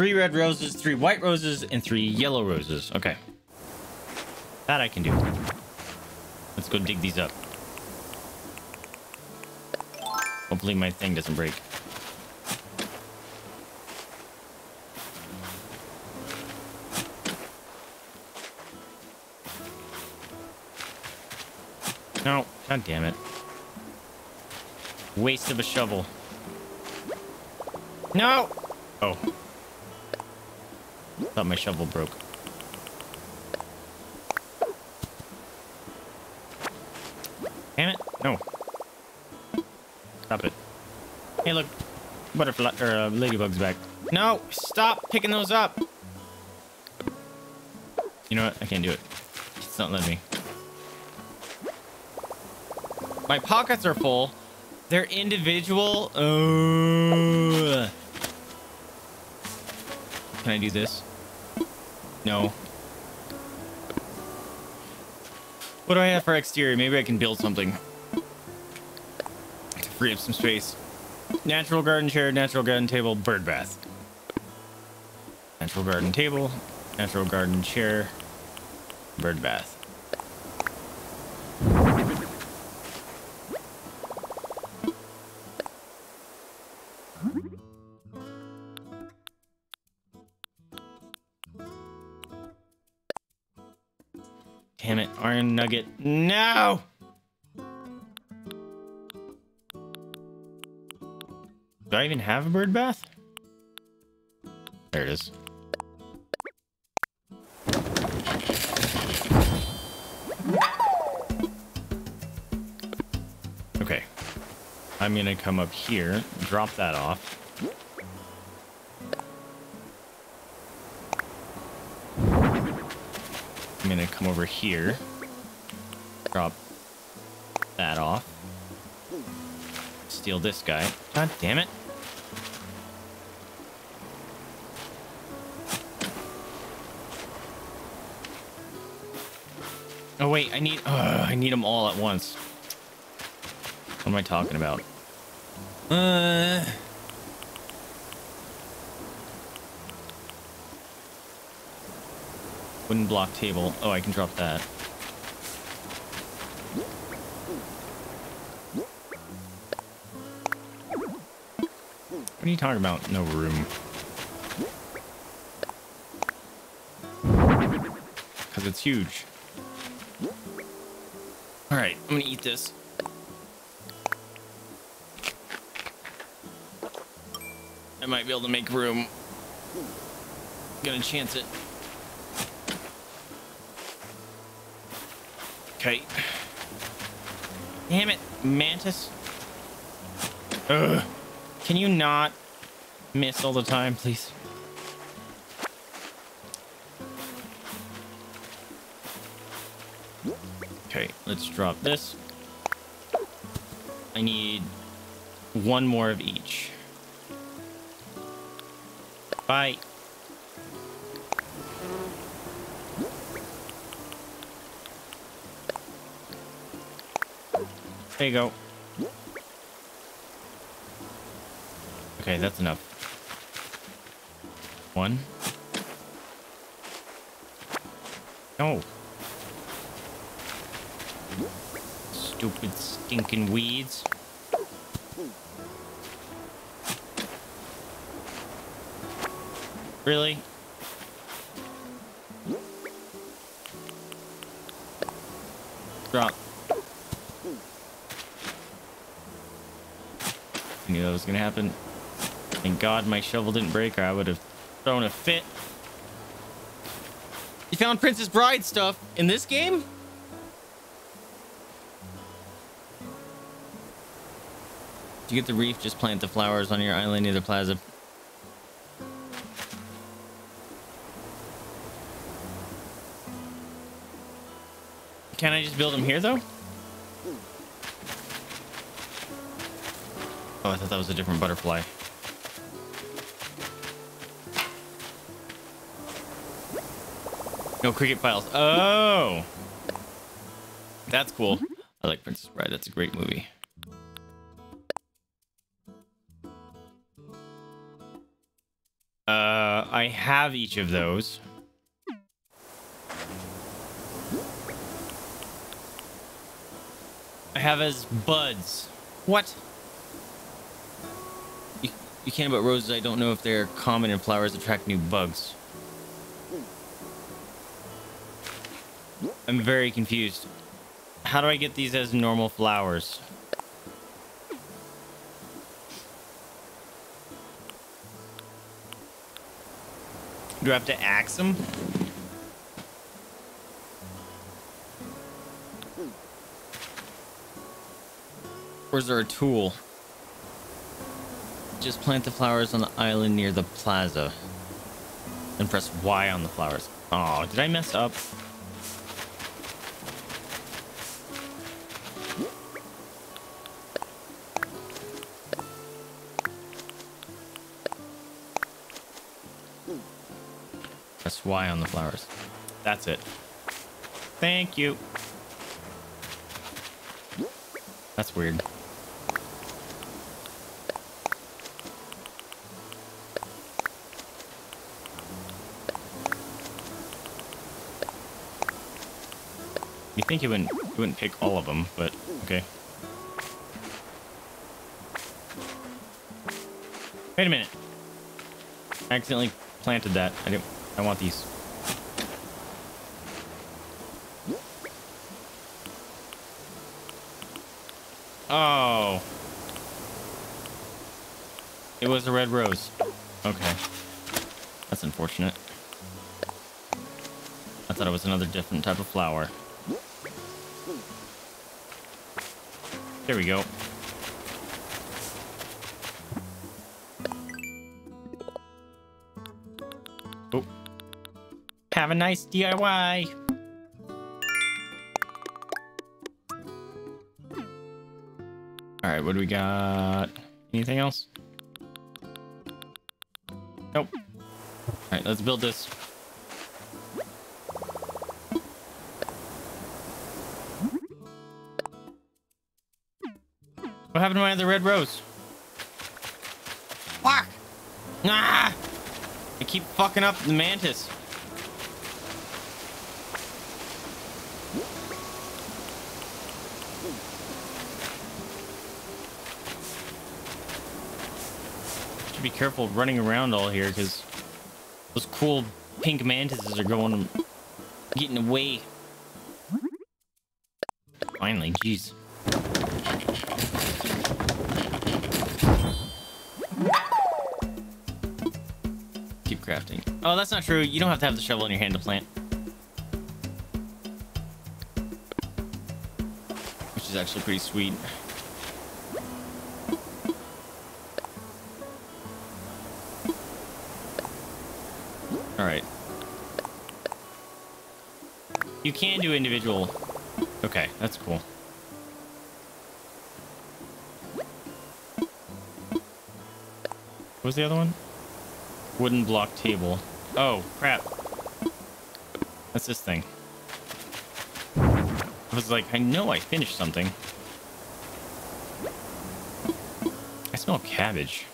Three red roses, three white roses, and three yellow roses. Okay. That I can do. Let's go dig these up. Hopefully my thing doesn't break. No, god damn it. Waste of a shovel. No! Oh. Thought my shovel broke. Damn it. No. Stop it. Hey, look. Butterfly, or uh, ladybug's back. No! Stop picking those up! You know what? I can't do it. It's not letting me. My pockets are full. They're individual. Can I do this? No. What do I have for exterior? Maybe I can build something. To free up some space. Natural garden chair, natural garden table, bird bath. Natural garden table, natural garden chair, bird bath. Even have a bird bath? There it is. Okay. I'm gonna come up here, drop that off. I'm gonna come over here, drop that off, steal this guy. God damn it. Oh wait, I need uh, I need them all at once. What am I talking about? Uh. Wooden block table. Oh, I can drop that. What are you talking about? No room. Because it's huge. All right, I'm gonna eat this. I might be able to make room. Gonna chance it. Okay. Damn it, Mantis. Ugh. Can you not miss all the time, please? Let's drop this. I need one more of each. Bye. There you go. Okay, that's enough. One. No. Stupid stinking weeds. Really? Drop. I knew that was gonna happen. Thank God my shovel didn't break or I would have thrown a fit. You found Princess Bride stuff in this game? To get the reef, just plant the flowers on your island near the plaza. Can I just build them here, though? Oh, I thought that was a different butterfly. No cricket files. Oh! That's cool. I like Princess Bride. That's a great movie. Have each of those. I have as buds. What? You, you can't about roses. I don't know if they're common and flowers attract new bugs. I'm very confused. How do I get these as normal flowers? Do I have to axe them? Or is there a tool? Just plant the flowers on the island near the plaza. And press Y on the flowers. Oh, did I mess up? Y on the flowers. That's it. Thank you. That's weird. You think you wouldn't, you wouldn't pick all of them, but okay. Wait a minute. I accidentally planted that. I didn't. I want these. Oh. It was a red rose. Okay. That's unfortunate. I thought it was another different type of flower. There we go. Have a nice DIY. All right, what do we got? Anything else? Nope. All right, let's build this. What happened to my other red rose? Fuck! Ah! I keep fucking up the mantis. Should be careful running around all here because those cool pink mantises are going getting away. Finally, jeez. Keep crafting. Oh, that's not true. You don't have to have the shovel in your hand to plant. Which is actually pretty sweet. All right. You can do individual. Okay, that's cool. What was the other one? Wooden block table. Oh, crap. That's this thing. I was like, I know I finished something. I smell cabbage.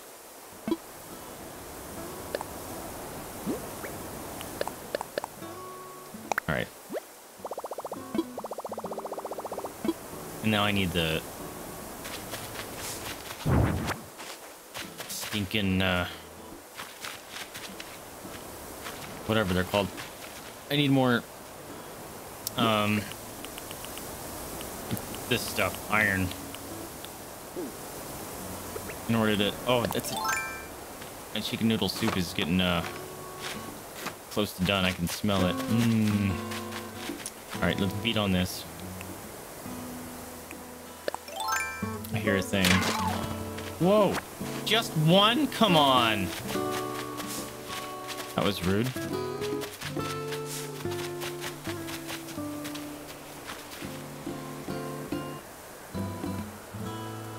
And now I need the stinking uh whatever they're called. I need more um this stuff, iron. In order to oh that's my chicken noodle soup is getting uh close to done. I can smell it. Mmm. Alright, let's beat on this. Hear a thing. Whoa! Just one? Come on! That was rude.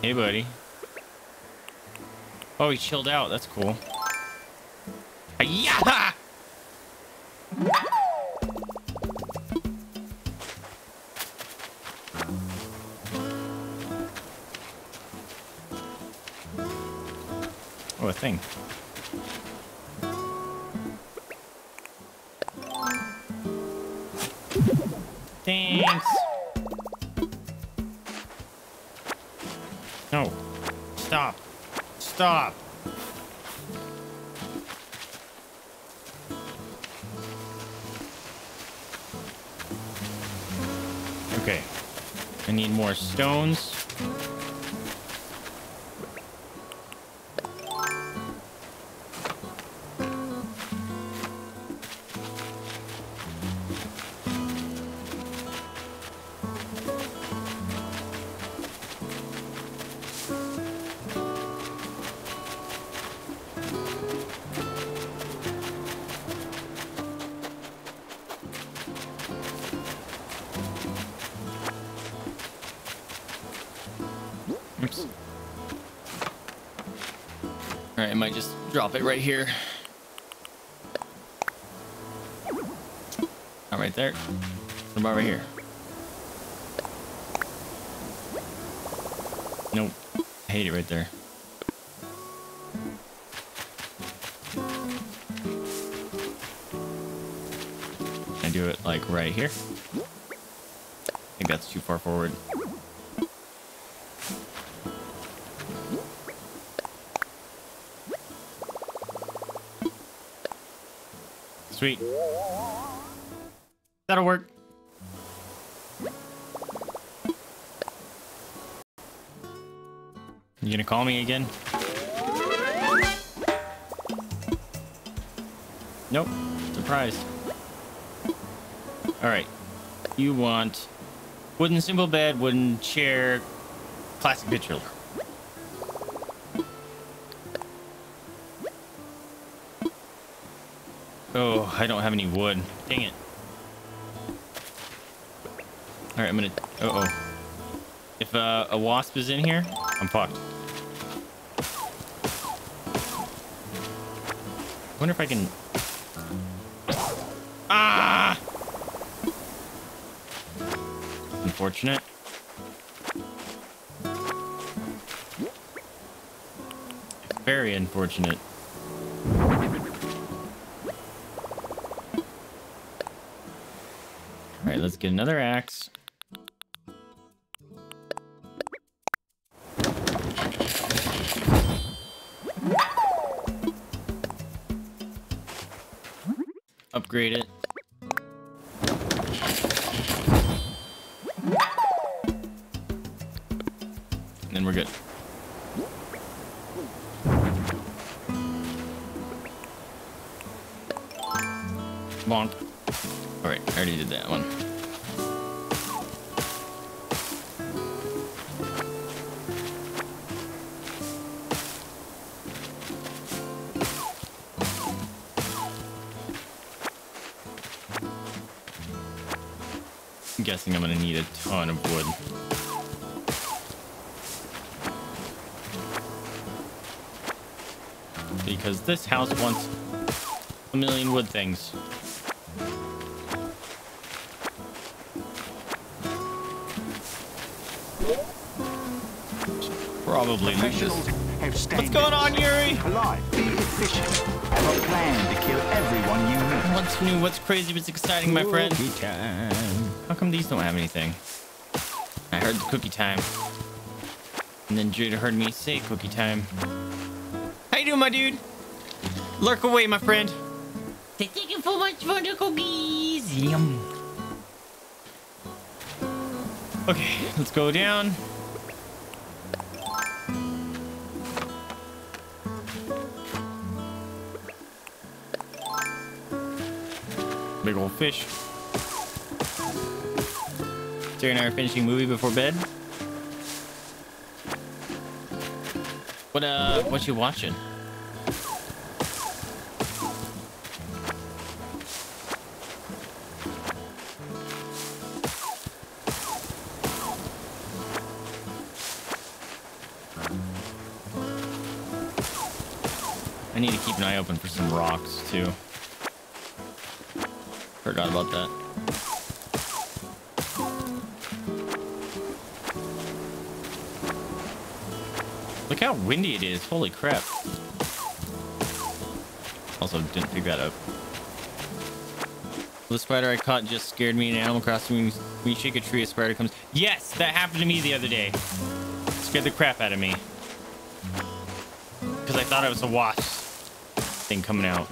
Hey, buddy. Oh, he chilled out. That's cool. Just drop it right here. Not right there. What about right here? Nope. I hate it right there. Can I do it like right here? I think that's too far forward. That'll work. You gonna call me again? Nope. Surprise. Alright. You want wooden simple bed, wooden chair, classic picture. Oh, I don't have any wood. Dang it. Alright, I'm gonna... Uh oh If uh, a wasp is in here, I'm fucked. wonder if I can... Ah! Unfortunate. Very unfortunate. All right, let's get another axe. Upgrade it. This house wants a million wood things. Probably lose Professionals this. have What's going on, Yuri? Be polite, be efficient, have a plan to kill everyone you meet. What's new? What's crazy? What's exciting, my friend? Cookie time. How come these don't have anything? I heard the cookie time. And then Jada heard me say cookie time. How you doing, my dude? Lurk away, my friend. Thank you so much for the cookies. Yum. Okay, let's go down. Big old fish. Terry and I are finishing movie before bed. What uh what you watching? Open for some rocks too. Forgot about that. Look how windy it is. Holy crap. Also, didn't pick that up. The spider I caught just scared me in Animal Crossing. When you shake a tree, a spider comes. Yes, that happened to me the other day. Scared the crap out of me. Because I thought it was a wasp thing coming out.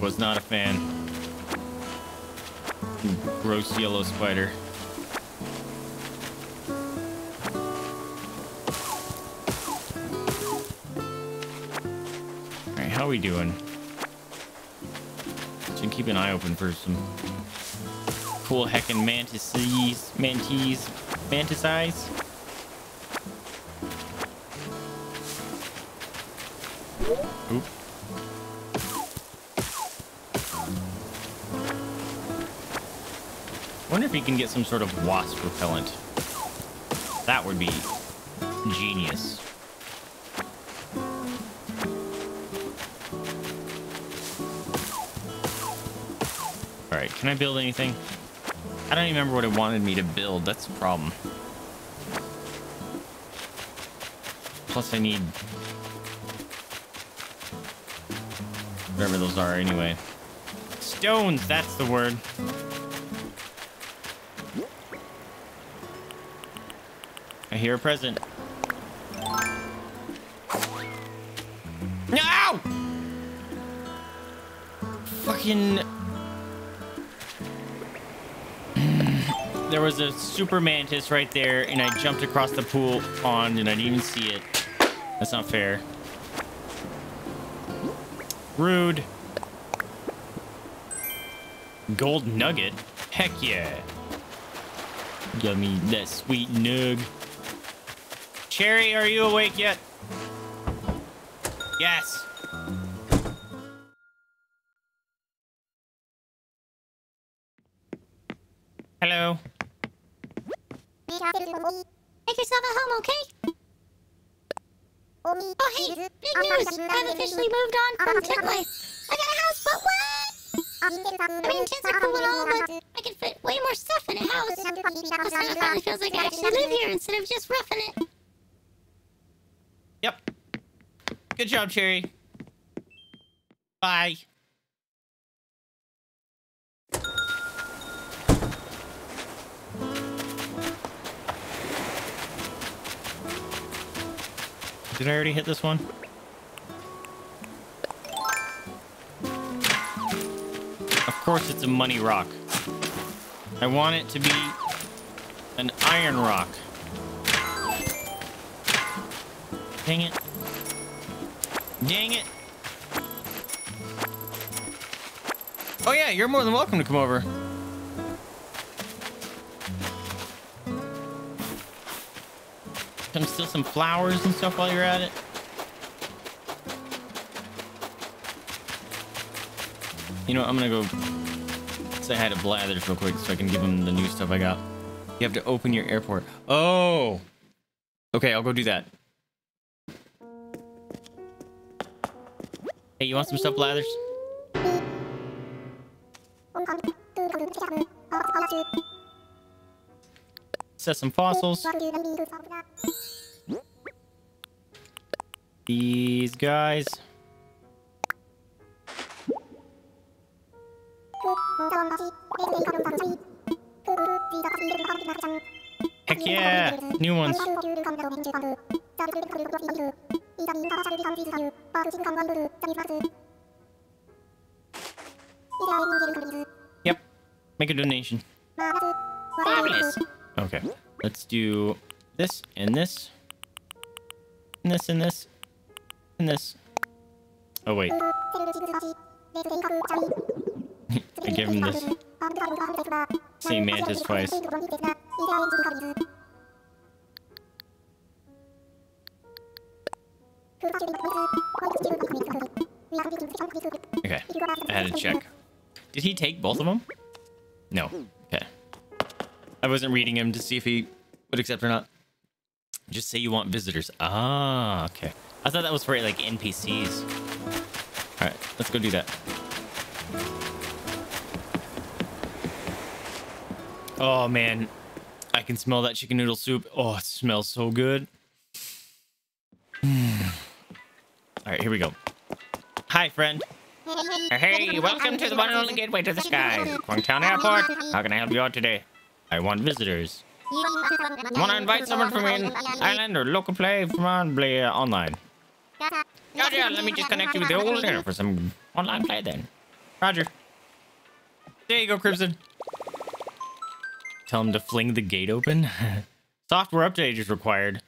Was not a fan. Gross yellow spider. Alright, how are we doing? Should keep an eye open for some cool heckin' mantises, mantis, mantis eyes. You can get some sort of wasp repellent. That would be genius. All right, can I build anything? I don't even remember what it wanted me to build. That's the problem. Plus, I need whatever those are anyway. Stones, that's the word. A present. No! Fucking. There was a super mantis right there, and I jumped across the pool pond, and I didn't even see it. That's not fair. Rude. Gold nugget? Heck yeah. Yummy, that sweet nug. Cherry, are you awake yet? Yes. Hello. Make yourself at home, okay? Oh, hey, big news! I've officially moved on from tent life. I got a house, but what? I mean, tents are cool and all, but I can fit way more stuff in a house. Plus, now it finally feels like I actually live here instead of just roughing it. Yep. Good job, Cherry. Bye. Did I already hit this one? Of course it's a money rock. I want it to be an iron rock. Dang it. Dang it. Oh yeah, you're more than welcome to come over. Come steal some flowers and stuff while you're at it. You know, I'm gonna go say hi to Blathers real quick so I can give him the new stuff I got. You have to open your airport. Oh. Okay, I'll go do that. Hey, you want some stuff, Blathers? Set some fossils. These guys. Heck yeah! New ones. Yep. Make a donation. Fabulous. Okay. Let's do this and this. And this and this. And this. Oh wait. <laughs> I gave him this same mantis twice. Okay. I had to check. Did he take both of them? No. Okay. I wasn't reading him to see if he would accept or not. Just say you want visitors. Ah, okay. I thought that was for like NPCs. All right, let's go do that. Oh man, I can smell that chicken noodle soup. Oh, it smells so good. Right, here we go. Hi, friend. <laughs> Hey, welcome to the one and only gateway to the sky, Crunktown Airport. How can I help you out today? I want visitors. Want to invite someone from an island or local play from on play uh, online? Gotcha, let me just connect you with the old there for some online play then. Roger. There you go, Crimson. Tell him to fling the gate open. <laughs> Software update is required.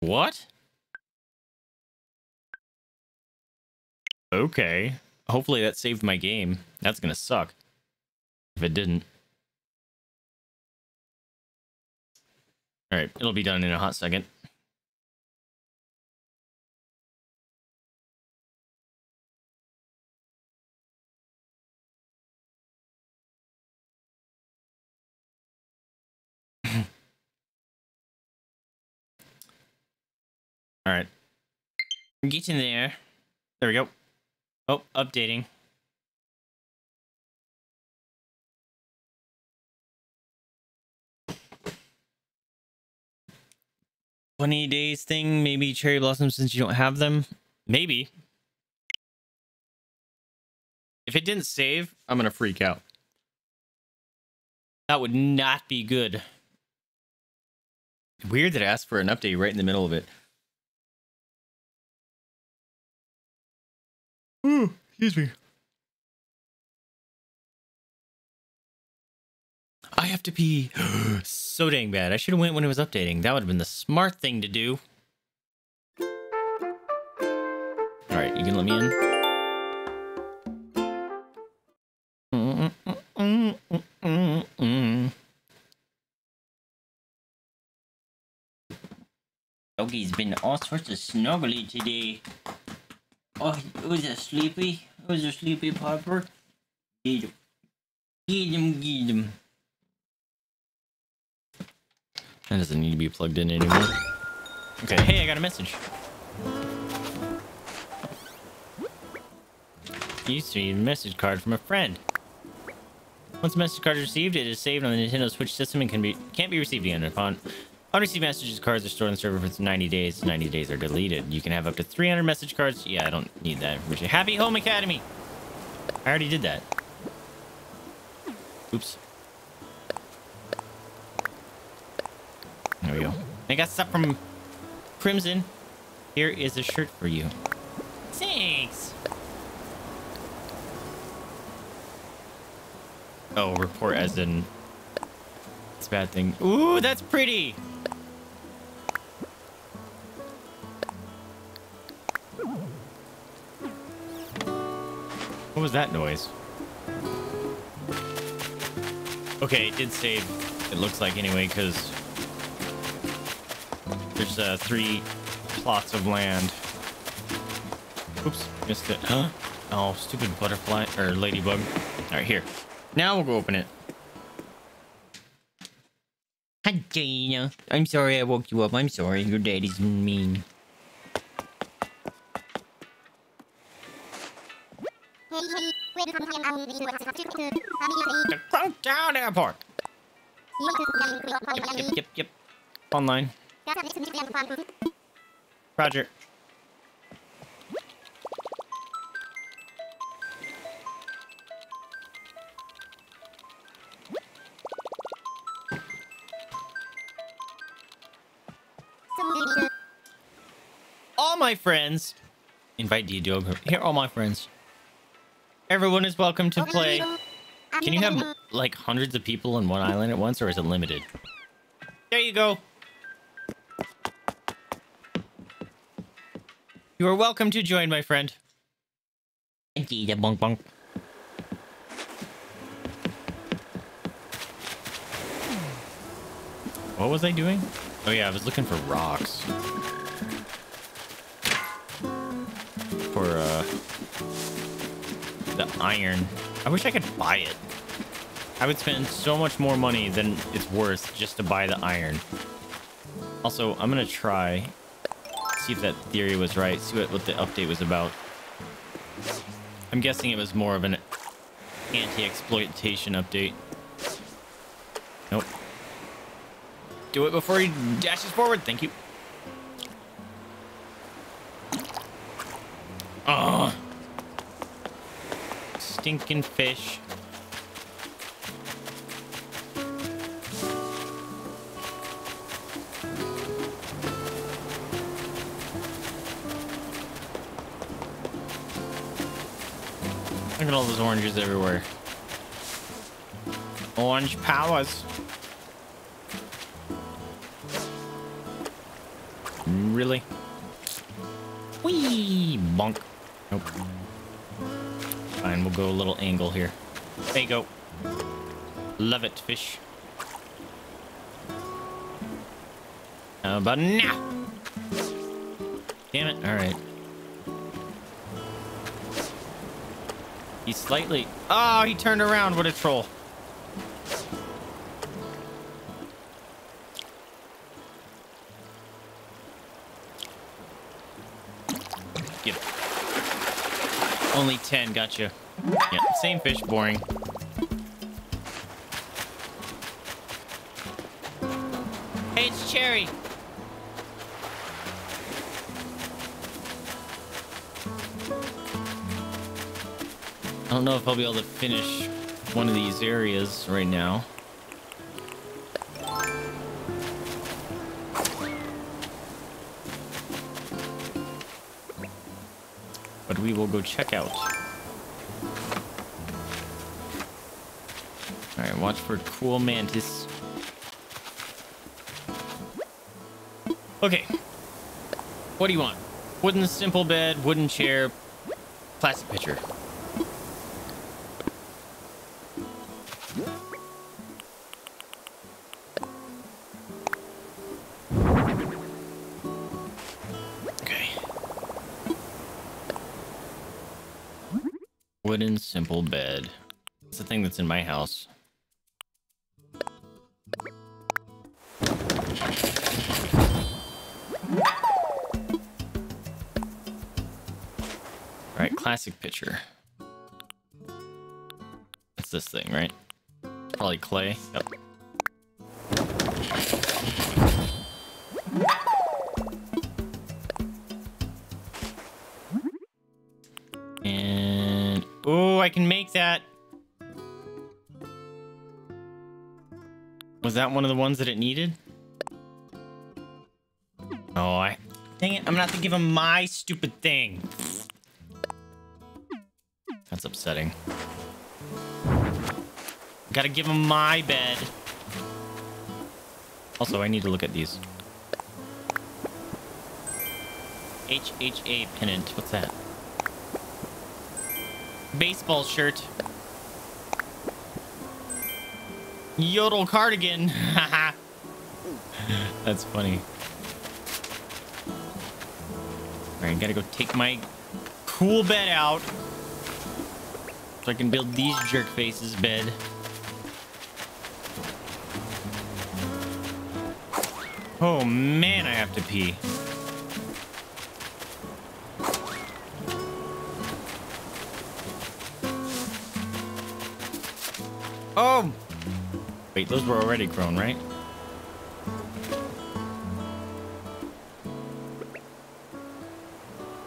What? Okay. Hopefully that saved my game. That's gonna suck. If it didn't. Alright, it'll be done in a hot second. Alright. Get in there. There we go. Oh, updating. Twenty days thing, maybe cherry blossoms since you don't have them. Maybe. If it didn't save, I'm gonna freak out. That would not be good. Weird that I asked for an update right in the middle of it. Ooh, excuse me. I have to pee <gasps> so dang bad. I should have went when it was updating. That would have been the smart thing to do. All right, you can let me in. Doggy's been all sorts of snuggly today. Oh, was it sleepy? Was it sleepy, Popper? Get him. Get him, get him. That doesn't need to be plugged in anymore. Okay, hey, I got a message. You received a message card from a friend. Once a message card is received, it is saved on the Nintendo Switch system and can be can't be received again. Upon unreceived messages, cards are stored on the server for 90 days. 90 days are deleted. You can have up to 300 message cards. Yeah, I don't need that. Happy Home Academy. I already did that. Oops. There we go. I got stuff from Crimson. Here is a shirt for you. Thanks. Oh, report as in a bad thing. Ooh, that's pretty. What was that noise? Okay, it did save. It looks like anyway, because there's uh, three plots of land. Oops, missed it. Huh? Oh, stupid butterfly or ladybug. All right, here. Now we'll go open it. I'm sorry I woke you up. I'm sorry. Your daddy's mean. The Crunk Airport. Yep, yep, yep. Online. Roger. My friends. Invite Diogo. Here, all my friends. Everyone is welcome to play. Can you have like hundreds of people on one island at once, or is it limited? There you go. You are welcome to join, my friend. Indeed, bonk bonk. What was I doing? Oh yeah, I was looking for rocks. For uh the iron. I wish I could buy it. I would spend so much more money than it's worth just to buy the iron. Also, I'm gonna try see if that theory was right. See what, what the update was about. I'm guessing it was more of an anti-exploitation update. Nope. Do it before he dashes forward. Thank you. Stinking fish. Look at all those oranges everywhere. Orange powers. Really? Go a little angle here. There you go. Love it, fish. How about now? Damn it. Alright. He's slightly... Oh, he turned around. What a troll. Get it. Only 10. Gotcha. Yeah, same fish. Boring. Hey, it's Cherry. I don't know if I'll be able to finish one of these areas right now. But we will go check out. Alright, watch for cool mantis. Okay. What do you want? Wooden simple bed, wooden chair, classic pitcher. Okay. Wooden simple bed. It's the thing that's in my house. Classic pitcher. It's this thing, right? Probably clay. Yep. And oh, I can make that. Was that one of the ones that it needed? Oh, I... Dang it, I'm gonna have to give him my stupid thing. Upsetting. Gotta give him my bed. Also, I need to look at these. HHA pennant. What's that? Baseball shirt. Yodel cardigan. <laughs> That's funny. Alright, gotta go take my cool bed out. So I can build these jerk faces bed. Oh man, I have to pee. Oh! Wait, those were already grown, right?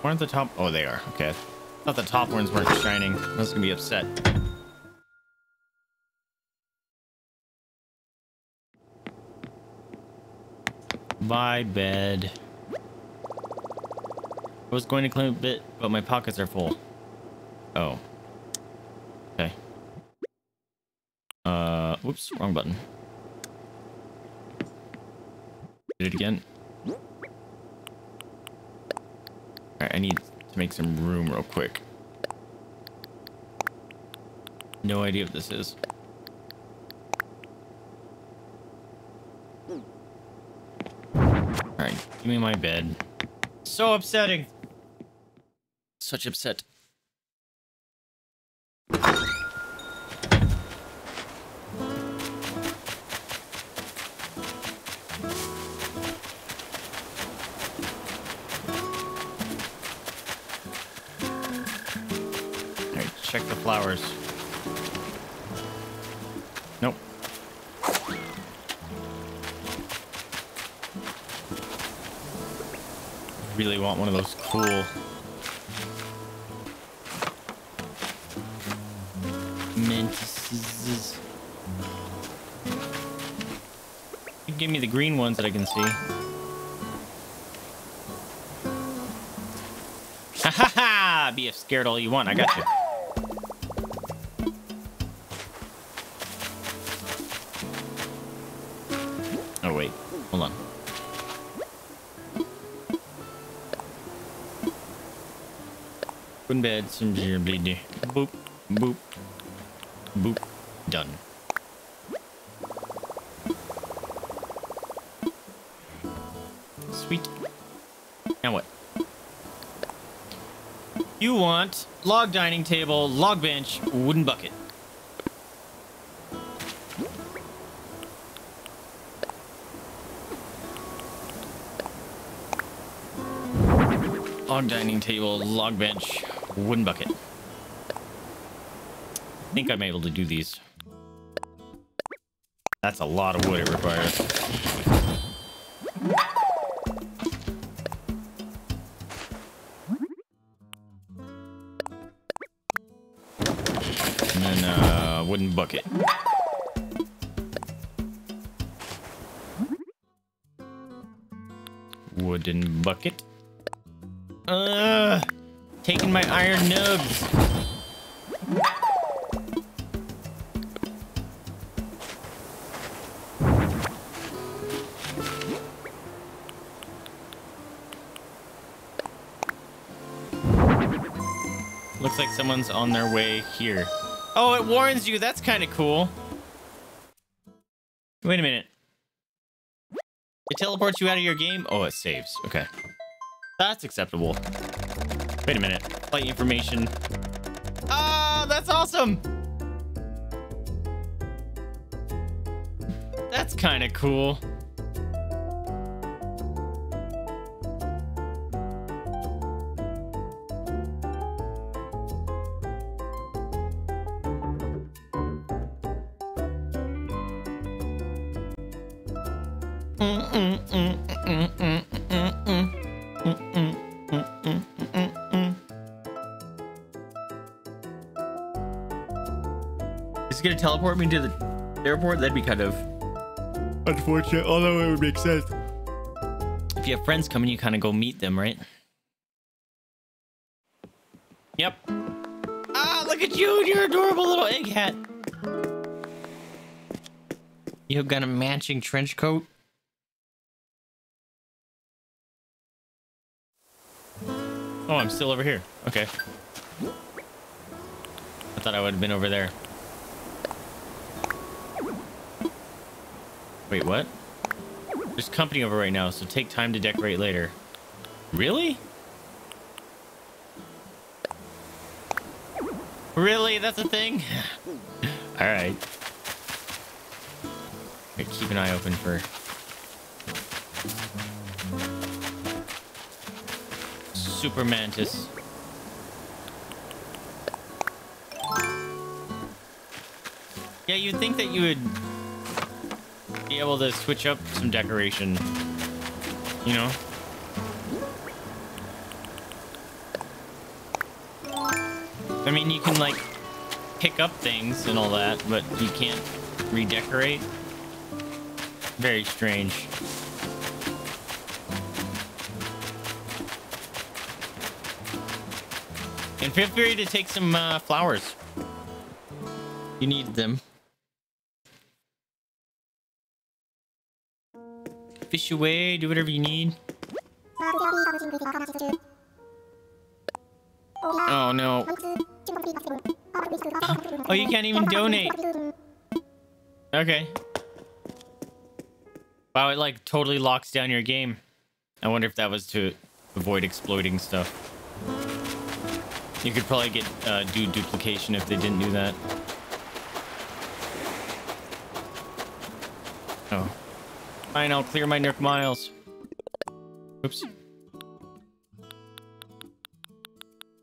Weren't the top? Oh, they are. Okay. Thought the top ones weren't shining. I was gonna be upset. My bed. I was going to claim a bit, but my pockets are full. Oh. Okay. Uh, whoops, wrong button. Did it again. Alright, I need to make some room real quick. No idea what this is. Alright, give me my bed. So upsetting. Such upset. Scared all you want. I got you. Oh wait, hold on. One bed, some. Boop, boop, boop. Done. Want log dining table, log bench, wooden bucket. Log dining table, log bench, wooden bucket. I think I'm able to do these. That's a lot of wood it requires. Bucket. Wooden bucket. Uh, taking my iron nugs. Looks like someone's on their way here. Oh, it warns you. That's kind of cool. Wait a minute. It teleports you out of your game? Oh, it saves. Okay. That's acceptable. Wait a minute. Flight information. Ah, that's awesome. That's kind of cool. Teleport me to the airport? That'd be kind of unfortunate, although it would make sense. If you have friends coming, you kind of go meet them, right? Yep. Ah, look at you, your adorable little egg hat. You have got a matching trench coat. Oh, I'm still over here. Okay. I thought I would have been over there. Wait, what? There's company over right now, so take time to decorate later. Really? Really? That's a thing? <sighs> Alright. Keep an eye open for... Super Mantis. Yeah, you'd think that you would able to switch up some decoration. You know? I mean, you can, like, pick up things and all that, but you can't redecorate. Very strange. And feel free to take some uh, flowers. You need them. Fish away, do whatever you need. Oh no. Oh, you can't even donate. Okay. Wow, it like totally locks down your game. I wonder if that was to avoid exploiting stuff. You could probably get uh, do duplication if they didn't do that. Oh. Fine, I'll clear my Nook miles. Oops.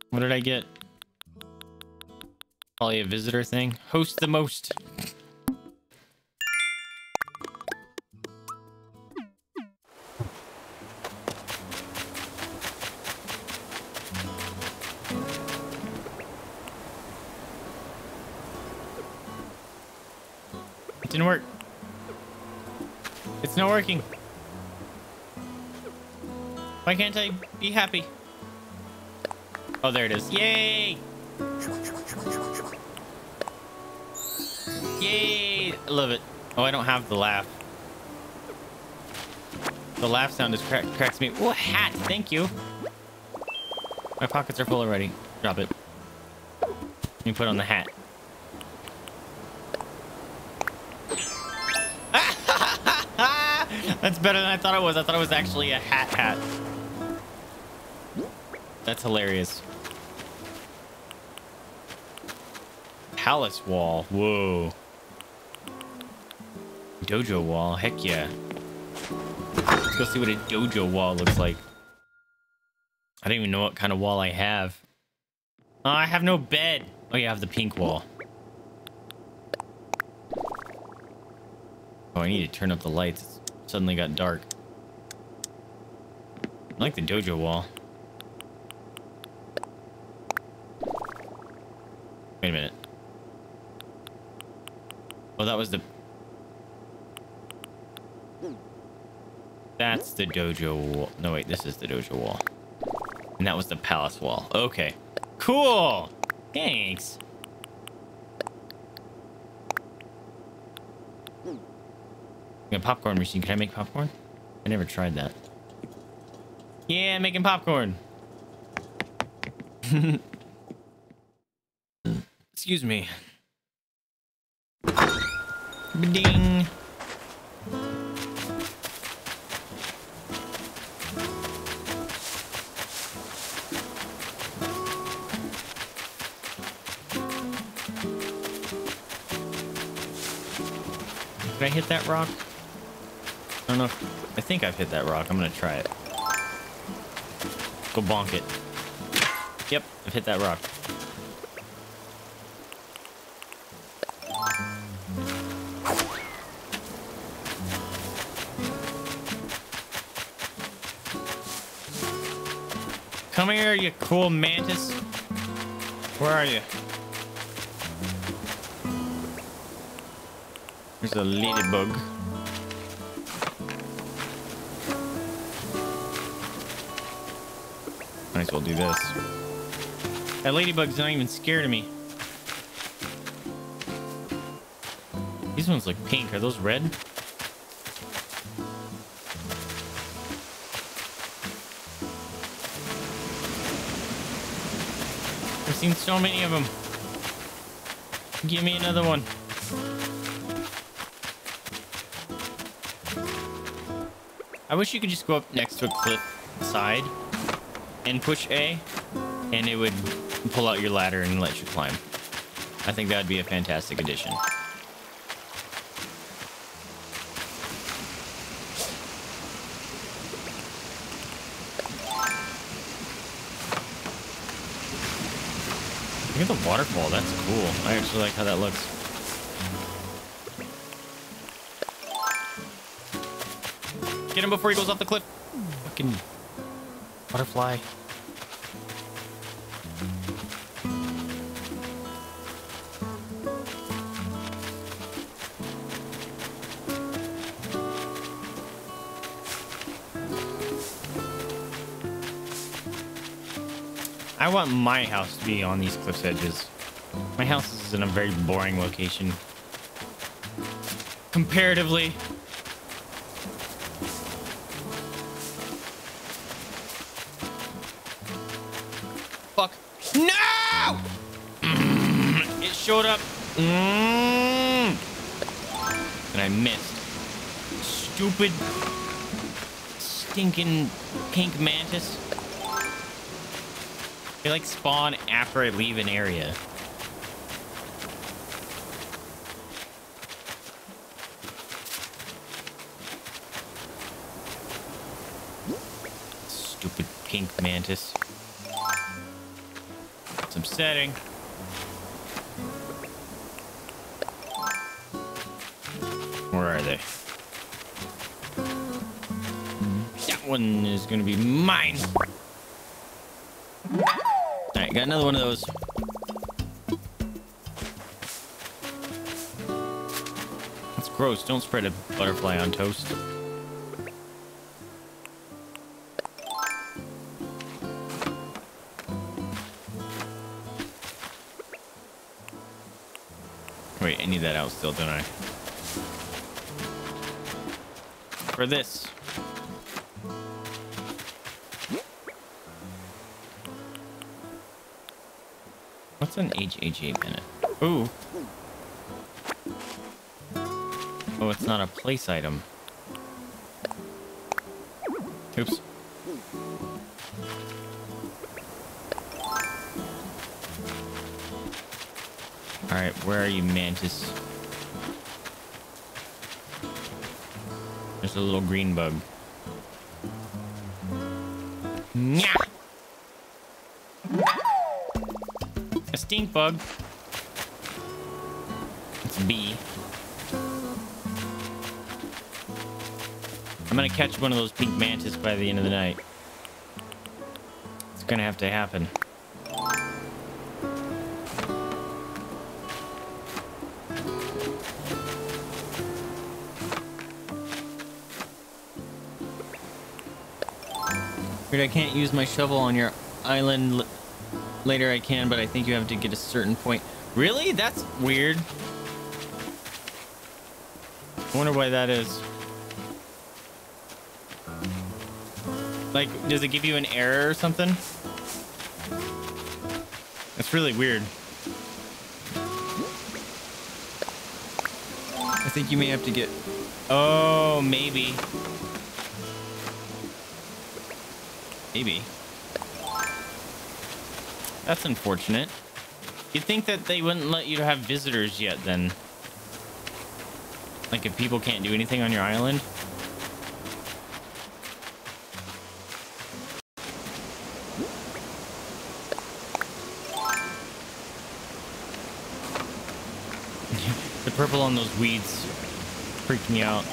What did I get? Probably a visitor thing. Host the most. Working. Why can't I be happy? Oh, there it is. Yay! Yay! I love it. Oh, I don't have the laugh. The laugh sound just crack cracks me. Oh, hat! Thank you. My pockets are full already. Drop it. Let me put on the hat. Better than I thought it was. I thought it was actually a hat hat. That's hilarious. Palace wall. Whoa. Dojo wall. Heck yeah. Let's go see what a dojo wall looks like. I don't even know what kind of wall I have. Oh, I have no bed. Oh, yeah, I have the pink wall. Oh, I need to turn up the lights. Suddenly got dark. I like the dojo wall. Wait a minute. Oh, that was the... That's the dojo wall. No, wait, this is the dojo wall. And that was the palace wall. Okay. Cool! Thanks. A popcorn machine. Can I make popcorn? I never tried that. Yeah, I'm making popcorn. <laughs> Excuse me. Ding. Did I hit that rock? I don't know if... I think I've hit that rock. I'm gonna try it. Go bonk it. Yep, I've hit that rock. Come here, you cool mantis. Where are you? There's a ladybug. As well do this. That ladybug's not even scared of me. These ones look pink. Are those red? I've seen so many of them. Give me another one. I wish you could just go up next to a cliff side and push A, and it would pull out your ladder and let you climb. I think that would be a fantastic addition. Look at the waterfall. That's cool. I actually like how that looks. Get him before he goes off the cliff. Fucking butterfly. I want my house to be on these cliff's edges. My house is in a very boring location. Comparatively. Fuck. No! <clears throat> It showed up. Mm. And I missed. Stupid, stinking pink mantis. They like spawn after I leave an area. Stupid pink mantis. Some setting. Where are they? That one is gonna be mine. Another one of those. That's gross. Don't spread a butterfly on toast. Wait, I need that out still, don't I? For this. An HHA minute? Ooh. Oh, it's not a place item. Oops. Alright, where are you, Mantis? There's a little green bug. Bug. It's B. I'm gonna catch one of those pink mantis by the end of the night. It's gonna have to happen. I can't use my shovel on your island. Later I can, but I think you have to get a certain point. Really? That's weird. I wonder why that is. Like, does it give you an error or something? That's really weird. I think you may have to get... Oh, maybe. Maybe. That's unfortunate. You'd think that they wouldn't let you have visitors yet then. Like if people can't do anything on your island. <laughs> the purple on those weeds freaked me out.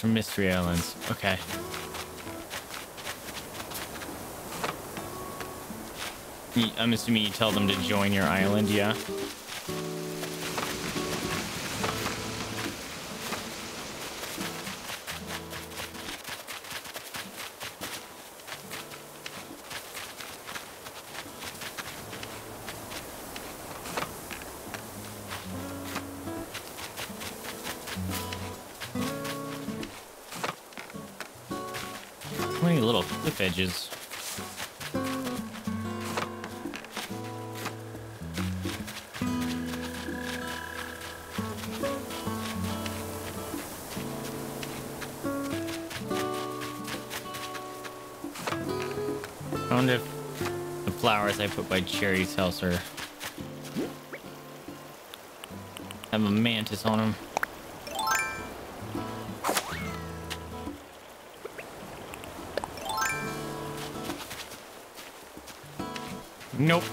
From Mystery Islands. Okay. I'm assuming you tell them to join your island, yeah? Put Cherry's house are have a mantis on. Nope. Nope,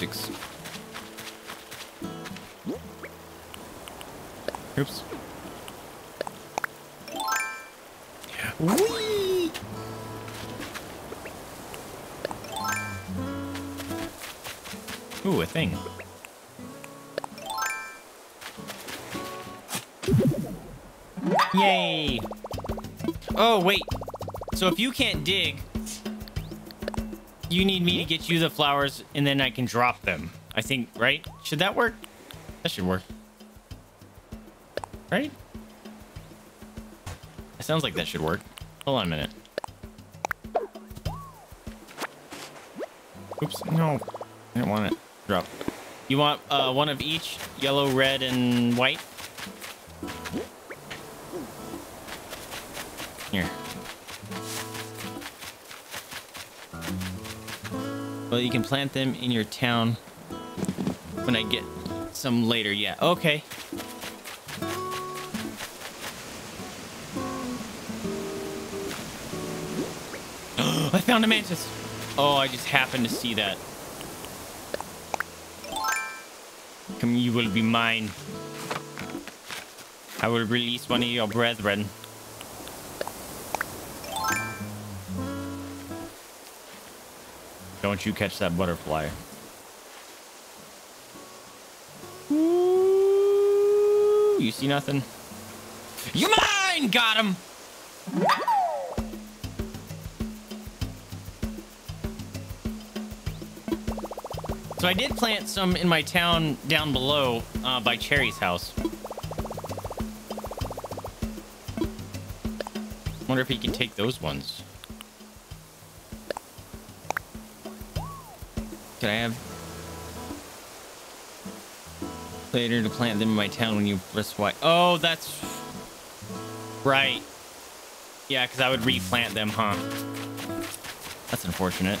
musics. Oops. Whee! Ooh, a thing. Yay! Oh, wait. So if you can't dig, you need me to get you the flowers and then I can drop them. I think, right? Should that work? That should work. Right? It sounds like that should work. Hold on a minute. Oops, no. I didn't want it. Drop. You want uh, one of each? Yellow, red, and white? Here. Well, you can plant them in your town when I get some later. Yeah, okay. <gasps> I found a mantis. Oh, I just happened to see that. Come, you will be mine. I will release one of your brethren. Don't you catch that butterfly. Ooh, you see nothing? You mine! Got him! So I did plant some in my town down below uh, by Cherry's house. Wonder if he can take those ones. Can I have later to plant them in my town when you press Y? Oh, that's right. Yeah, because I would replant them, huh? That's unfortunate.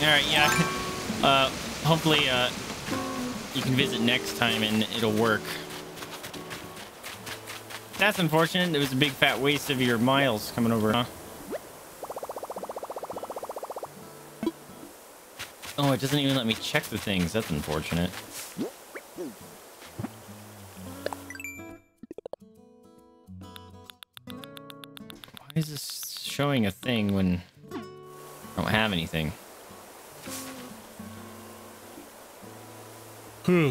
All right, yeah. <laughs> Uh, hopefully, uh, you can visit next time and it'll work. That's unfortunate. It was a big fat waste of your miles coming over, huh? It doesn't even let me check the things. That's unfortunate. Why is this showing a thing when I don't have anything? Hmm.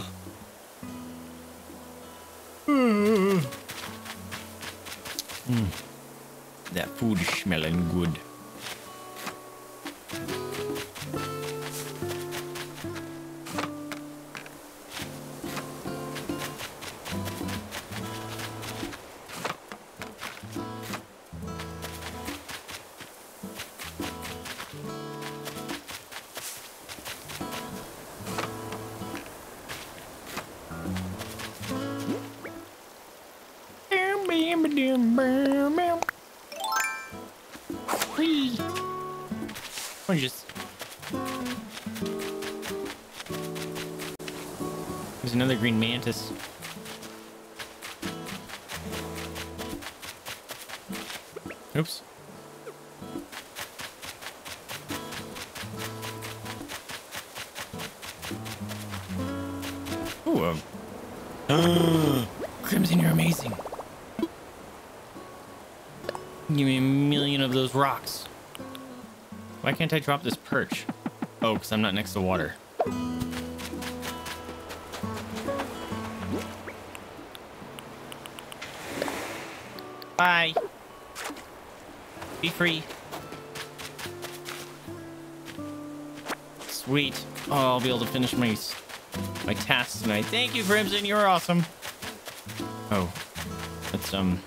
Can't I drop this perch? Oh, because I'm not next to water. Bye. Be free. Sweet. Oh, I'll be able to finish my my tasks tonight. Thank you, Crimson. You're awesome. Oh, let's um.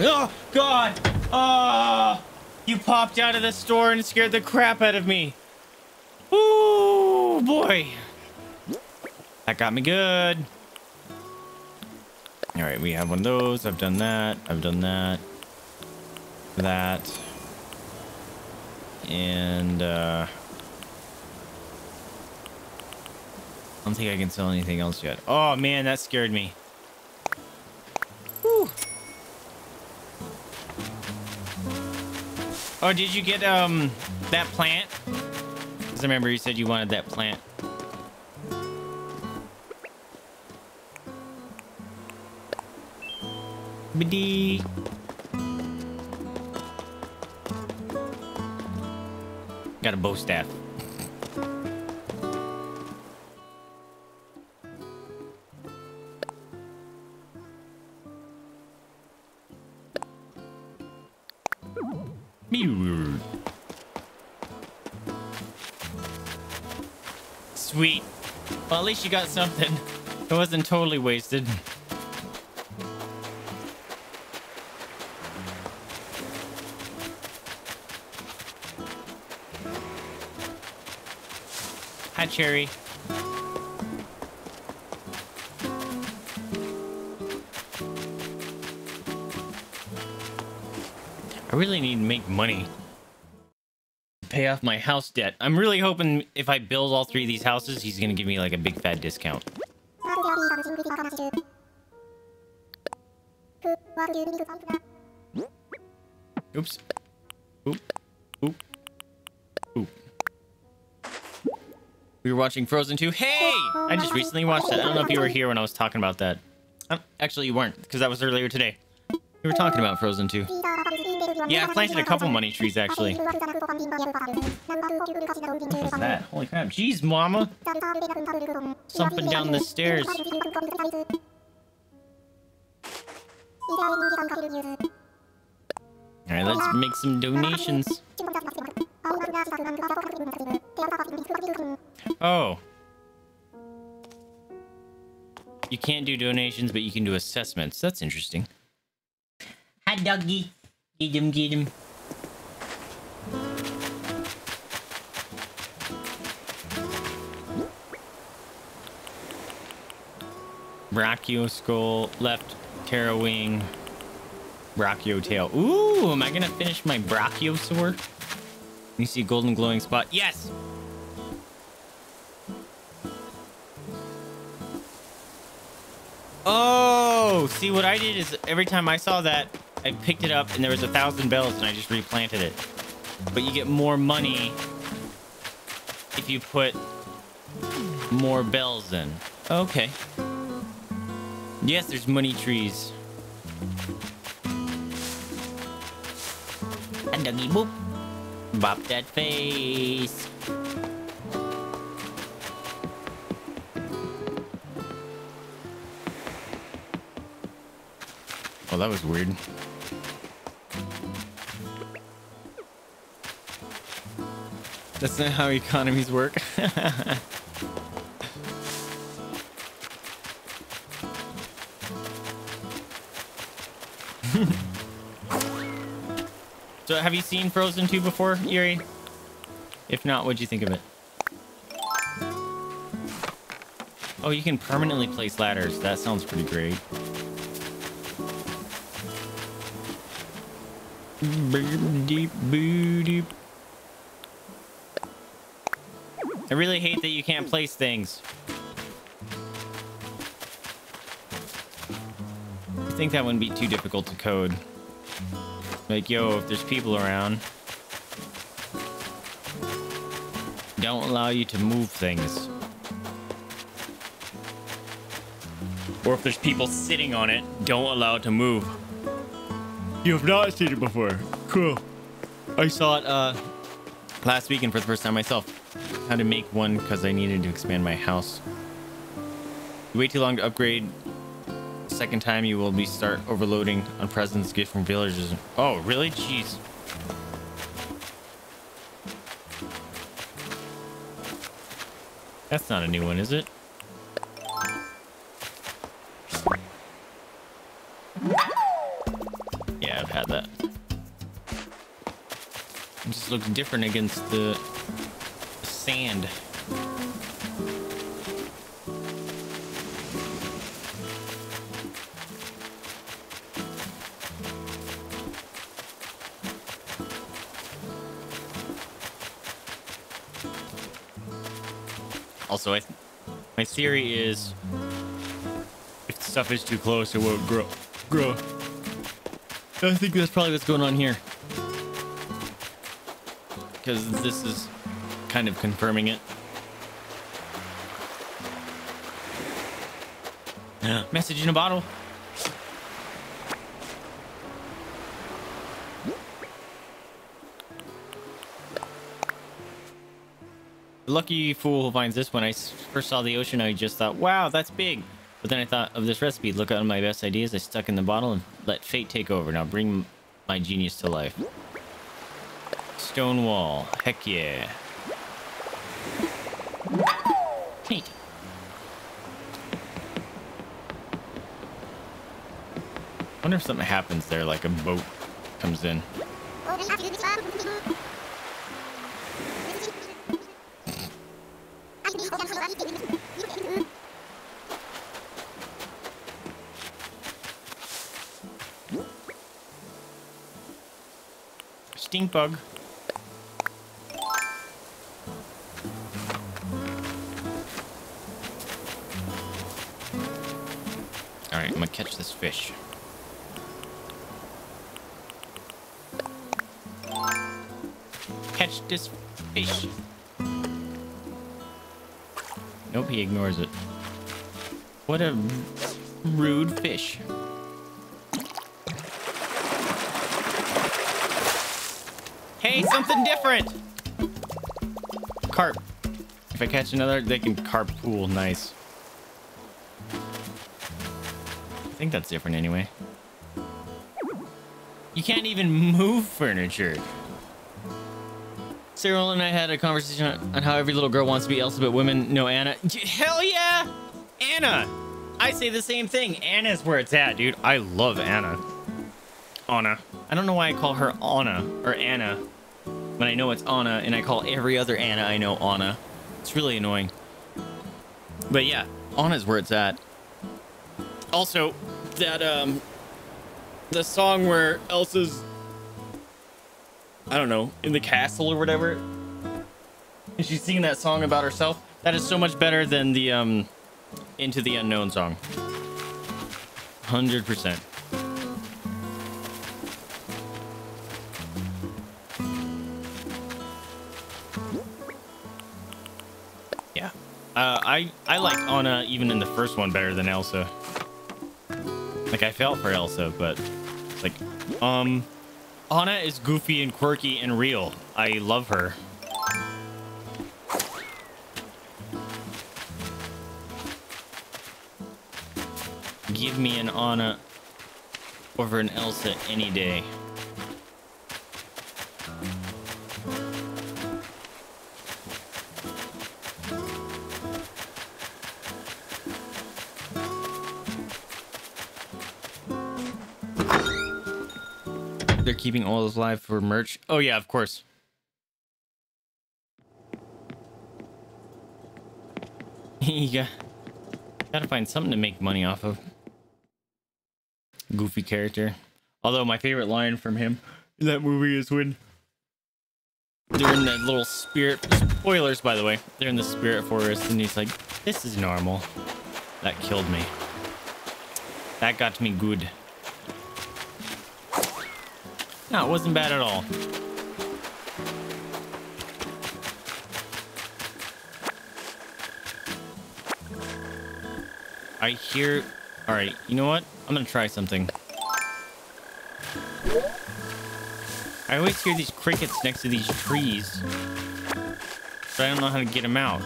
Oh God! Oh, you popped out of the store and scared the crap out of me. Ooh boy, that got me good. All right, we have one of those. I've done that. I've done that. That. And uh I don't think I can sell anything else yet. Oh man, that scared me. Oh, did you get um that plant? Because I remember you said you wanted that plant. Biddy. Got a bow staff. Least you got something. It wasn't totally wasted. Hi, Cherry. I really need to make money. Pay off my house debt. I'm really hoping if I build all three of these houses, he's gonna give me like a big fat discount. Oops. Oop. Oop. Oop. We were watching Frozen 2. Hey! I just recently watched that. I don't know if you were here when I was talking about that. Um, actually, you weren't, because that was earlier today. We were talking about Frozen 2. Yeah, I planted a couple money trees, actually. What was that? Holy crap. Jeez, mama. Something down the stairs. Alright, let's make some donations. Oh. You can't do donations, but you can do assessments. That's interesting. Hi, doggy. Get him, get him. Brachio skull, left ptera wing, Brachio tail. Ooh, am I gonna finish my Brachiosaur? You see golden glowing spot? Yes! Oh, see what I did is every time I saw that, I picked it up and there was a thousand bells and I just replanted it. But you get more money if you put more bells in. Okay. Yes, there's money trees. And doggy boop. Bop that face. Oh, that was weird. That's not how economies work. <laughs> so, have you seen Frozen 2 before, Yuri? If not, what'd you think of it? Oh, you can permanently place ladders. That sounds pretty great. Deep, boo, deep. I really hate that you can't place things. I think that wouldn't be too difficult to code. Like, yo, if there's people around, don't allow you to move things. Or if there's people sitting on it, don't allow it to move. You have not seen it before. Cool. I saw it uh last weekend for the first time myself. How to make one because I needed to expand my house. You wait too long to upgrade. Second time you will be start overloading on presents gift from villagers. Oh, really? Jeez. That's not a new one, is it? Yeah, I've had that. It just looks different against the sand. Also, I my theory is if the stuff is too close, it won't grow. Grow. I think that's probably what's going on here. Because this is kind of confirming it. Message in a bottle. The lucky fool who finds this when I first saw the ocean, I just thought, wow, that's big. But then I thought of this recipe. Look at my best ideas. I stuck in the bottle and let fate take over. Now bring my genius to life. Stone wall. Heck yeah. Wonder if something happens there, like a boat comes in. Stink bug. All right, I'm gonna catch this fish. Catch this fish. Nope, he ignores it. What a rude fish. Hey, something different! Carp. If I catch another, they can carpool. Nice. I think that's different anyway. You can't even move furniture. Cyril and I had a conversation on how every little girl wants to be Elsa, but women know Anna. Hell yeah! Anna! I say the same thing. Anna's where it's at, dude. I love Anna. Anna. I don't know why I call her Anna or Anna when I know it's Anna and I call every other Anna I know Anna. It's really annoying. But yeah, Anna's where it's at. Also, that um the song where Elsa's I don't know, in the castle or whatever. And <laughs> she's singing that song about herself. That is so much better than the um Into the Unknown song. 100%. Yeah. Uh, I I like Anna even in the first one better than Elsa. Like I felt for Elsa, but like um Anna is goofy and quirky and real. I love her. Give me an Anna over an Elsa any day. Keeping all those live for merch. Oh yeah, of course. <laughs> you got, gotta find something to make money off of. Goofy character. Although my favorite line from him in that movie is when they're in that little spirit Spoilers, by the way. They're in the spirit forest, and he's like, "This is normal." That killed me. That got me good. No, it wasn't bad at all. I hear. All right, you know what? I'm gonna try something. I always hear these crickets next to these trees, but I don't know how to get them out.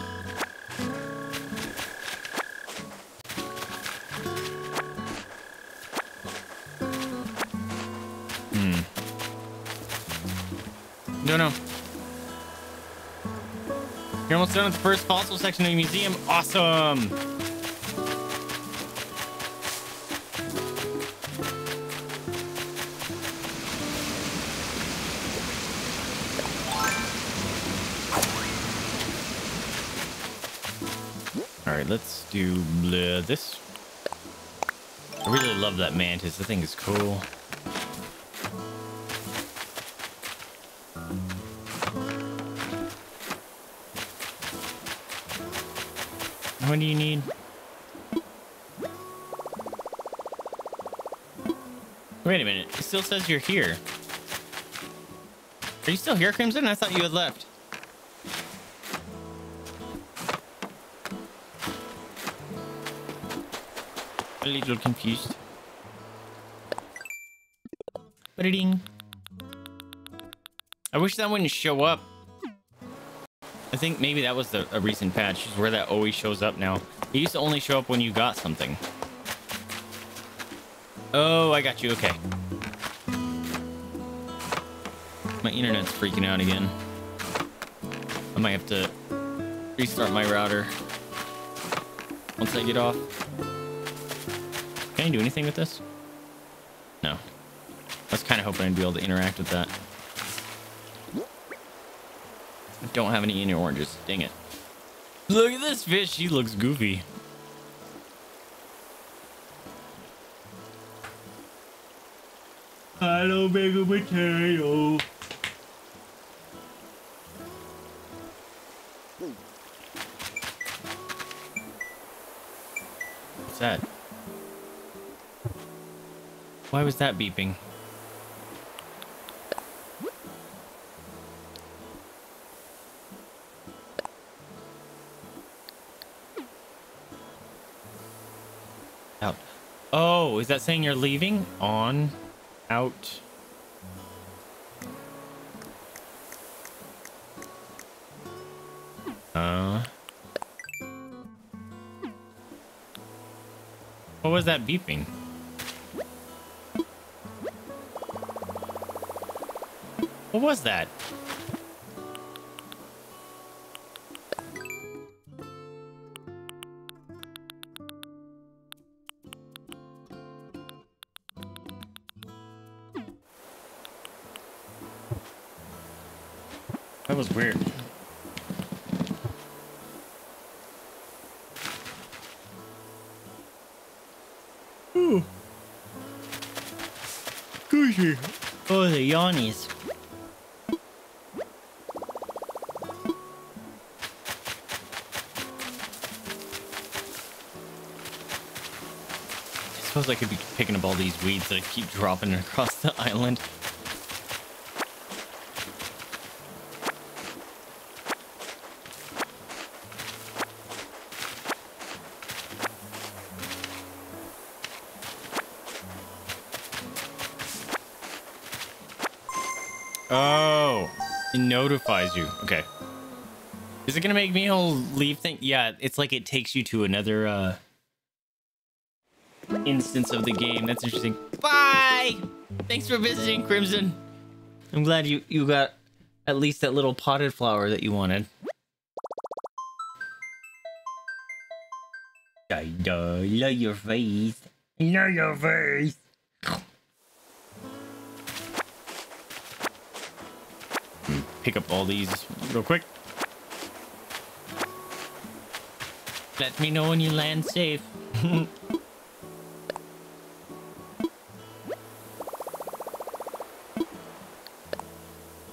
Don't know. You're almost done with the first fossil section of the museum. Awesome. All right, let's do bleh, this. I really love that mantis. The thing is cool. What do you need? Wait a minute. It still says you're here. Are you still here, Crimson? I thought you had left. A little confused. Ba-da-ding. I wish that wouldn't show up. I think maybe that was the, a recent patch, is where that always shows up now. It used to only show up when you got something. Oh, I got you. Okay. My internet's freaking out again. I might have to restart my router once I get off. Can I do anything with this? No. I was kind of hoping I'd be able to interact with that. I don't have any inner oranges. Dang it. Look at this fish. She looks goofy. Hello, big potato. What's that? Why was that beeping? That saying you're leaving? On, out. Uh. What was that beeping? What was that? That Yawnies. I suppose I could be picking up all these weeds that I keep dropping across the island. Is it gonna make me all leave thing? Yeah, it's like it takes you to another uh instance of the game. That's interesting. Bye. Thanks for visiting, Crimson. I'm glad you you got at least that little potted flower that you wanted. I love your face. I love your face. Pick up all these real quick. Let me know when you land safe. <laughs> Alright,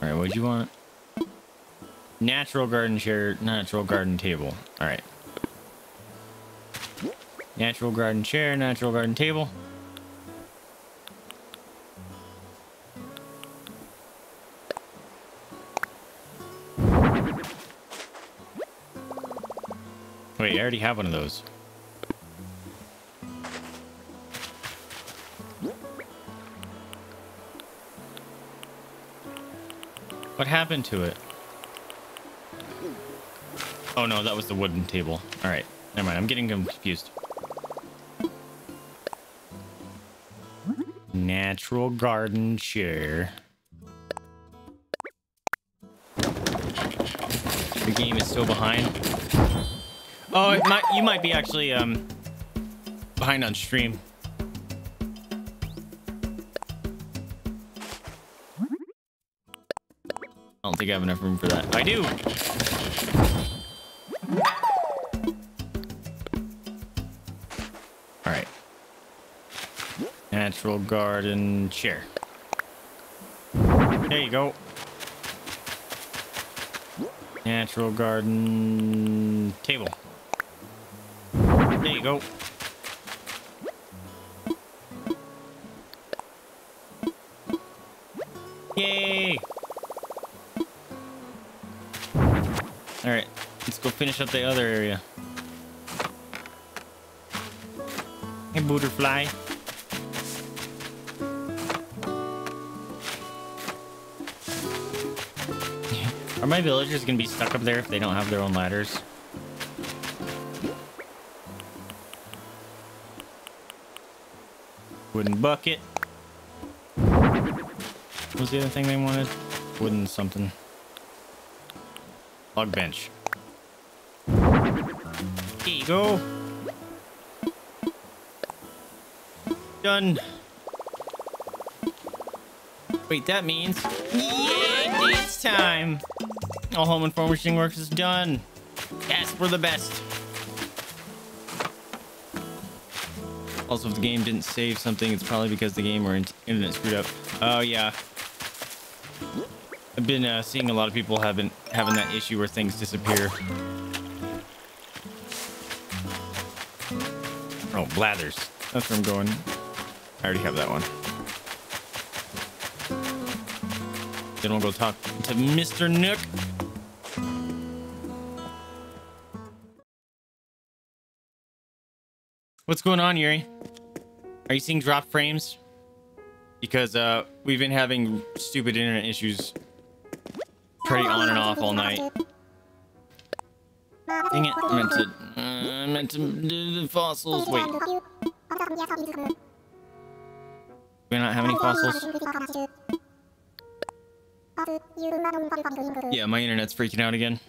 what'd you want? Natural garden chair, natural garden table. All right. Natural garden chair, natural garden table. Already have one of those. What happened to it? Oh no, that was the wooden table. All right, never mind. I'm getting confused. Natural garden chair. The game is so behind. Oh, might, you might be actually um behind on stream. I don't think I have enough room for that. I do. All right. Natural garden chair. There you go. Natural garden table. You go. Yay! All right, let's go finish up the other area. Hey, butterfly. <laughs> Are my villagers gonna be stuck up there if they don't have their own ladders? Wooden bucket. What was the other thing they wanted? Wooden something. Log bench. Here you go. Done. Wait, that means... Yay, dance time! All home and furnishing work is done. We're the best. Also, if the game didn't save something, it's probably because the game or in- internet screwed up. Oh, yeah. I've been uh, seeing a lot of people having having that issue where things disappear. Oh, Blathers. That's where I'm going. I already have that one. Then we'll go talk to Mr. Nook. What's going on, Yuri? Are you seeing drop frames? Because uh, we've been having stupid internet issues pretty on and off all night. Dang it, I meant to, uh, I meant to do the fossils. Wait, do we not have any fossils? Yeah, my internet's freaking out again.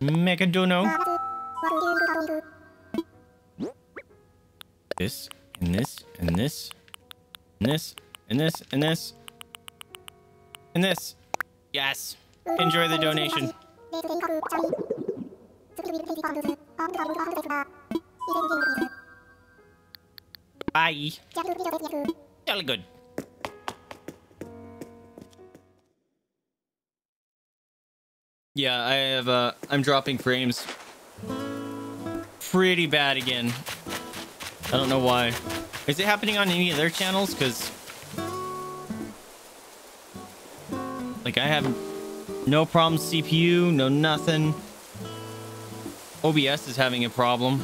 Megadono. This, and this, and this, and this, and this, and this, and this. Yes. Enjoy the donation. Bye. Jolly good. Yeah, I have, uh, I'm dropping frames pretty bad again. I don't know why. Is it happening on any of their channels? Because, like, I have no problem CPU, no nothing. OBS is having a problem.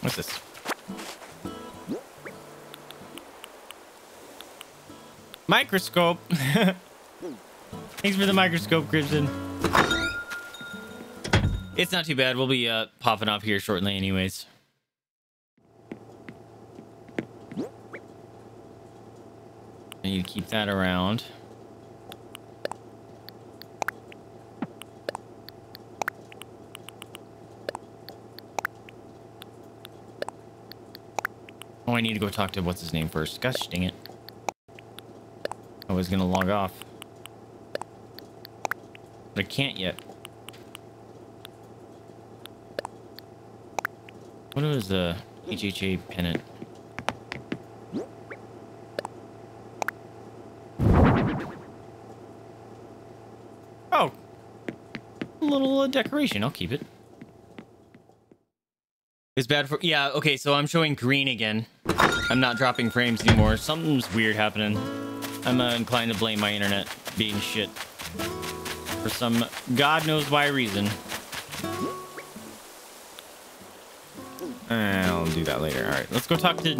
What's this? Microscope. <laughs> Thanks for the microscope, Crimson. It's not too bad. We'll be uh, popping off here shortly anyways. I need to keep that around. Oh, I need to go talk to what's his name first. Gosh dang it. I was gonna log off. But I can't yet. What is uh, the EGG pennant? Oh. A little uh, decoration. I'll keep it. It's bad for... Yeah, okay, so I'm showing green again. I'm not dropping frames anymore. Something's weird happening. I'm uh, inclined to blame my internet being shit. For some God knows why reason. I'll do that later. All right, let's go talk to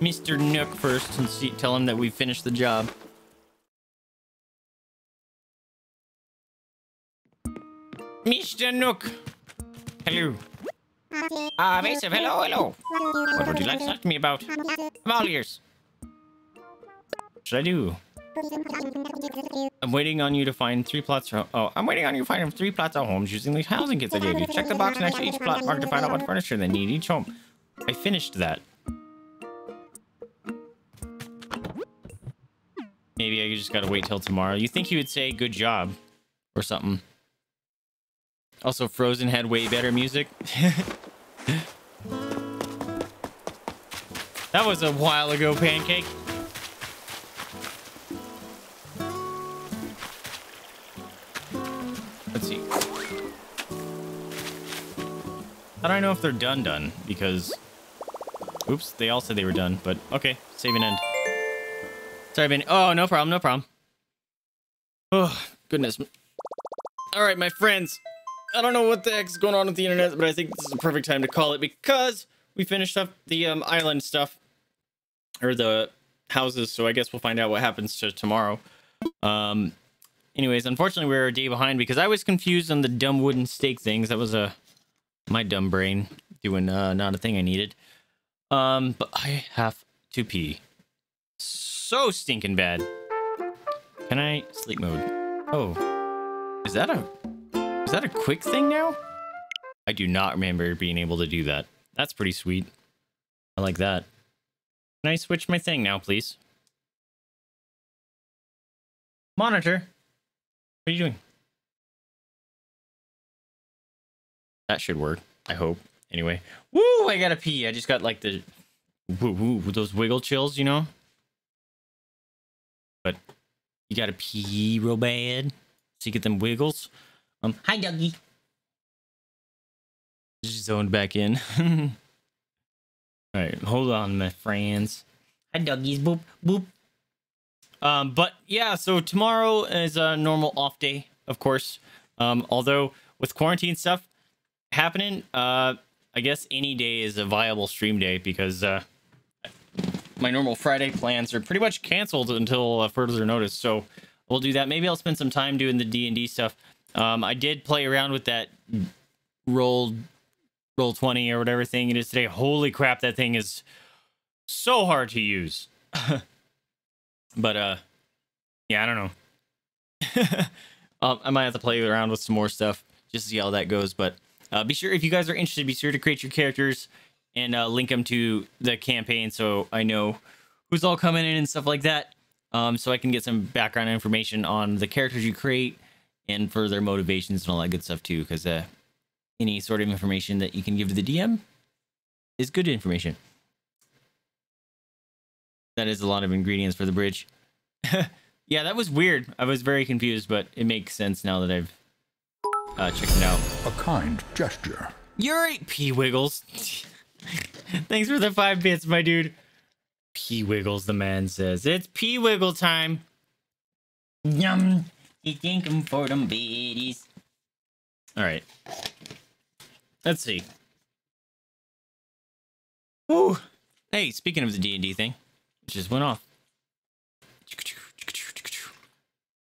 Mr. Nook first and see, tell him that we finished the job. Mr. Nook. Hello. Ah, Vaesive, hello, hello. What would you like to talk to me about? Ears. What should I do? I'm waiting on you to find three plots. For, oh, I'm waiting on you to find three plots of homes using the housing kits I gave you. Check the box next to each plot mark to find out what furniture they need each home. I finished that. Maybe I just gotta wait till tomorrow. You think he would say good job or something? Also, Frozen had way better music. <laughs> that was a while ago, Pancake. Let's see. How do I know if they're done done? Because... Oops, they all said they were done, but okay, save and end. Sorry, Ben. Oh, no problem, no problem. Oh, goodness. All right, my friends. I don't know what the heck's going on with the internet, but I think this is the perfect time to call it because we finished up the um, island stuff. Or the houses, so I guess we'll find out what happens to tomorrow. Um, anyways, unfortunately, we're a day behind because I was confused on the dumb wooden stake things. That was a my dumb brain doing uh, not a thing I needed. Um, but I have to pee. So stinking bad. Can I sleep mode? Oh, is that a is that a quick thing now? I do not remember being able to do that. That's pretty sweet. I like that. Can I switch my thing now, please? Monitor. What are you doing? That should work. I hope. Anyway. Woo! I gotta pee. I just got like the woo woo those wiggle chills, you know? But you gotta pee real bad. So you get them wiggles. Um, hi Dougie. Just zoned back in. <laughs> Alright, hold on, my friends. Hi doggies, boop, boop. Um, but yeah, so tomorrow is a normal off day, of course. Um, although with quarantine stuff happening, uh, I guess any day is a viable stream day because uh, my normal Friday plans are pretty much canceled until uh, further notice. So we'll do that. Maybe I'll spend some time doing the D and D stuff. Um, I did play around with that roll roll twenty or whatever thing it is today. Holy crap, that thing is so hard to use. <laughs> but uh, yeah, I don't know. <laughs> um, I might have to play around with some more stuff just to see how that goes. But uh, be sure if you guys are interested, be sure to create your characters and uh, link them to the campaign so I know who's all coming in and stuff like that. Um, so I can get some background information on the characters you create and for their motivations and all that good stuff too. Because uh, any sort of information that you can give to the DM is good information. That is a lot of ingredients for the bridge. <laughs> yeah, that was weird. I was very confused, but it makes sense now that I've uh, checked it out. A kind gesture. You're right, P Wiggles. <laughs> Thanks for the five bits, my dude. P Wiggles, the man says. It's P Wiggle time. Yum. You think 'em for them biddies. All right. Let's see. Ooh. Hey, speaking of the D&D thing, it just went off.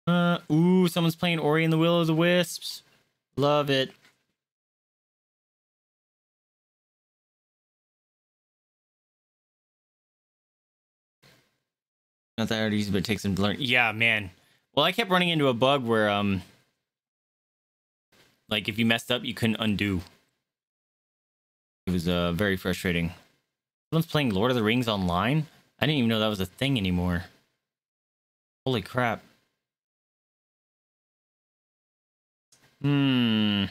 Uh, ooh, someone's playing Ori and the Will of the Wisps. Love it. Not that hard easy, but it takes some to learn. Yeah, man. Well, I kept running into a bug where, um, like if you messed up, you couldn't undo. It was uh very frustrating. Someone's playing Lord of the Rings online. I didn't even know that was a thing anymore. Holy crap. Hmm.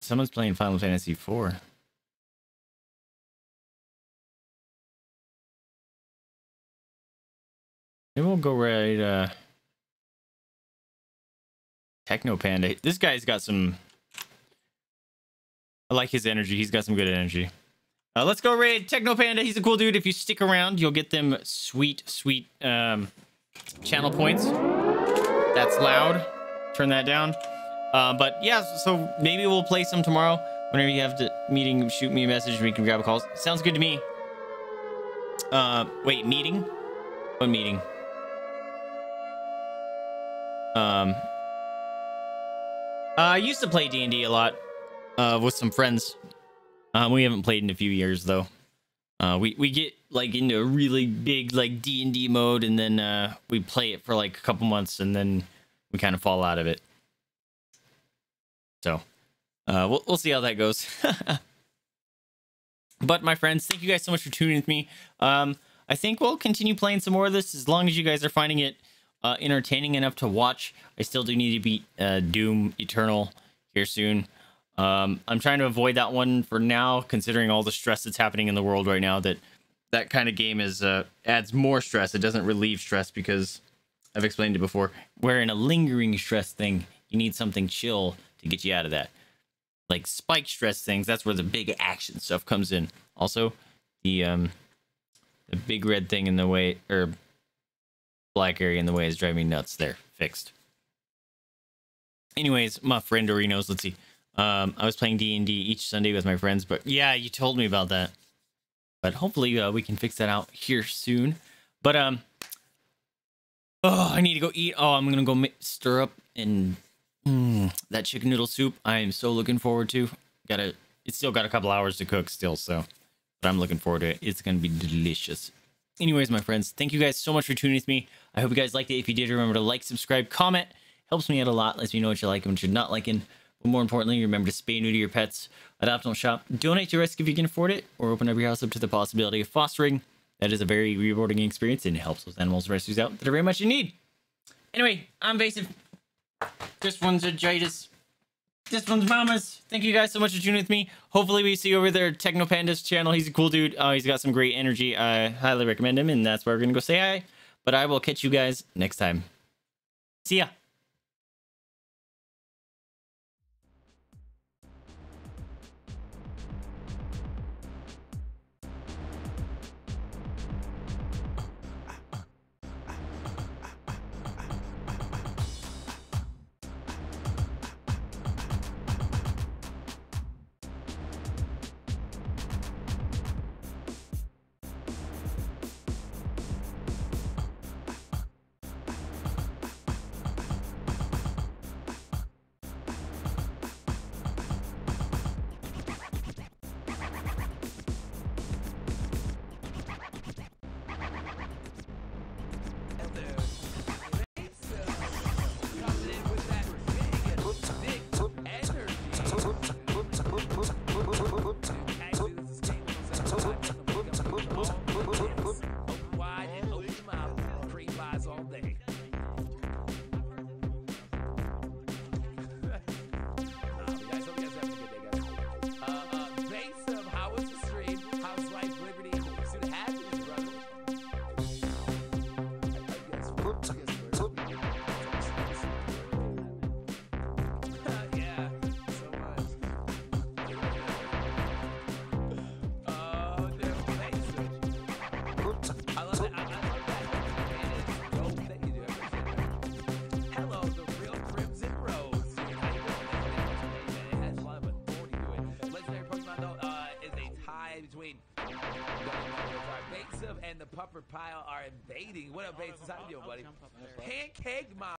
Someone's playing Final Fantasy IV. Maybe we'll go right, uh... Techno Panda. This guy's got some. I like his energy. He's got some good energy. Uh, let's go raid Techno Panda. He's a cool dude. If you stick around, you'll get them sweet, sweet um, channel points. That's loud. Turn that down. Uh, but yeah, so maybe we'll play some tomorrow. Whenever you have the meeting, shoot me a message. We can grab a call. Sounds good to me. Uh, wait, meeting? What meeting? Um, uh, I used to play D and D a lot uh, with some friends. Um, we haven't played in a few years though. Uh, we we get like into a really big like D and D mode, and then uh, we play it for like a couple months, and then we kind of fall out of it. So, uh, we'll we'll see how that goes. <laughs> but my friends, thank you guys so much for tuning with me. Um, I think we'll continue playing some more of this as long as you guys are finding it uh, entertaining enough to watch. I still do need to beat uh, Doom Eternal here soon. Um, I'm trying to avoid that one for now, considering all the stress that's happening in the world right now. That that kind of game is uh, adds more stress. It doesn't relieve stress because I've explained it before. Where in a lingering stress thing, you need something chill to get you out of that. Like spike stress things, that's where the big action stuff comes in. Also, the um, the big red thing in the way or black area in the way is driving me nuts. There, fixed. Anyways, my friend Dorinos, let's see. Um, I was playing D and D each Sunday with my friends, but yeah, you told me about that. But hopefully, uh, we can fix that out here soon. But um, oh, I need to go eat. Oh, I'm gonna go stir up and mm, that chicken noodle soup. I am so looking forward to. Got to. It's still got a couple hours to cook still, so. But I'm looking forward to it. It's gonna be delicious. Anyways, my friends, thank you guys so much for tuning with me. I hope you guys liked it. If you did, remember to like, subscribe, comment. Helps me out a lot. Lets me know what you like and what you're not liking. But more importantly, remember to spay new to your pets, adopt and shop, donate to rescue if you can afford it, or open up your house up to the possibility of fostering. That is a very rewarding experience and helps those animals rescues out that are very much in need. Anyway, I'm Vaesive. This one's a Jadis. This one's Mama's. Thank you guys so much for tuning with me. Hopefully we see you over there Techno Panda's channel. He's a cool dude. Uh, he's got some great energy. I highly recommend him, and that's where we're gonna go say hi. But I will catch you guys next time. See ya.